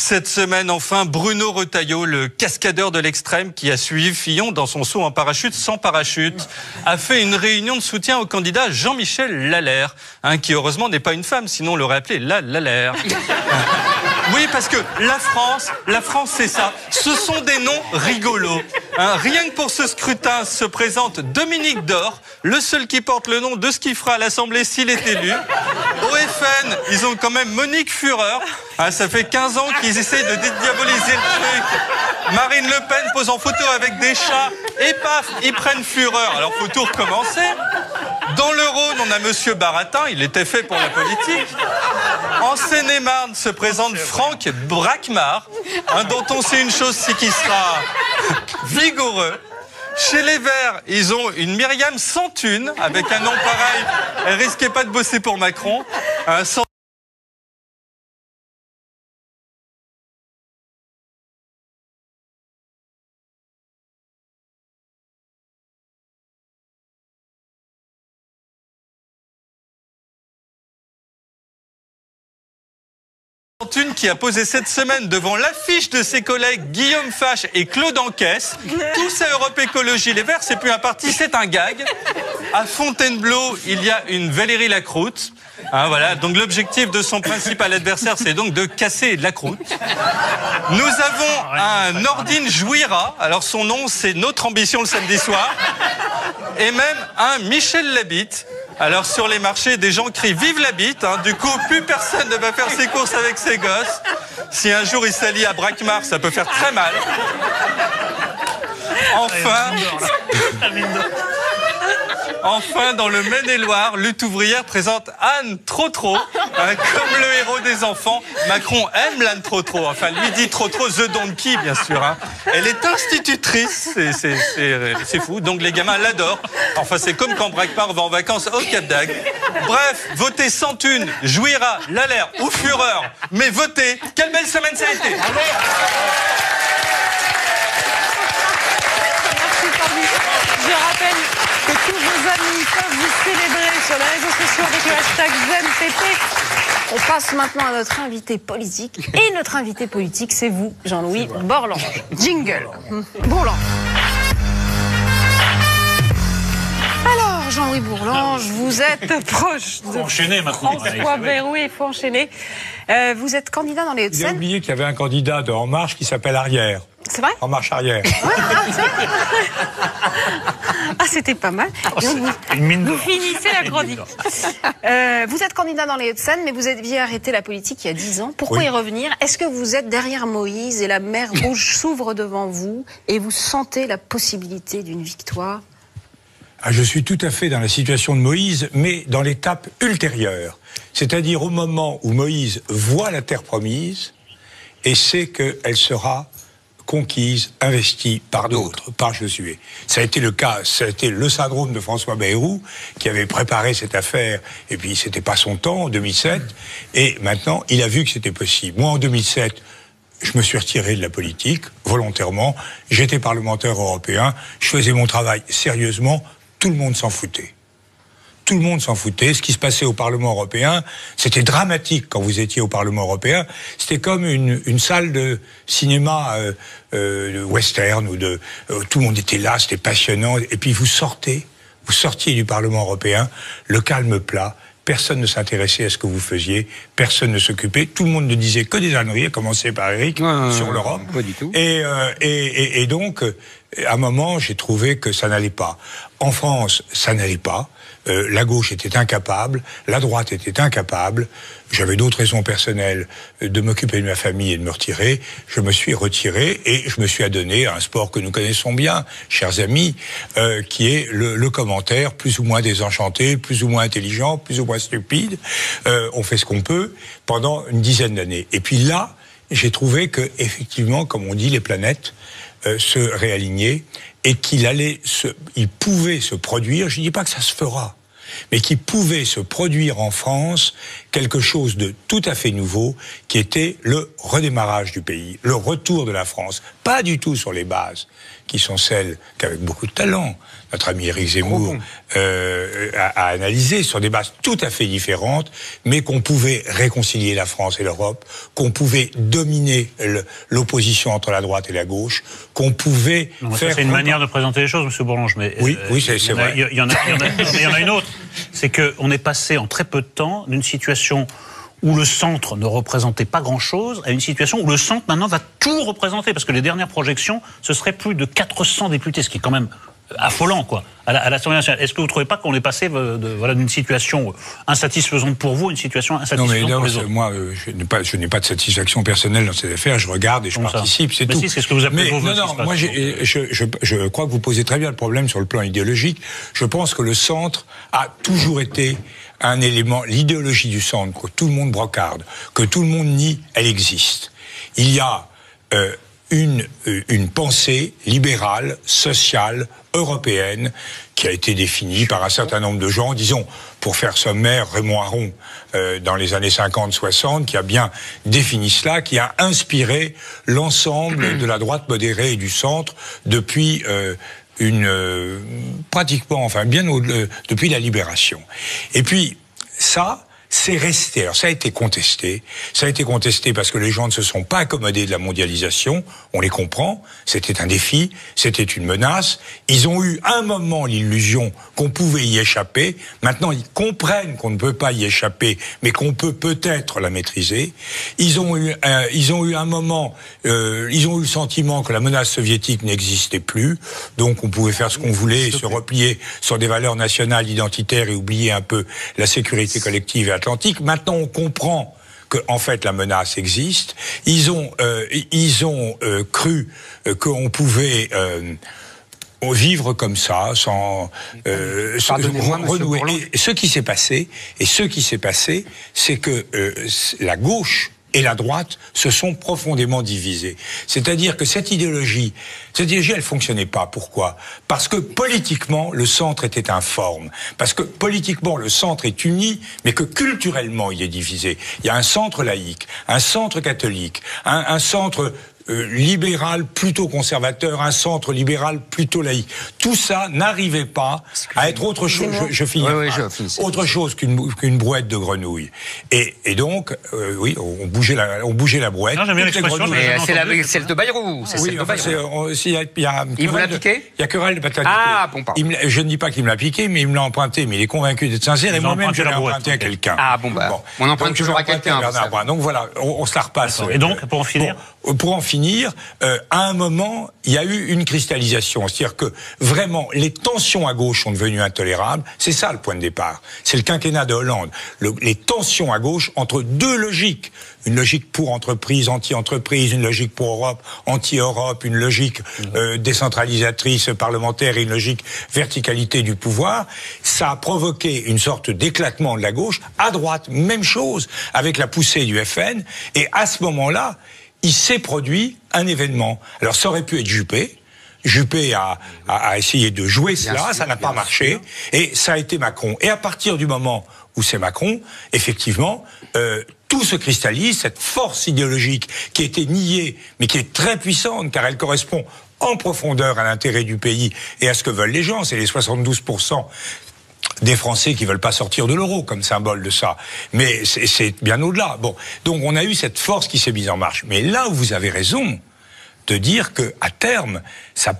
Cette semaine, enfin, Bruno Retailleau, le cascadeur de l'extrême qui a suivi Fillon dans son saut en parachute sans parachute, a fait une réunion de soutien au candidat Jean-Michel Lallaire, hein, qui heureusement n'est pas une femme, sinon on l'aurait appelé La Lallaire. Oui, parce que la France, la France, c'est ça. Ce sont des noms rigolos. Hein, rien que pour ce scrutin se présente Dominique Dor, le seul qui porte le nom de ce qu'il fera à l'Assemblée s'il est élu. Au FN, ils ont quand même Monique Fureur. Hein, ça fait 15 ans qu'ils essaient de dédiaboliser le truc. Marine Le Pen pose en photo avec des chats et paf, ils prennent Fureur. Alors faut tout recommencer. Dans le Rhône, on a Monsieur Baratin, il était fait pour la politique. En Seine-et-Marne se présente Franck Braquemar, hein, dont on sait une chose, c'est qu'il sera vigoureux. Chez les Verts, ils ont une Myriam Santune, avec un nom pareil. Elle risquait pas de bosser pour Macron. Un Une qui a posé cette semaine devant l'affiche de ses collègues Guillaume Fache et Claude Anquès. Tous à Europe Écologie Les Verts, c'est plus un parti, c'est un gag. À Fontainebleau, il y a une Valérie Lacroute. Hein, voilà. Donc l'objectif de son principal adversaire, c'est donc de casser la croûte. Nous avons un Nordine Jouira. Alors son nom, c'est notre ambition le samedi soir. Et même un Michel Labitte. Alors sur les marchés, des gens crient Vive la bite hein. Du coup, plus personne ne va faire ses courses avec ses gosses. Si un jour il s'allie à Braquemar, ça peut faire très mal. Enfin. Enfin, dans le Maine-et-Loire, lutte ouvrière présente Anne Trotro, hein, comme le héros des enfants. Macron aime l'Anne Trotro. Enfin, lui dit Trotro, The Donkey, bien sûr. Hein. Elle est institutrice, c'est fou. Donc les gamins l'adorent. Enfin, c'est comme quand Braquemar va en vacances au Cap d'Agde. Bref, votez sans thune, jouira, l'alerte ou fureur. Mais votez. Quelle belle semaine ça a été. Je rappelle que tous vos amis peuvent vous célébrer sur les réseaux sociaux avec le hashtag ZenPP. On passe maintenant à notre invité politique. Et notre invité politique, c'est vous, Jean-Louis Borlange. Jingle. Borlange. Henri Bourlange, vous êtes proche de enchaîner maintenant. François Bayrou, il faut enchaîner. Euh, vous êtes candidat dans les Hauts-de-Seine. J'ai oublié qu'il y avait un candidat de En Marche qui s'appelle Arrière. C'est vrai En Marche Arrière. ah, c'était pas mal. Oh, vous, finissez la chronique. Euh, vous êtes candidat dans les Hauts-de-Seine, mais vous aviez arrêté la politique il y a 10 ans. Pourquoi y revenir? Est-ce que vous êtes derrière Moïse et la mer Rouge s'ouvre devant vous et vous sentez la possibilité d'une victoire? Ah, je suis tout à fait dans la situation de Moïse, mais dans l'étape ultérieure. C'est-à-dire au moment où Moïse voit la terre promise et sait qu'elle sera conquise, investie par d'autres, par Josué. Ça a été le cas, ça a été le syndrome de François Bayrou, qui avait préparé cette affaire, et puis c'était pas son temps, en 2007, et maintenant, il a vu que c'était possible. Moi, en 2007, je me suis retiré de la politique, volontairement, j'étais parlementaire européen, je faisais mon travail sérieusement, tout le monde s'en foutait tout le monde s'en foutait. Ce qui se passait au Parlement européen, c'était dramatique quand vous étiez au Parlement européen. C'était comme une, une, salle de cinéma euh, euh, western ou de euh, tout le monde était là, c'était passionnant. Et puis vous sortez, vous sortiez du Parlement européen, le calme plat. Personne ne s'intéressait à ce que vous faisiez, personne ne s'occupait, tout le monde ne disait que des âneries, à commencer par Eric, sur l'Europe. Pas du tout. Et, et, et, et donc, à un moment, j'ai trouvé que ça n'allait pas. En France, ça n'allait pas. Euh, la gauche était incapable, la droite était incapable. J'avais d'autres raisons personnelles de m'occuper de ma famille et de me retirer. Je me suis retiré et je me suis adonné à un sport que nous connaissons bien, chers amis, euh, qui est le, commentaire plus ou moins désenchanté, plus ou moins intelligent, plus ou moins stupide. Euh, on fait ce qu'on peut pendant une dizaine d'années. Et puis là, j'ai trouvé que effectivement, comme on dit, les planètes se réalignaient et qu'il allait se, il pouvait se produire. Je ne dis pas que ça se fera, mais qui pouvait se produire en France quelque chose de tout à fait nouveau, qui était le redémarrage du pays, le retour de la France, pas du tout sur les bases qui sont celles qu'avec beaucoup de talent, notre ami Éric Zemmour euh, a, analysé sur des bases tout à fait différentes, mais qu'on pouvait réconcilier la France et l'Europe, qu'on pouvait dominer l'opposition entre la droite et la gauche, qu'on pouvait faire... C'est une manière de présenter les choses, Monsieur Bourlange, mais... Oui, euh, oui c'est vrai. Il y, en a une autre, c'est qu'on est passé en très peu de temps d'une situation où le centre ne représentait pas grand-chose, à une situation où le centre maintenant va tout représenter, parce que les dernières projections, ce serait plus de 400 députés, ce qui est quand même affolant, quoi, à l'Assemblée nationale. Est-ce que vous ne trouvez pas qu'on est passé de, voilà, d'une situation insatisfaisante pour vous à une situation insatisfaisante pour les autres Moi, euh, je n'ai pas, je n'ai pas de satisfaction personnelle dans cette affaire. Je regarde et je participe, c'est tout. Si, c'est ce que vous appelez Mais, non, non, moi, je, je, je crois que vous posez très bien le problème sur le plan idéologique. Je pense que le centre a toujours été un élément, l'idéologie du centre, que tout le monde brocarde, que tout le monde nie, elle existe. Il y a euh, une, euh, une pensée libérale, sociale, européenne, qui a été définie par un certain nombre de gens, disons, pour faire sommaire, Raymond Aron, euh, dans les années 50-60, qui a bien défini cela, qui a inspiré l'ensemble de la droite modérée et du centre depuis euh, une euh, pratiquement, enfin bien au, depuis la libération. Et puis ça, c'est resté. Alors ça a été contesté. Ça a été contesté parce que les gens ne se sont pas accommodés de la mondialisation. On les comprend. C'était un défi. C'était une menace. Ils ont eu un moment l'illusion qu'on pouvait y échapper. Maintenant, ils comprennent qu'on ne peut pas y échapper, mais qu'on peut peut-être la maîtriser. Ils ont eu, ils ont eu un moment, euh, ils ont eu le sentiment que la menace soviétique n'existait plus. Donc, on pouvait faire ce qu'on voulait et se replier sur des valeurs nationales identitaires et oublier un peu la sécurité collective Atlantique. Maintenant, on comprend que en fait la menace existe. Ils ont euh, ils ont euh, cru euh, qu'on pouvait vivre comme ça, sans euh, renouer. Ce qui s'est passé, et ce qui s'est passé, c'est que la gauche et la droite se sont profondément divisées. C'est-à-dire que cette idéologie, cette idéologie, elle fonctionnait pas. Pourquoi? Parce que politiquement, le centre était informe. Parce que politiquement, le centre est uni, mais que culturellement, il est divisé. Il y a un centre laïque, un centre catholique, un, un centre libéral plutôt conservateur, un centre libéral plutôt laïque. Tout ça n'arrivait pas à être autre chose. Je, finis. autre chose qu'une brouette de grenouilles. Et, et donc, oui, on bougeait la, on bougeait la brouette. C'est le de Bayrou. C'est enfin, il, y a, il, y a il vous l'a piqué Il y a querelle de patate. Ah, bon, pardon. je ne dis pas qu'il me l'a piqué, mais il me l'a emprunté. Mais il est convaincu d'être sincère. Et moi-même, je l'ai emprunté à quelqu'un. Ah, bon, bah. Bon. On emprunte toujours à quelqu'un. Donc voilà, on, se la repasse. Et donc, pour en finir pour, en finir, euh, à un moment, il y a eu une cristallisation. C'est-à-dire que vraiment, les tensions à gauche sont devenues intolérables. C'est ça le point de départ. C'est le quinquennat de Hollande. Le, les tensions à gauche entre deux logiques une logique pour entreprise, anti-entreprise, une logique pour Europe, anti-Europe, une logique euh, décentralisatrice parlementaire et une logique verticalité du pouvoir, ça a provoqué une sorte d'éclatement de la gauche. À droite, même chose, avec la poussée du FN. Et à ce moment-là, il s'est produit un événement. Alors ça aurait pu être Juppé, Juppé a, a, essayé de jouer cela, ça n'a pas marché, et ça a été Macron. Et à partir du moment où c'est Macron, effectivement, euh, tout se cristallise, cette force idéologique qui a été niée, mais qui est très puissante, car elle correspond en profondeur à l'intérêt du pays et à ce que veulent les gens, c'est les 72% des Français qui veulent pas sortir de l'euro comme symbole de ça. Mais c'est bien au-delà. Bon, donc on a eu cette force qui s'est mise en marche. Mais là où vous avez raison de dire que à terme,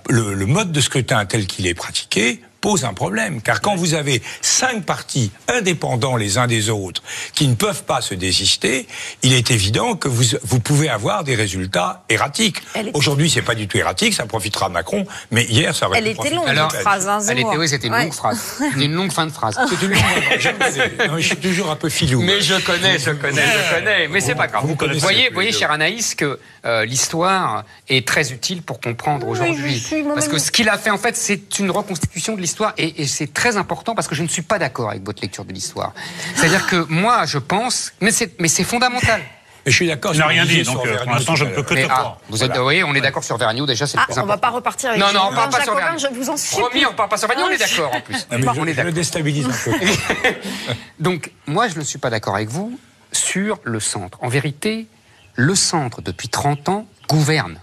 le mode de scrutin tel qu'il est pratiqué pose un problème. Car quand vous avez cinq partis indépendants les uns des autres qui ne peuvent pas se désister, il est évident que vous, vous pouvez avoir des résultats erratiques. Aujourd'hui, c'est pas du tout erratique, ça profitera à Macron, mais hier, ça aurait Elle était longue, cette phrase. Hein, elle était, oui, c'était une longue phrase. une longue fin de phrase. C'est une longue Je suis toujours un peu filou. Mais je connais, je connais, je connais. Mais c'est pas grave. Vous, voyez, voyez, cher Anaïs, que euh, l'histoire est très utile pour comprendre aujourd'hui. Parce que ce qu'il a fait, en fait, c'est une reconstitution de l'histoire l'histoire, et, c'est très important parce que je ne suis pas d'accord avec votre lecture de l'histoire. C'est-à-dire que moi, je pense, mais c'est fondamental. Mais je suis d'accord. Je n'ai rien dit, donc euh, pour l'instant, je ne peux que te croire. Vous êtes, oui, on est d'accord sur Vergniaud, déjà, c'est ah, plus important. On ne va pas repartir avec Non, non, on ne parle pas sur Vergniaud. Je vous en supplie. Promis, on ne parle pas sur Vergniaud, on est d'accord en plus. Ah, mais on je, est je le déstabilise un peu. donc, moi, je ne suis pas d'accord avec vous sur le centre. En vérité, le centre, depuis 30 ans, gouverne.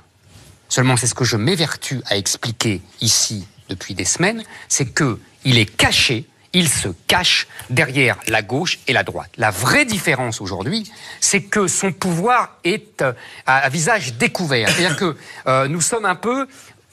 Seulement, c'est ce que je m'évertue à expliquer ici depuis des semaines, c'est que il est caché, il se cache derrière la gauche et la droite. La vraie différence aujourd'hui, c'est que son pouvoir est euh, à, visage découvert. C'est-à-dire que euh, nous sommes un peu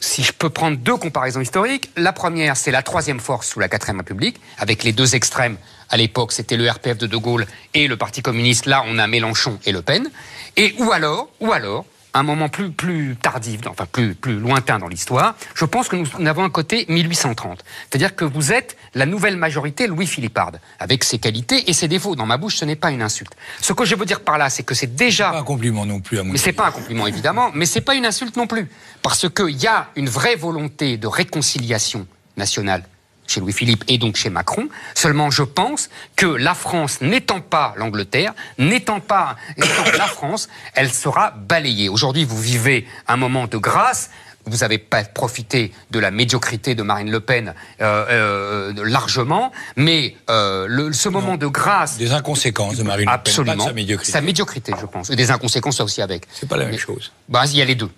si je peux prendre deux comparaisons historiques, la première, c'est la troisième force sous la quatrième République, avec les deux extrêmes. À l'époque, c'était le RPF de De Gaulle et le Parti communiste. Là, on a Mélenchon et Le Pen. Et ou alors, ou alors, un moment plus, plus tardif, enfin plus, plus lointain dans l'histoire, je pense que nous, avons un côté 1830. C'est-à-dire que vous êtes la nouvelle majorité Louis Philipparde, avec ses qualités et ses défauts. Dans ma bouche, ce n'est pas une insulte. Ce que je veux dire par là, c'est que c'est déjà... Pas un compliment non plus, à mon Mais c'est pas un compliment, évidemment, mais c'est pas une insulte non plus. Parce qu'il y a une vraie volonté de réconciliation nationale chez Louis-Philippe et donc chez Macron. Seulement, je pense que la France, n'étant pas l'Angleterre, n'étant pas la France, elle sera balayée. Aujourd'hui, vous vivez un moment de grâce. Vous n'avez pas profité de la médiocrité de Marine Le Pen euh, euh, largement, mais euh, le, ce moment de grâce... Des inconséquences de Marine Le Pen, absolument, sa médiocrité. Sa médiocrité, je pense. Et des inconséquences aussi avec. C'est pas la même chose. Bah, il y a les deux.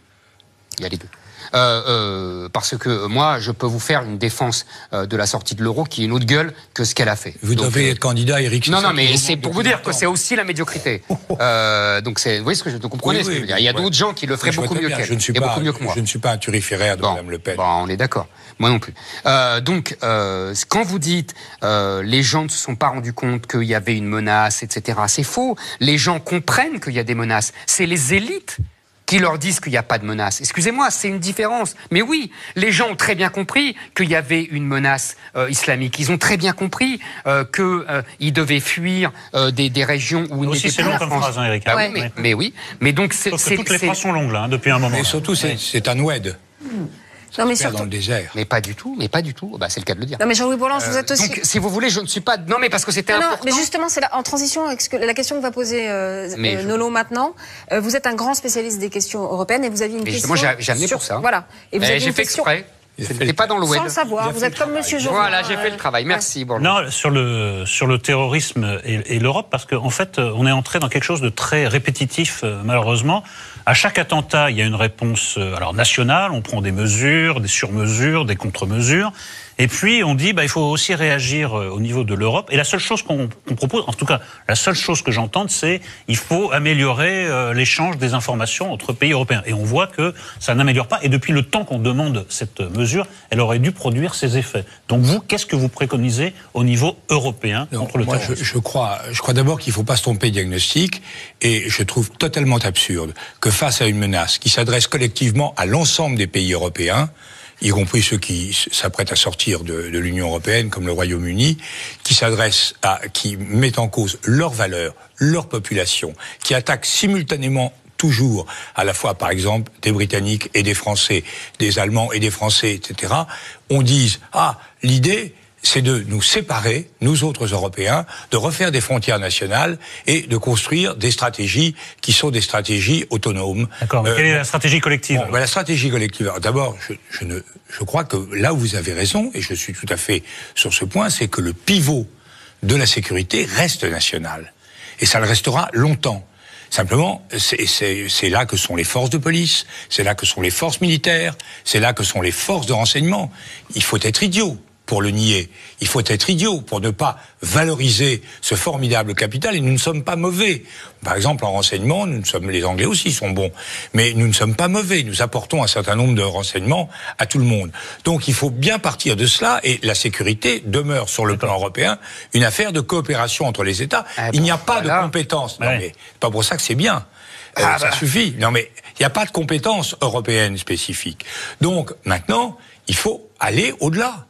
Il y a les deux. Euh, euh, parce que moi, je peux vous faire une défense euh, de la sortie de l'euro qui est une autre gueule que ce qu'elle a fait. Vous devez être candidat, Eric. Non, non, mais c'est pour vous dire que c'est aussi la médiocrité. donc, c'est, vous voyez ce que je vous comprenez ce que je veux dire. Il y a d'autres gens qui le feraient beaucoup mieux qu'elle. Je ne suis pas, mieux que moi. Je ne suis pas un turiféraire de Mme Le Pen. Bon, on est d'accord. Moi non plus. donc, quand vous dites les gens ne se sont pas rendus compte qu'il y avait une menace, etc., c'est faux. Les gens comprennent qu'il y a des menaces. C'est les élites qui leur disent qu'il n'y a pas de menace. Excusez-moi, c'est une différence. Mais oui, les gens ont très bien compris qu'il y avait une menace euh, islamique. Ils ont très bien compris euh, qu'ils euh, devaient fuir euh, des, des, régions où ils n'étaient pas. C'est long comme phrase, hein, Eric. Ah, oui, mais, mais, oui. Mais donc c'est. Toutes les phrases sont longues là, hein, depuis un moment. Et surtout, c'est un oued. Non, mais surtout... dans le désert. Mais pas du tout, mais pas du tout. Bah, c'est le cas de le dire. Non, mais Jean-Louis Bourlange, vous êtes aussi. Donc, si vous voulez, je ne suis pas. Non, mais parce que c'était important. Non, mais justement, c'est en transition avec ce que, la question que va poser euh, euh Nolo maintenant. Euh, vous êtes un grand spécialiste des questions européennes et vous aviez une mais question. Justement, j'ai amené sur... pour ça. Voilà. Et vous avez j'ai fait exprès. Ce n'était pas dans le web. Sans le savoir, vous êtes comme Monsieur Jean. Voilà, j'ai fait le travail. Merci. Bon, non, sur le, sur le terrorisme et, et l'Europe, parce qu'en en fait, on est entré dans quelque chose de très répétitif, euh, malheureusement. À chaque attentat, il y a une réponse euh, alors nationale, on prend des mesures, des surmesures, des contre-mesures. Et puis on dit, bah, il faut aussi réagir euh, au niveau de l'Europe. Et la seule chose qu'on propose, en tout cas, la seule chose que j'entends, c'est il faut améliorer euh, l'échange des informations entre pays européens. Et on voit que ça n'améliore pas. Et depuis le temps qu'on demande cette mesure, elle aurait dû produire ses effets. Donc vous, qu'est-ce que vous préconisez au niveau européen contre le moi, terrorisme je, je, crois, je crois d'abord qu'il ne faut pas se tromper de diagnostic. Et je trouve totalement absurde que face à une menace qui s'adresse collectivement à l'ensemble des pays européens, y compris ceux qui s'apprêtent à sortir de, l'Union européenne, comme le Royaume-Uni, qui s'adressent à, qui mettent en cause leurs valeurs, leur population, qui attaquent simultanément toujours à la fois, par exemple, des Britanniques et des Français, des Allemands et des Français, etc., on dise, ah, l'idée, c'est de nous séparer, nous autres Européens, de refaire des frontières nationales et de construire des stratégies qui sont des stratégies autonomes. D'accord, mais quelle est la stratégie collective bon, ben, La stratégie collective, d'abord, je, je, ne, je crois que là où vous avez raison, et je suis tout à fait sur ce point, c'est que le pivot de la sécurité reste national. Et ça le restera longtemps. Simplement, c'est là que sont les forces de police, c'est là que sont les forces militaires, c'est là que sont les forces de renseignement. Il faut être idiot pour le nier. Il faut être idiot pour ne pas valoriser ce formidable capital et nous ne sommes pas mauvais. Par exemple, en renseignement, nous sommes, les Anglais aussi sont bons, mais nous ne sommes pas mauvais. Nous apportons un certain nombre de renseignements à tout le monde. Donc il faut bien partir de cela et la sécurité demeure sur le plan européen une affaire de coopération entre les États. Ah il n'y a pas voilà. de compétences. Non, ouais. mais pas pour ça que c'est bien. Euh, ah ça bah. suffit. Non, mais il n'y a pas de compétences européennes spécifiques. Donc maintenant, il faut aller au-delà.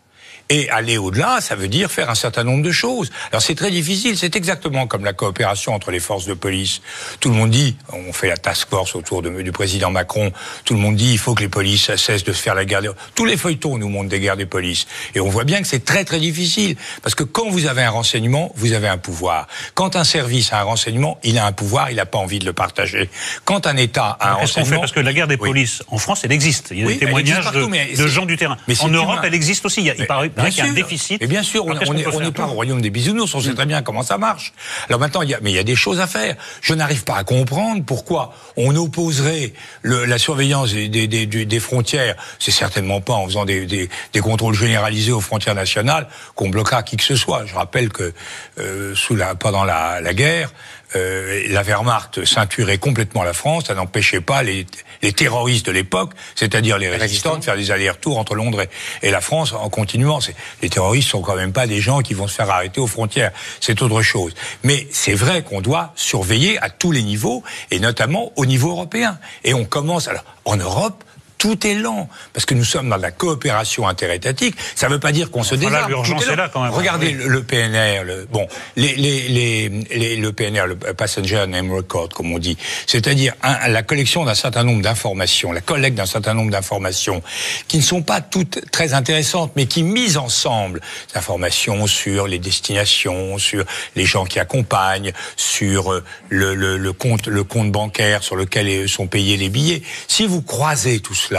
Et aller au-delà, ça veut dire faire un certain nombre de choses. Alors c'est très difficile, c'est exactement comme la coopération entre les forces de police. Tout le monde dit, on fait la task force autour de, du président Macron, tout le monde dit il faut que les polices cessent de se faire la guerre. Des... Tous les feuilletons nous montrent des guerres des polices. Et on voit bien que c'est très très difficile. Parce que quand vous avez un renseignement, vous avez un pouvoir. Quand un service a un renseignement, il a un pouvoir, il n'a pas envie de le partager. Quand un État a un renseignement... Fait Parce que la guerre des polices, en France, elle existe. Il y a oui, des témoignages partout, de, de gens du terrain. Mais en Europe, humain. elle existe aussi. Il y a, il paraît, Bien qu'il y a un déficit. Et bien sûr, on n'est on pas au royaume des bisounours, on sait très bien comment ça marche. Alors maintenant, il y a, mais il y a des choses à faire. Je n'arrive pas à comprendre pourquoi on opposerait le, la surveillance des, des, des, des frontières. C'est certainement pas en faisant des, des, des contrôles généralisés aux frontières nationales qu'on bloquera qui que ce soit. Je rappelle que euh, sous la, pendant la, la guerre, euh, la Wehrmacht ceinturait complètement la France, ça n'empêchait pas les, les, terroristes de l'époque, c'est-à-dire les résistants, de faire des allers-retours entre Londres et, et, la France en continuant. Les terroristes sont quand même pas des gens qui vont se faire arrêter aux frontières, c'est autre chose. Mais c'est vrai qu'on doit surveiller à tous les niveaux, et notamment au niveau européen. Et on commence, alors en Europe, tout est lent parce que nous sommes dans la coopération interétatique. Ça ne veut pas dire qu'on se désarme. L'urgence est là quand même. Regardez le, PNR, le, bon, les, les, les, le PNR, le Passenger Name Record, comme on dit, c'est-à-dire la collection d'un certain nombre d'informations, la collecte d'un certain nombre d'informations qui ne sont pas toutes très intéressantes, mais qui mises ensemble, informations sur les destinations, sur les gens qui accompagnent, sur euh, le, le, le compte, le compte bancaire sur lequel sont payés les billets. Si vous croisez tout cela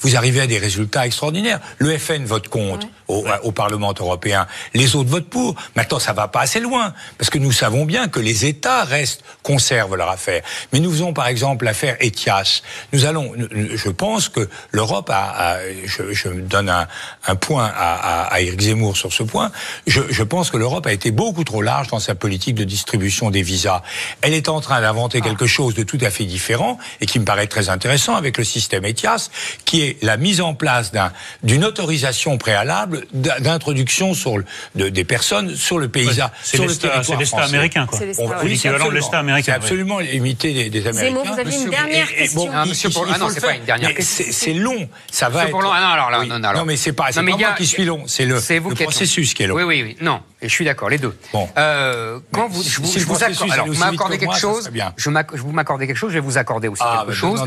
vous arrivez à des résultats extraordinaires. Le FN vote contre au, au, Parlement européen, les autres votent pour. Maintenant, ça va pas assez loin, parce que nous savons bien que les États restent, conservent leur affaire. Mais nous faisons par exemple l'affaire Etias. Nous allons, je pense que l'Europe a, a je, je, donne un, un point à, à, à, Eric Zemmour sur ce point, je, je pense que l'Europe a été beaucoup trop large dans sa politique de distribution des visas. Elle est en train d'inventer ah. quelque chose de tout à fait différent, et qui me paraît très intéressant avec le système Etias, qui est la mise en place d'une un, autorisation préalable d'introduction sur le, de, des personnes sur le paysage, ouais, sur le territoire C'est l'État américain, quoi. C'est l'équivalent de l'État américain. C'est absolument oui. limité des, des Américains. Zemmour, vous avez une dernière et, question. Bon, ah, monsieur Pour... ah non, c'est pas une dernière question. C'est long, ça va être... Ah non, alors là, oui. non, non, alors. non, mais c'est pas, pas moi qui suis long, c'est le, le processus qui est long. Oui, oui, oui. Non, et je suis d'accord, les deux. Bon. Euh, quand vous, je vous, je vous accorde, alors, vous m'accordez quelque chose, je vous m'accordez quelque chose, je vais vous accorder aussi quelque chose.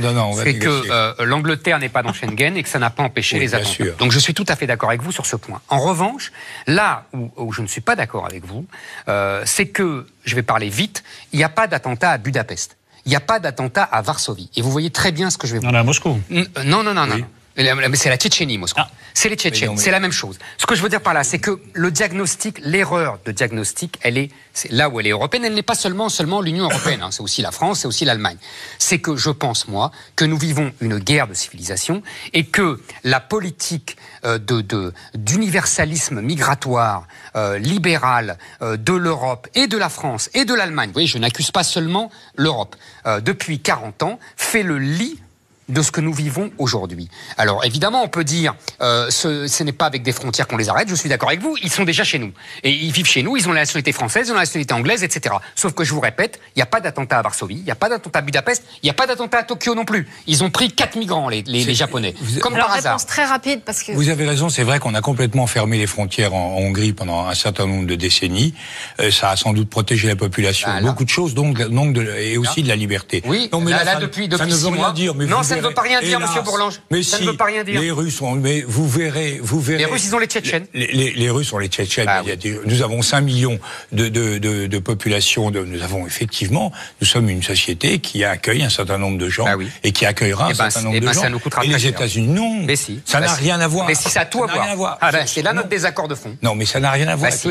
C'est que l'Angleterre n'est pas dans Schengen et que ça n'a pas empêché les attentats. Donc je suis tout à fait d'accord avec vous sur ce point. En revanche, là où, où je ne suis pas d'accord avec vous, euh, c'est que, je vais parler vite, il n'y a pas d'attentat à Budapest. Il n'y a pas d'attentat à Varsovie. Et vous voyez très bien ce que je vais vous dire. Non, à Moscou. N non, non, non, oui. non. Mais c'est la Tchétchénie, Moscou. Ah. C'est les Tchétchènes, c'est la même chose. Ce que je veux dire par là, c'est que le diagnostic, l'erreur de diagnostic, elle est, là où elle est européenne, elle n'est pas seulement seulement l'Union européenne, hein. c'est aussi la France, c'est aussi l'Allemagne. C'est que je pense moi que nous vivons une guerre de civilisation et que la politique euh, de d'universalisme migratoire euh, libéral euh, de l'Europe et de la France et de l'Allemagne, vous voyez, je n'accuse pas seulement l'Europe, depuis 40 ans, fait le lit de ce que nous vivons aujourd'hui. Alors évidemment, on peut dire euh, ce, ce n'est pas avec des frontières qu'on les arrête. Je suis d'accord avec vous. Ils sont déjà chez nous et ils vivent chez nous. Ils ont la nationalité française, ils ont la nationalité anglaise, etc. Sauf que je vous répète, il n'y a pas d'attentat à Varsovie, il n'y a pas d'attentat à Budapest, il n'y a pas d'attentat à Tokyo non plus. Ils ont pris quatre migrants, les, les, Japonais, comme Alors, par réponse hasard. très rapide parce que Vous avez raison, c'est vrai qu'on a complètement fermé les frontières en, en Hongrie pendant un certain nombre de décennies. Euh, ça a sans doute protégé la population, Voilà. beaucoup de choses, donc, donc de, et aussi de la liberté. Oui, Non, mais là, là, ça- depuis- ça ne six veut rien mois. dire. Mais Non, vous ça ne veut pas rien dire, Hélas. monsieur Bourlange. Mais Ça ne si, veut pas rien dire. Les Russes ont, mais vous verrez, vous verrez. Les Russes, ils ont les Tchétchènes. Les, les- les Russes ont les Tchétchènes. Bah Il y a des- nous avons 5 millions de, de, de, de population. Nous avons effectivement, nous sommes une société qui accueille un certain nombre de gens et qui accueillera un Eh ben, certain nombre eh de ben, gens. ça nous coûtera et les. États-Unis, non. Mais si. Ça Bah n'a si. rien à voir. Mais si ça a tout à voir. Ah ben, c'est là notre désaccord de fond. Non, mais ça n'a rien à voir. Bah ça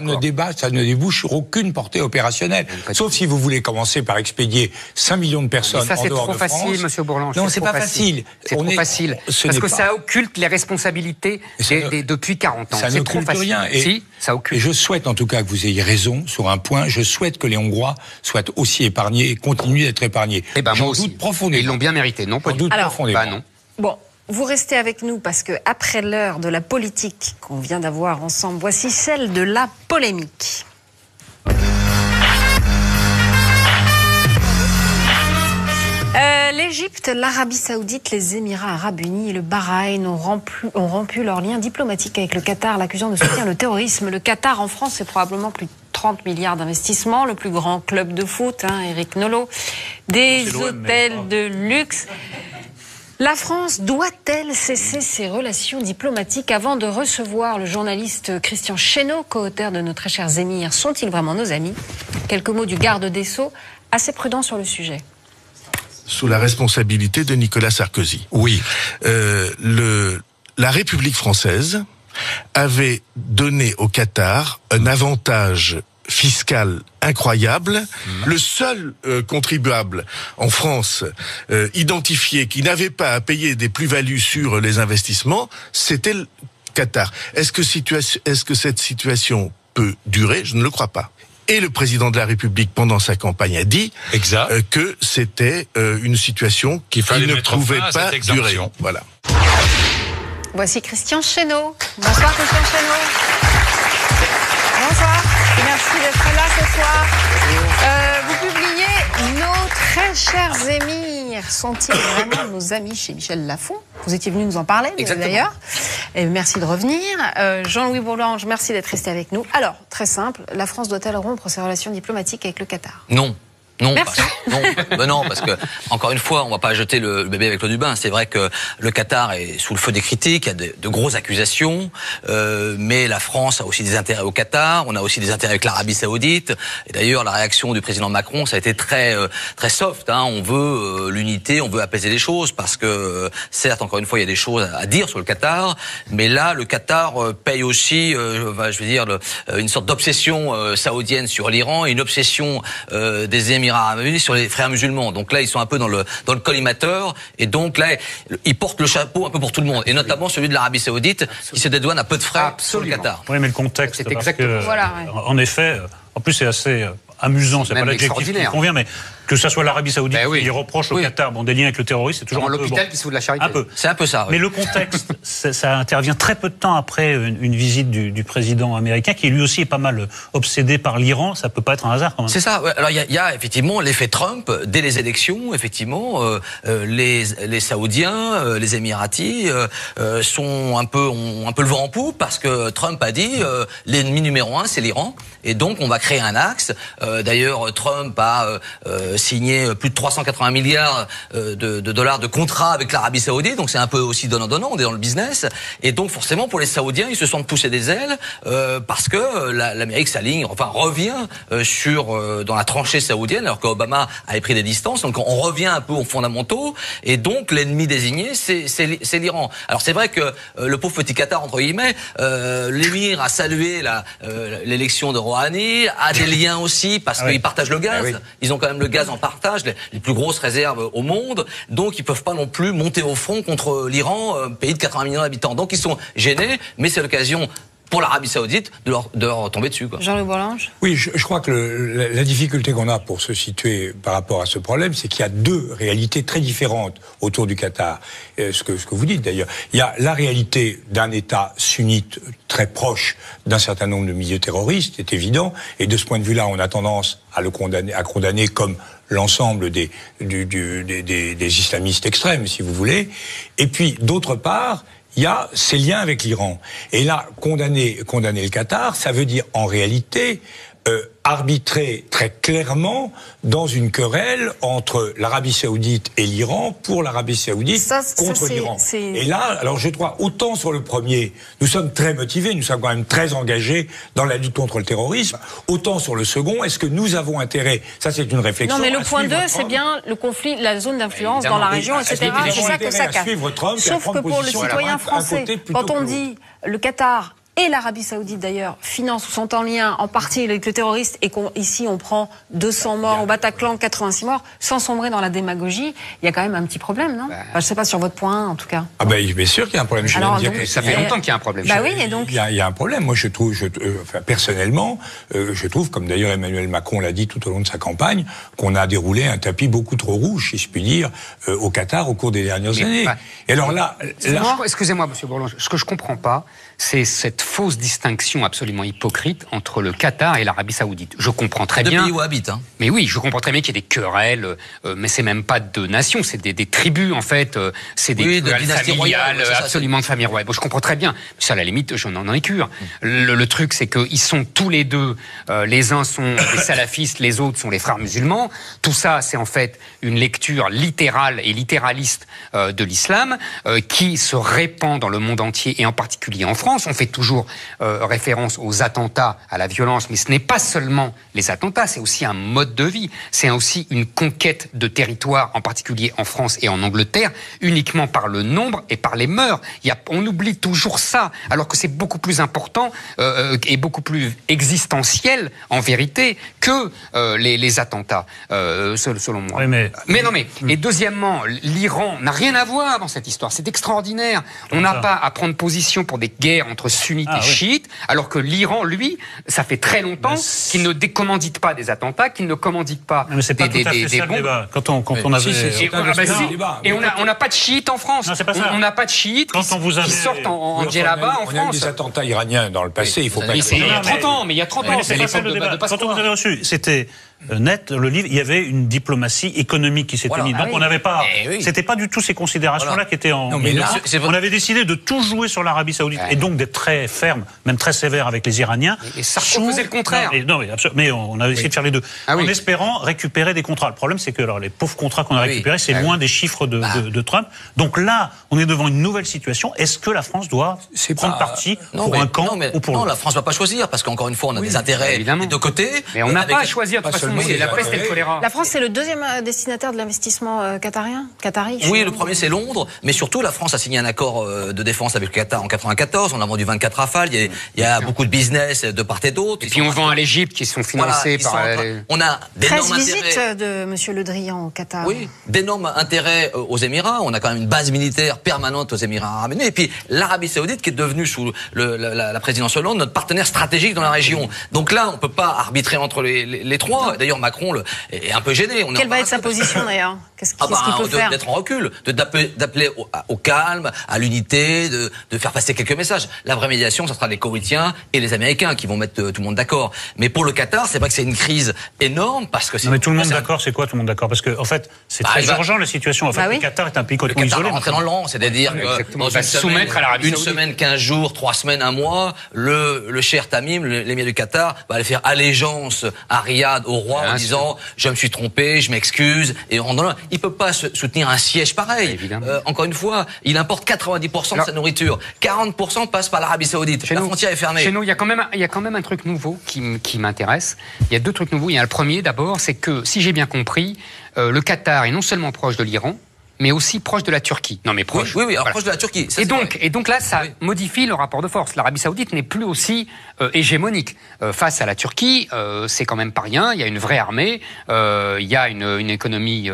ne voir. débat, ça ne débouche sur aucune portée opérationnelle. Sauf si vous voulez commencer par expédier 5 millions de personnes ça, c'est trop facile. Monsieur Bourlange. Non, c'est pas facile. C'est trop est- facile. ce Parce que pas- ça occulte les responsabilités ça des- ne- des- depuis 40 ans. Ça C'est trop facile. rien. Et, si, ça occulte. et je souhaite en tout cas que vous ayez raison sur un point. Je souhaite que les Hongrois soient aussi épargnés et continuent d'être épargnés. Eh ben, J'en moi aussi. doute profondément. Ils l'ont bien mérité, non pas J'en doute Alors, profondément. Bah non. Bon, vous restez avec nous parce que après l'heure de la politique qu'on vient d'avoir ensemble, voici celle de la polémique. Euh, L'Égypte, l'Arabie Saoudite, les Émirats Arabes Unis et le Bahreïn ont rompu, ont rompu leurs liens diplomatiques avec le Qatar, l'accusant de soutenir le terrorisme. Le Qatar en France, c'est probablement plus de 30 milliards d'investissements, le plus grand club de foot, hein, Eric Nolot, des hôtels de luxe. La France doit-elle cesser ses relations diplomatiques avant de recevoir le journaliste Christian Chesneau, co-auteur de Nos très chers émirs? Sont-ils vraiment nos amis? Quelques mots du garde des Sceaux, assez prudent sur le sujet. Sous la responsabilité de Nicolas Sarkozy. Oui. Euh, le, la République française avait donné au Qatar un avantage fiscal incroyable. Le seul euh, contribuable en France euh, identifié qui n'avait pas à payer des plus-values sur les investissements, c'était le Qatar. Est-ce que, situation, est-ce que cette situation peut durer? Je ne le crois pas. Et le président de la République, pendant sa campagne, a dit euh, que c'était euh, une situation qui ne pouvait pas durer. Voilà. Voici Christian Chesneau. Bonsoir Christian Chesneau. Bonsoir. Merci d'être là ce soir. Euh, très chers émirs sont-ils vraiment nos amis chez Michel Lafon Vous étiez venu nous en parler d'ailleurs. Et merci de revenir. Euh, Jean-Louis Bourlange, merci d'être resté avec nous. Alors, très simple, la France doit-elle rompre ses relations diplomatiques avec le Qatar? Non. Non, Merci. parce, non, ben non, parce que encore une fois, on va pas jeter le, le bébé avec l'eau du bain. C'est vrai que le Qatar est sous le feu des critiques, il y a de, de grosses accusations, euh, mais la France a aussi des intérêts au Qatar, on a aussi des intérêts avec l'Arabie Saoudite. Et d'ailleurs, la réaction du président Macron, ça a été très euh, très soft. Hein. On veut euh, l'unité, on veut apaiser les choses, parce que certes, encore une fois, il y a des choses à dire sur le Qatar, mais là, le Qatar paye aussi, euh, je veux dire, le- une sorte d'obsession saoudienne sur l'Iran et une obsession des Émirats arabes unis sur les frères musulmans. Donc là, ils sont un peu dans le dans le collimateur et donc là, ils portent le chapeau un peu pour tout le monde et notamment celui de l'Arabie Saoudite qui se dédouane à peu de frais sur le Qatar. Oui, mais le contexte, C'est exactement que, ça. Voilà, ouais. en effet, euh, en plus c'est assez euh, amusant, c'est pas l'adjectif qui convient, mais que ça soit l'Arabie Saoudite qui reproche au Qatar, bon, des liens avec le terrorisme, c'est toujours un peu, l'hôpital bon, qui se fout de la charité. Un peu. C'est un peu ça. Mais le contexte, ça, ça intervient très peu de temps après une, une visite du, du président américain, qui lui aussi est pas mal obsédé par l'Iran. Ça peut pas être un hasard quand même. C'est ça. Alors il y a, il y a effectivement l'effet Trump dès les élections. Effectivement, euh, euh, les, les Saoudiens, euh, les Émiratis euh, sont un peu ont un peu le vent en poupe parce que Trump a dit l'ennemi numéro un c'est l'Iran et donc on va créer un axe. D'ailleurs Trump a signé plus de 380 milliards de, de dollars de contrats avec l'Arabie Saoudite, donc c'est un peu aussi donnant-donnant, on est dans le business. Et donc forcément, pour les Saoudiens, ils se sentent poussés des ailes parce que l'Amérique s'aligne, enfin revient sur dans la tranchée saoudienne, alors qu'Obama avait pris des distances. Donc on revient un peu aux fondamentaux. Et donc l'ennemi désigné, c'est l'Iran. Alors c'est vrai que le pauvre petit Qatar, entre guillemets, l'émir a salué l'élection de Rouhani, a des liens aussi parce ah qu'ils partagent le gaz. Ah ils ont quand même le gaz en partage, les, plus grosses réserves au monde. Donc ils peuvent pas non plus monter au front contre l'Iran, pays de 80 millions d'habitants. Donc ils sont gênés, mais c'est l'occasion pour l'Arabie Saoudite de leur, de leur tomber dessus. Jean-Louis Bourlange Oui, je, crois que le, la, difficulté qu'on a pour se situer par rapport à ce problème, c'est qu'il y a deux réalités très différentes autour du Qatar. Euh, ce, que, ce que vous dites d'ailleurs. Il y a la réalité d'un État sunnite très proche d'un certain nombre de milieux terroristes, c'est évident, et de ce point de vue-là, on a tendance à le condamner, à condamner comme l'ensemble des, du, du, des, des, des islamistes extrêmes, si vous voulez. Et puis, d'autre part, il y a ces liens avec l'Iran. Et là, condamner, condamner le Qatar, ça veut dire en réalité euh, arbitrer très clairement dans une querelle entre l'Arabie Saoudite et l'Iran pour l'Arabie Saoudite contre l'Iran. Et là, alors je crois autant sur le premier, nous sommes très motivés, nous sommes quand même très engagés dans la lutte contre le terrorisme, autant sur le second, est-ce que nous avons intérêt Ça, c'est une réflexion. Non, mais le point 2, c'est bien le conflit, la zone d'influence dans la région, etc. C'est ça que ça casse. Sauf que pour le citoyen français, quand on dit le Qatar et l'Arabie Saoudite d'ailleurs finance ou sont en lien en partie avec le terroriste et qu'ici on prend 200 morts au Bataclan, 86 morts, sans sombrer dans la démagogie, il y a quand même un petit problème, non? Bah. Je ne sais pas sur votre point en tout cas. Ah ben bien sûr qu'il y a un problème. Je Alors, dire ça fait longtemps qu'il y a un problème. Bah oui, et donc il y, a, il y, a, un problème. Moi je trouve, je, euh, enfin, personnellement, euh, je trouve, comme d'ailleurs Emmanuel Macron l'a dit tout au long de sa campagne, qu'on a déroulé un tapis beaucoup trop rouge, si je puis dire, euh, au Qatar au cours des dernières années. et alors là, excusez-moi, Monsieur Bourlange, ce que je comprends pas, c'est cette fausse distinction absolument hypocrite entre le Qatar et l'Arabie Saoudite. Je comprends très bien. pays où habitent. Hein. Mais oui, je comprends très bien qu'il y ait des querelles, euh, mais c'est même pas de nations, c'est des, tribus en fait, euh, c'est des oui, de familiales, absolument de famille royale. Bon, je comprends très bien. Ça, à la limite, j'en en ai cure. Mm. Le, truc, c'est qu'ils sont tous les deux, euh, les uns sont les salafistes, les autres sont les frères musulmans. Tout ça, c'est en fait une lecture littérale et littéraliste de l'islam qui se répand dans le monde entier et en particulier en France on fait toujours euh, référence aux attentats, à la violence, mais ce n'est pas seulement les attentats, c'est aussi un mode de vie, c'est aussi une conquête de territoire, en particulier en France et en Angleterre, uniquement par le nombre et par les mœurs. on oublie toujours ça, alors que c'est beaucoup plus important euh, et beaucoup plus existentiel, en vérité, que euh, les, attentats, selon moi. mais... non, mais et deuxièmement, l'Iran n'a rien à voir dans cette histoire. C'est extraordinaire. On n'a pas à prendre position pour des guerres entre sunnites ah et chiites, alors que l'Iran, lui, ça fait très longtemps qu'il ne décommandite pas des attentats, qu'il ne commandite pas mais des, pas des, des, des bombes. Quand on, quand on avait... et on n'a pas de chiites en France. On n'a pas de chiites qui, sortent en, en djellaba en France. On a eu des attentats iraniens dans le passé, il faut pas... Il y a 30 ans, mais il y a 30 ans, c'est l'époque de Quand on vous avez reçu, c'était euh, net, le livre, il y avait une diplomatie économique qui s'était mise. Donc ah on n'avait pas, eh c'était pas du tout ces considérations-là qui étaient en. mais on avait décidé de tout jouer sur l'Arabie Saoudite et donc d'être très ferme, même très sévère avec les Iraniens. Et ça faisait le contraire. Non, mais, mais, on a essayé de faire les deux, ah en espérant récupérer des contrats. Le problème, c'est que alors, les pauvres contrats qu'on a récupérés, c'est loin des chiffres de, bah. de, Trump. Donc là, on est devant une nouvelle situation. Est-ce que la France doit prendre parti pour un camp ou pour Non, la France ne va pas choisir parce qu'encore une fois, on a des intérêts des deux côtés. Mais on n'a pas à choisir de façon. La peste et le choléra. La France, c'est le deuxième euh, destinataire de l'investissement euh, qatarien, qatari. Oui, le premier c'est Londres, mais surtout la France a signé un accord euh, de défense avec le Qatar en 94. On a vendu 24 rafales. Il y a, beaucoup de business de part et d'autre. Et puis on vend à l'Égypte qui sont financés par. On a d'énormes visites de Monsieur Le Drian au Qatar. Oui, d'énormes intérêts aux Émirats. On a quand même une base militaire permanente aux Émirats arabes unis. Et puis l'Arabie Saoudite qui est devenue sous le, la, la, présidence Hollande notre partenaire stratégique dans la région. Donc là, on peut pas arbitrer entre les, les, trois. D'ailleurs, Macron le, est un peu gêné. On Quelle va être sa position d'ailleurs Qu'est-ce qu'il ah bah, peut faire D'être en recul, d'appeler au, au, calme, à l'unité, de, de, faire passer quelques messages. La vraie médiation, ce sera les Koweïtiens et les Américains qui vont mettre euh, tout le monde d'accord. Mais pour le Qatar, c'est vrai que c'est une crise énorme parce que c'est. Mais tout le monde d'accord, c'est quoi tout le monde d'accord? Parce que en fait, c'est bah, très urgent la situation. En fait, bah le Qatar est un pays complètement isolé. Le Qatar dans le rang, c'est-à-dire que dans une soumettre à la Une semaine, quinze jours, trois semaines, un mois, le le cher Tamim, l'émir du Qatar, va aller faire allégeance à Riyad, au roi en disant je me suis trompé, je m'excuse et on il peut pas soutenir un siège pareil. Euh, encore une fois, il importe 90% de sa nourriture, 40% passe par l'Arabie Saoudite. la frontière est fermée. Chez nous, il y a quand même il y a quand même un truc nouveau qui, qui m'intéresse. Il y a deux trucs nouveaux. Il y a le premier d'abord, c'est que si j'ai bien compris, euh, le Qatar est non seulement proche de l'Iran, mais aussi proche de la Turquie. Non, mais proche. Oui, oui, proche de la Turquie. et donc, et donc là, ça modifie le rapport de force. L'Arabie Saoudite n'est plus aussi euh, hégémonique euh, face à la Turquie. Euh, c'est quand même pas rien. Il y a une vraie armée. il y a une, une économie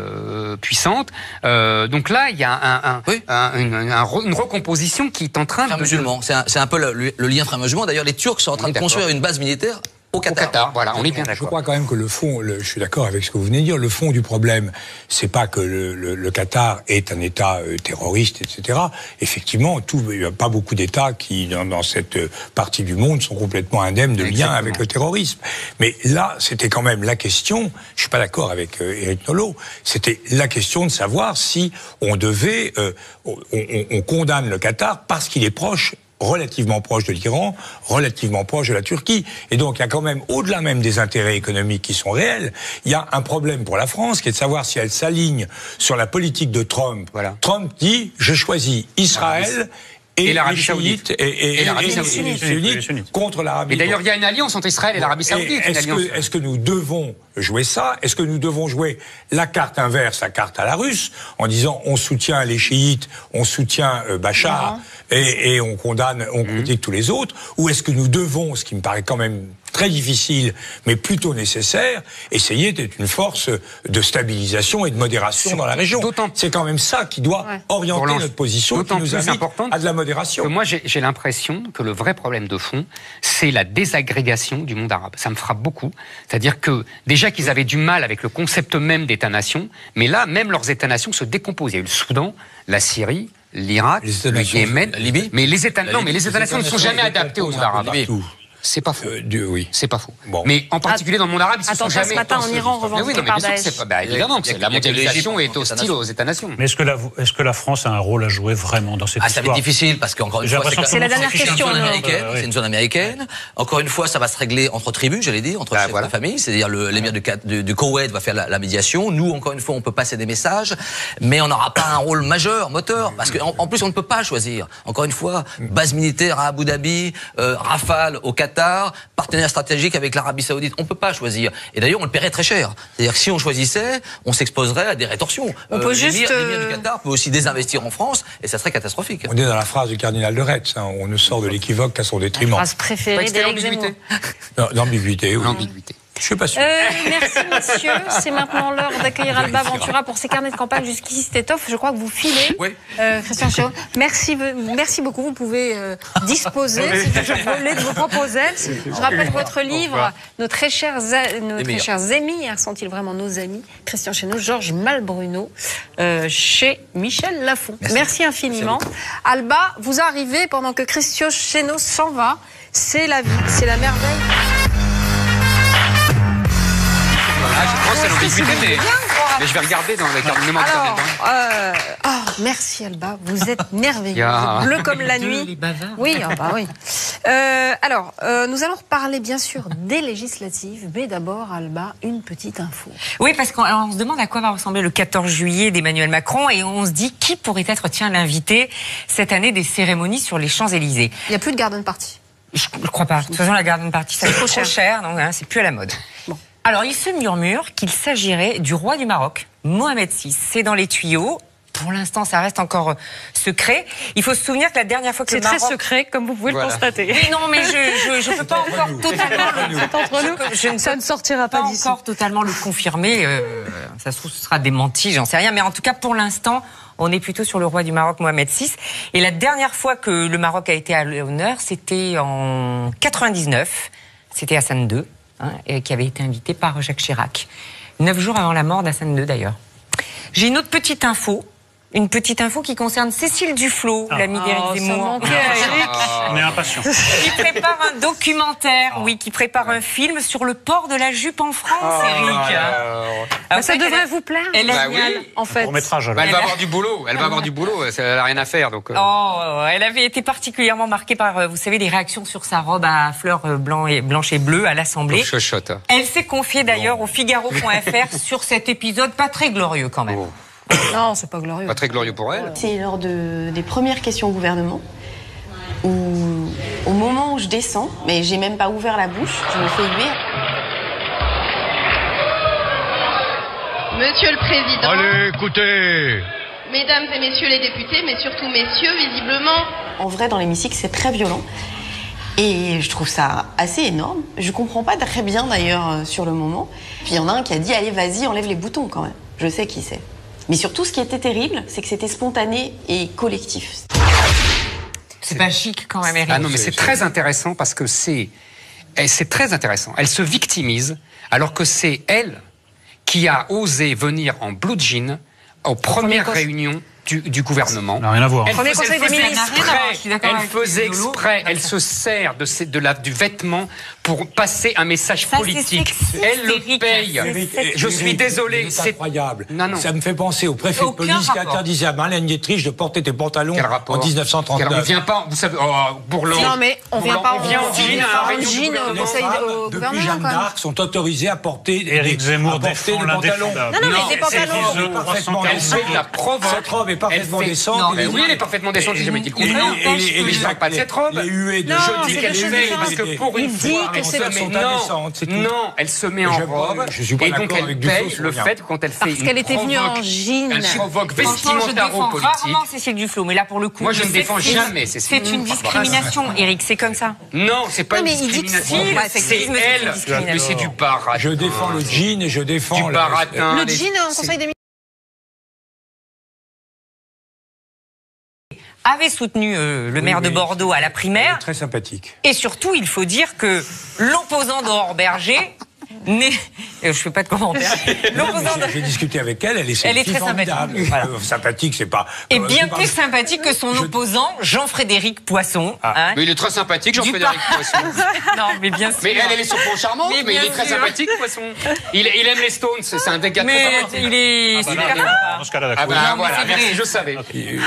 puissante. donc là, il y a un, un, une, une, recomposition qui est en train de. musulman. C'est un, un, peu le, le lien frère musulman. D'ailleurs, les Turcs sont en train de construire une base militaire au Qatar. Voilà, on est bien d'accord. Je crois quand même que le fond, je suis d'accord avec ce que vous venez de dire, le fond du problème, c'est pas que le, Qatar est un État euh, terroriste, etc. Effectivement, tout, il n'y a pas beaucoup d'États qui, dans, cette partie du monde, sont complètement indemnes de lien avec le terrorisme. Mais là, c'était quand même la question, je suis pas d'accord avec euh, Eric Nolot, c'était la question de savoir si on devait, euh, on condamne le Qatar parce qu'il est proche relativement proche de l'Iran, relativement proche de la Turquie. Et donc, il y a quand même, au-delà même des intérêts économiques qui sont réels, il y a un problème pour la France qui est de savoir si elle s'aligne sur la politique de Trump. Voilà. Trump dit, je choisis Israël et, l'Arabie Saoudite. Et, l'Arabie Saoudite. Contre l'Arabie. Et d'ailleurs, il y a une alliance entre Israël et l'Arabie Saoudite. Est-ce que, est que, nous devons jouer ça? Est-ce que nous devons jouer la carte inverse, la carte à la russe, en disant on soutient les chiites, on soutient euh, Bachar et, et, on condamne, on mhm. critique tous les autres? Ou est-ce que nous devons, ce qui me paraît quand même très difficile, mais plutôt nécessaire, essayer d'être une force de stabilisation et de modération dans la région. C'est quand même ça qui doit orienter notre position, qui nous invite à de la modération. Que moi, j'ai l'impression que le vrai problème de fond, c'est la désagrégation du monde arabe. Ça me frappe beaucoup. C'est-à-dire que déjà qu'ils avaient du mal avec le concept même d'État-nation, mais là, même leurs États-nations se décomposent. Il y a eu le Soudan, la Syrie, l'Irak, le Yémen, la Libye. Mais les États, non, mais les États-nations ne sont jamais adaptés aux Arabes. C'est pas faux. Euh, oui. C'est pas faux. Bon. Mais en particulier dans le monde arabe, ils se sont jamais. ce matin en Iran, revendiqué par Daesh. Bah, évidemment, la mondialisation est hostile aux États-nations. Mais est-ce que, la, est-ce que la France a un rôle à jouer vraiment dans cette ah, histoire Ça va être difficile parce qu'encore une fois, c'est la dernière question. C'est une zone américaine. Encore une fois, ça va se régler entre tribus, j'allais dire, entre bah, chefs de famille. C'est-à-dire l'émir du Koweït va faire la médiation. Nous, encore une fois, on peut passer des messages, mais on n'aura pas un rôle majeur, moteur, parce qu'en plus, on ne peut pas choisir. Encore une fois, base militaire à Abu Dhabi, euh, Rafale au Qatar, partenaire stratégique avec l'Arabie Saoudite. On peut pas choisir. Et d'ailleurs, on le paierait très cher. C'est-à-dire que si on choisissait, on s'exposerait à des rétorsions. On peut euh, juste. L'émir du euh, Qatar peut aussi désinvestir en France et ça serait catastrophique. On est dans la phrase du cardinal de Retz. Hein. on ne sort de l'équivoque qu'à son détriment. La phrase préférée d'Ambiguïté. L'ambiguïté, oui. L'ambiguïté. Je suis pas sûr. Euh, merci, monsieur. C'est maintenant l'heure d'accueillir Alba Ventura pour ses carnets de campagne. Jusqu'ici, c'était off. Je crois que vous filez. Oui. Euh, Christian Chiot. Merci, merci beaucoup. Vous pouvez euh, disposer, si je voulais, de vos propres ailes. Je rappelle votre livre, nos très chers, nos très chers amis, hein, sont-ils vraiment nos amis? Christian Chéneau, Georges Malbruno, euh, chez Michel Lafont. Merci, infiniment. Alba, vous arrivez pendant que Christian Chéneau s'en va. C'est la vie, c'est la merveille. Mais, je vais regarder dans les carnets Alors, euh, oh, merci Alba, vous êtes merveilleux. Bleu comme la nuit. Oui, ah bah oui. Euh, alors, euh, nous allons reparler bien sûr des législatives, mais d'abord, Alba, une petite info. Oui, parce qu'on se demande à quoi va ressembler le 14 juillet d'Emmanuel Macron et on se dit qui pourrait être, tiens, l'invité cette année des cérémonies sur les Champs-Élysées. Il n'y a plus de garden party. Je ne crois pas. De toute façon, la garden party, ça coûte trop cher, donc hein, c'est plus à la mode. Bon. Alors, il se murmure qu'il s'agirait du roi du Maroc, Mohamed VI. C'est dans les tuyaux. Pour l'instant, ça reste encore euh, secret. Il faut se souvenir que la dernière fois que le Maroc... C'est très secret, comme vous pouvez le constater. Oui, non, mais je ne peux pas encore totalement... C'est entre nous. Je, ne ça ne sortira pas, d'ici. encore totalement le confirmer. Euh, ça se trouve, ce sera démenti, j'en sais rien. Mais en tout cas, pour l'instant, on est plutôt sur le roi du Maroc, Mohamed VI. Et la dernière fois que le Maroc a été à l'honneur, c'était en 99. C'était Hassan II. Hein, et qui avait été invité par Jacques Chirac. Neuf jours avant la mort d'Hassan II, d'ailleurs. J'ai une autre petite info. Une petite info qui concerne Cécile Duflot, ah. l'amie d'Éric oh, Zemmour. Ah, On est impatients. Qui prépare un documentaire, ah. oui, qui prépare un film sur le port de la jupe en France, ah, Éric. Bah, ça devrait elle, vous plaire. Elle bah, oui. en fait. métrage. Bah, elle, va avoir du boulot. Elle va avoir du boulot. Elle n'a rien à faire, donc. Euh. Oh, elle avait été particulièrement marquée par, euh, vous savez, les réactions sur sa robe à fleurs euh, blanc et, blanche et bleue à l'Assemblée. Oh, elle s'est confiée d'ailleurs au Figaro.fr sur cet épisode pas très glorieux quand même. Oh. Non, c'est pas glorieux. Pas très glorieux pour elle. C'est lors de, des premières questions au gouvernement où, au moment où je descends, mais j'ai même pas ouvert la bouche, je me fais huer. Monsieur le Président. Allez, écoutez Mesdames et messieurs les députés, mais surtout messieurs, visiblement. En vrai, dans l'hémicycle, c'est très violent. Et je trouve ça assez énorme. Je comprends pas très bien d'ailleurs euh, sur le moment. Puis il y en a un qui a dit Allez, vas-y, enlève les boutons quand même. Je sais qui c'est. Mais surtout, ce qui était terrible, c'est que c'était spontané et collectif. C'est pas chic quand même, Eric. Ah non, mais c'est très intéressant parce que c'est. Eh, c'est très intéressant. Elle se victimise alors que c'est elle qui a osé venir en blue jean aux premières réunions du, gouvernement. Elle, faisait, exprès, elle se sert de, la, du vêtement pour passer un message politique. Elle le paye. Je suis désolé. C'est incroyable. Ça me fait penser au préfet de police qui interdisait à Marlène Dietrich de porter des pantalons en 1939. on ne vient pas, vous savez, oh, Bourlon. Non, mais on ne vient pas on vient en jean un jean au conseil Depuis Jeanne d'Arc sont autorisés à porter des pantalons. Non, non, mais des pantalons. Elle. Elle est parfaitement décente. Non, mais oui, elle est parfaitement décente, j'ai jamais dit le contraire. Et les gens pas de cette robe. Je dis qu'elle est parce que pour une fois, elle se met non, non, elle se met en robe. Et donc elle paye le fait quand elle fait. Parce qu'elle était venue en jean. Elle provoque vestimentairement politique. Rarement Cécile mais là pour le coup. Moi je ne défends jamais C'est une discrimination, Eric. C'est comme ça. Non, c'est pas une discrimination. C'est elle. Mais c'est du baratin. Je défends le jean et je défends le baratin. Le jean en conseil des avait soutenu euh, le maire de Bordeaux à la primaire. Très sympathique. Et surtout, il faut dire que l'opposant de Berger Né, je ne fais pas de commentaires. J'ai discuté avec elle, elle est, elle est très sympathique. Voilà. Euh, sympathique, c'est pas. Et euh, bien plus sympathique que son opposant, Jean-Frédéric Poisson. Ah. Hein. Mais il est très sympathique, Jean-Frédéric. Poisson. non, mais bien sûr. Mais elle, elle est surtout charmante, mais, mais il est très sympathique, Poisson. Il, aime les Stones, c'est un dégât mais Il est. Ah, ah bah non, ah cas-là. Ah voilà, merci, je savais. Okay.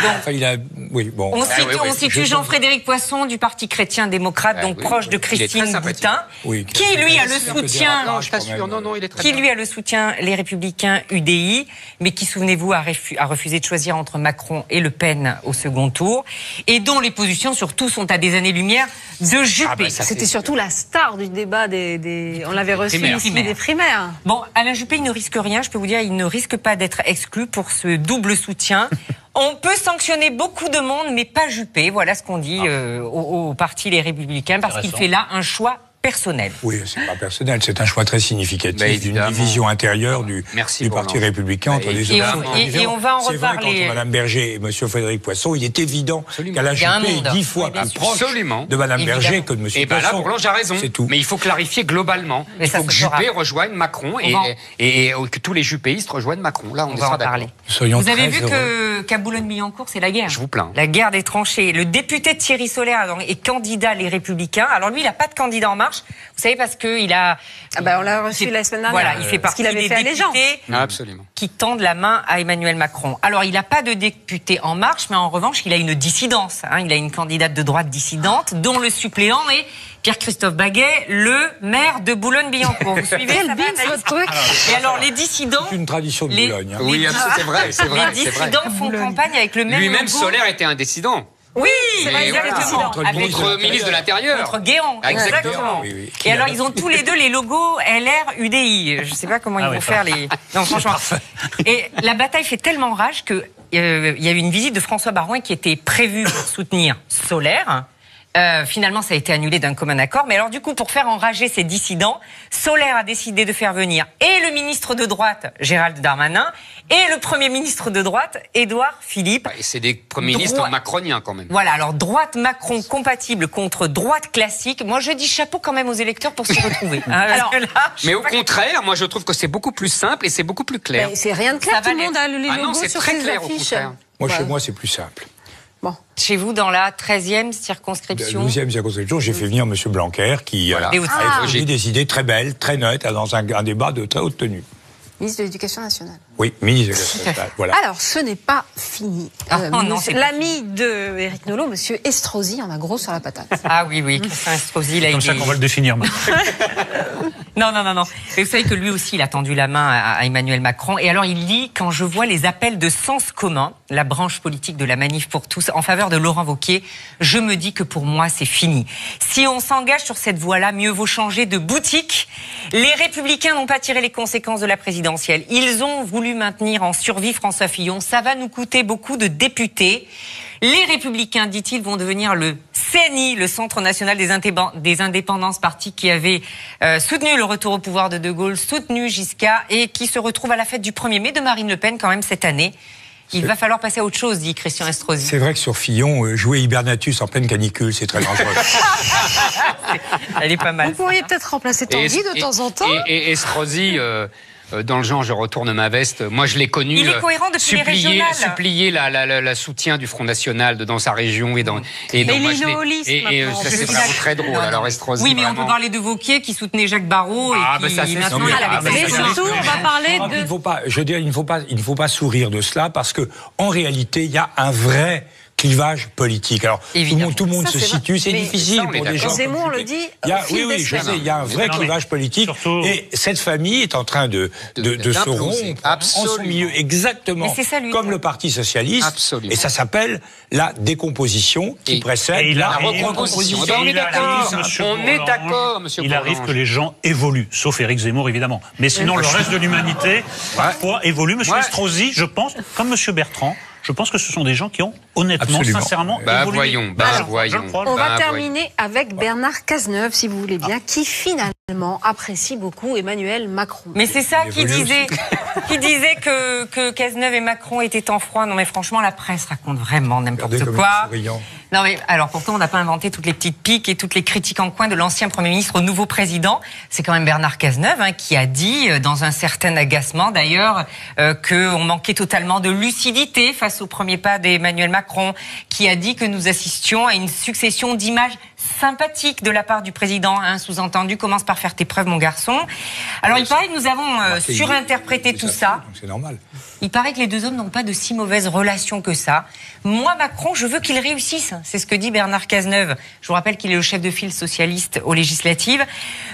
On situe, Jean-Frédéric Poisson du Parti chrétien-démocrate, ah, donc proche de Christine Boutin, qui lui a le soutien non, je t'assure. Non, non, il est très Qui lui a le soutien Les Républicains UDI, mais qui, souvenez-vous, a, refusé de choisir entre Macron et Le Pen au second tour, et dont les positions surtout sont à des années-lumière de Juppé. C'était surtout la star du débat des. des... On l'avait reçu primaires. Ici, des primaires. Bon, Alain Juppé, il ne risque rien. Je peux vous dire, il ne risque pas d'être exclu pour ce double soutien. On peut sanctionner beaucoup de monde, mais pas Juppé. Voilà ce qu'on dit euh, au, au, parti Les Républicains, parce qu'il fait là un choix personnel. Oui, c'est pas personnel, c'est un choix très significatif bah, d'une division intérieure du, Parti républicain bah, entre les et on, et, et, on va en reparler. Vrai, entre Mme Berger et M. Frédéric Poisson, il est évident qu'elle a est dix fois plus proche Absolument. de Mme évidemment. Berger que de M. Et eh ben Poisson. là, a raison. Mais il faut clarifier globalement. Il faut que Juppé rejoigne Macron et, que tous les juppéistes rejoignent Macron. Là, on, on va en parler. Vous avez vu heureux. que qu'à Boulogne-Billancourt, c'est la guerre. Je vous plains. La guerre des tranchées. Le député Thierry Solaire est candidat Les Républicains. Alors lui, il n'a pas de candidat en marche. Vous savez, parce qu'il a. Ah bah, on l'a reçu la semaine dernière. Voilà, il fait partie avait des fait députés ah, Absolument. qui tendent la main à Emmanuel Macron. Alors il n'a pas de député en marche, mais en revanche, il a une dissidence. Hein. Il a une candidate de droite dissidente, dont le suppléant est Pierre-Christophe Baguet, le maire de Boulogne-Billancourt. Vous suivez Quel bien votre truc ah, Et alors les dissidents... C'est une tradition de Boulogne. Hein. Oui, c'est vrai, c'est vrai. Les dissidents font campagne avec le maire Lui-même, Solaire était un dissident. Oui, c'est vrai, le ministre de l'Intérieur. Contre Guéant. Ah, exactement. Et alors, ils ont tous les deux les logos LR, UDI. Je ne sais pas comment ah ils vont faire les. Non, franchement. Et la bataille fait tellement rage qu'il euh, y a eu une visite de François Barouin qui était prévue pour soutenir Solaire. Euh, finalement, ça a été annulé d'un commun accord. Mais alors, du coup, pour faire enrager ces dissidents, Solaire a décidé de faire venir et le ministre de droite, Gérald Darmanin, et le Premier ministre de droite, Édouard Philippe. Bah, c'est des premiers ministres macroniens quand même. Voilà, alors droite Macron compatible contre droite classique. Moi, je dis chapeau quand même aux électeurs pour s'y retrouver. Ah, alors, mais au contraire, moi, je trouve que c'est beaucoup plus simple et c'est beaucoup plus clair. C'est rien de clair, ça tout le monde a le ah non, sur très ses clair. Au contraire. Moi, chez moi, c'est plus simple. Bon. Chez vous, dans la 13e circonscription 12e circonscription, j'ai fait venir M. Blanquer qui voilà. a des idées très belles, très nettes, dans un, un débat de très haute tenue. Ministre de l'Éducation nationale. Oui. Voilà. Alors, ce n'est pas fini. Ah, euh, oh L'ami de Éric Nolot, Monsieur Estrosi, en a gros sur la patate. Ah oui, oui, Christian Estrosi, il a comme ça qu'on va le définir. non, non, non, non. vous savez que lui aussi, il a tendu la main à, Emmanuel Macron. Et alors, il dit quand je vois les appels de sens commun, la branche politique de la Manif pour tous, en faveur de Laurent Wauquiez, je me dis que pour moi, c'est fini. Si on s'engage sur cette voie-là, mieux vaut changer de boutique. Les Républicains n'ont pas tiré les conséquences de la présidentielle. Ils ont voulu maintenir en survie François Fillon. Ça va nous coûter beaucoup de députés. Les Républicains, dit-il, vont devenir le CNI, le Centre national des, des indépendances, parti qui avait euh, soutenu le retour au pouvoir de De Gaulle, soutenu Giscard et qui se retrouve à la fête du 1er mai de Marine Le Pen quand même cette année. Il va falloir passer à autre chose, dit Christian Estrosi. C'est vrai que sur Fillon, euh, jouer Hibernatus en pleine canicule, c'est très dangereux. Elle est pas mal. Vous pourriez peut-être remplacer Tanguy de temps en temps. Et, Estrosi, euh, euh, dans le genre je retourne ma veste. Moi, je l'ai connu. Il est euh, cohérent depuis supplier, les supplier la, la, la, soutien du Front National de, dans sa région et dans et dans et, et, et euh, ça c'est vraiment très drôle. Alors Estrosi, oui, mais on peut parler de Vauquier qui soutenait Jacques Barrault et ah, qui ça, maintenant mais, ah, mais, surtout on va parler de. Il faut pas. Je veux dire, il ne faut pas. Il ne faut pas sourire de cela parce que en réalité, il y a un vrai clivage politique. Alors, tout le monde, tout le monde se situe, c'est difficile pour des gens. Zemmour le dit. Il y a, oui, oui, je sais, il y a un vrai clivage politique. Et cette famille est en train de, de, de, se rompre en son milieu, exactement comme le Parti Socialiste. Absolument. Et ça s'appelle la décomposition qui précède la recomposition. On est d'accord, on est d'accord, monsieur Il arrive que les gens évoluent, sauf Éric Zemmour, évidemment. Mais sinon, le reste de l'humanité, parfois, évolue. Monsieur Estrosi, je pense, comme monsieur Bertrand, je pense que ce sont des gens qui ont honnêtement, sincèrement bah, Voyons, bah, voyons. on va bah, terminer avec Bernard Cazeneuve, si vous voulez bien, ah. qui finalement apprécie beaucoup Emmanuel Macron. Mais c'est ça qui disait, qui disait que, que Cazeneuve et Macron étaient en froid. Non mais franchement, la presse raconte vraiment n'importe quoi. Non mais alors pourtant on n'a pas inventé toutes les petites piques et toutes les critiques en coin de l'ancien Premier ministre au nouveau président. C'est quand même Bernard Cazeneuve hein, qui a dit, euh, dans un certain agacement d'ailleurs, euh, qu'on manquait totalement de lucidité face au premier pas d'Emmanuel Macron, qui a dit que nous assistions à une succession d'images sympathiques de la part du président. Hein, Sous-entendu, commence par faire tes preuves, mon garçon. Alors il paraît que nous avons euh, surinterprété tout ça. C'est normal. Il paraît que les deux hommes n'ont pas de si mauvaise relation que ça. Moi, Macron, je veux qu'il réussisse. C'est ce que dit Bernard Cazeneuve. Je vous rappelle qu'il est le chef de file socialiste aux législatives.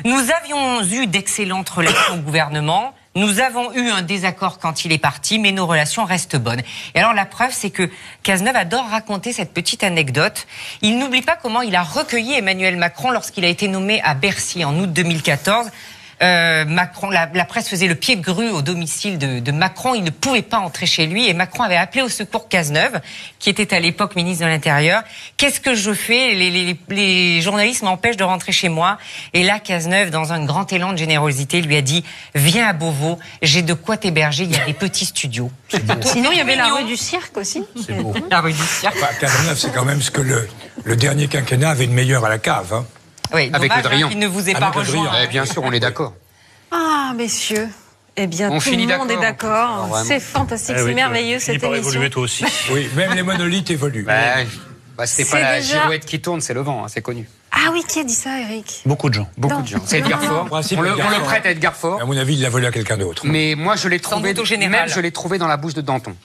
Nous avions eu d'excellentes relations au gouvernement. Nous avons eu un désaccord quand il est parti, mais nos relations restent bonnes. Et alors la preuve, c'est que Cazeneuve adore raconter cette petite anecdote. Il n'oublie pas comment il a recueilli Emmanuel Macron lorsqu'il a été nommé à Bercy en août 2014. Euh, Macron, la, presse faisait le pied de grue au domicile de, Macron. Il ne pouvait pas entrer chez lui et Macron avait appelé au secours Cazeneuve, qui était à l'époque ministre de l'Intérieur. Qu'est-ce que je fais? Les, journalistes m'empêchent de rentrer chez moi. Et là, Cazeneuve, dans un grand élan de générosité, lui a dit Viens à Beauvau, j'ai de quoi t'héberger. Il y a des petits studios. Sinon, il y avait la rue du cirque aussi. C'est beau. La rue du cirque. Cazeneuve, c'est quand même ce que le, dernier quinquennat avait de meilleur à la cave. Hein. Oui, avec le Drian. ne vous ait pas rejoint. Eh bien sûr, on est d'accord. Ah, messieurs. Eh bien, tout le monde est d'accord. Ah, c'est fantastique, eh c'est merveilleux cette émission. évoluer toi aussi. oui, même les monolithes évoluent. Bah, bah, c'est pas la girouette qui tourne, c'est le vent, hein, c'est connu. Ah oui, qui a dit ça, Eric Beaucoup de gens. Beaucoup de gens. C'est Edgar Faure. On, le, on le prête à Edgar Faure. À mon avis, il l'a volé à quelqu'un d'autre. Mais moi, je l'ai trouvé. Même je l'ai trouvé dans la bouche de Danton.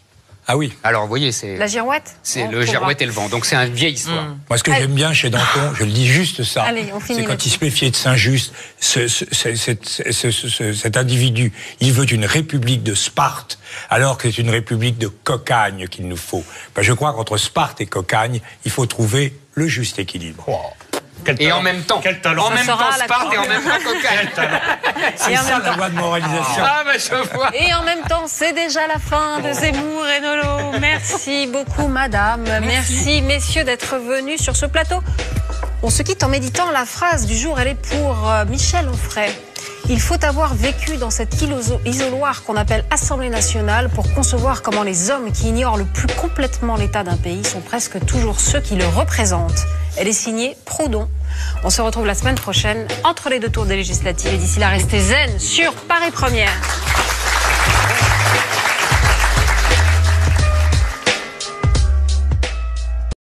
Ah oui. Alors, vous voyez, c'est. La girouette C'est le girouette et le vent. Donc, c'est une vieille histoire. Mm. Moi, ce que j'aime bien chez Danton, je le dis juste ça. C'est quand il se méfiait de Saint-Just, cet individu, il veut une république de Sparte, alors que c'est une république de cocagne qu'il nous faut. Ben, je crois qu'entre Sparte et cocagne, il faut trouver le juste équilibre et en même temps, quel talent. en même temps Sparte et en même temps Coca. C'est ça la voie de moralisation. Ah, bah, je vois. Et en même temps, c'est déjà la fin de Zemmour et Nolo. Merci beaucoup, madame. Merci, messieurs, d'être venus sur ce plateau. On se quitte en méditant. La phrase du jour, elle est pour euh, Michel Onfray. Il faut avoir vécu dans cet isoloir qu'on appelle Assemblée nationale pour concevoir comment les hommes qui ignorent le plus complètement l'état d'un pays sont presque toujours ceux qui le représentent. Elle est signée Proudhon. On se retrouve la semaine prochaine entre les deux tours des législatives et d'ici là, restez zen sur Paris Première.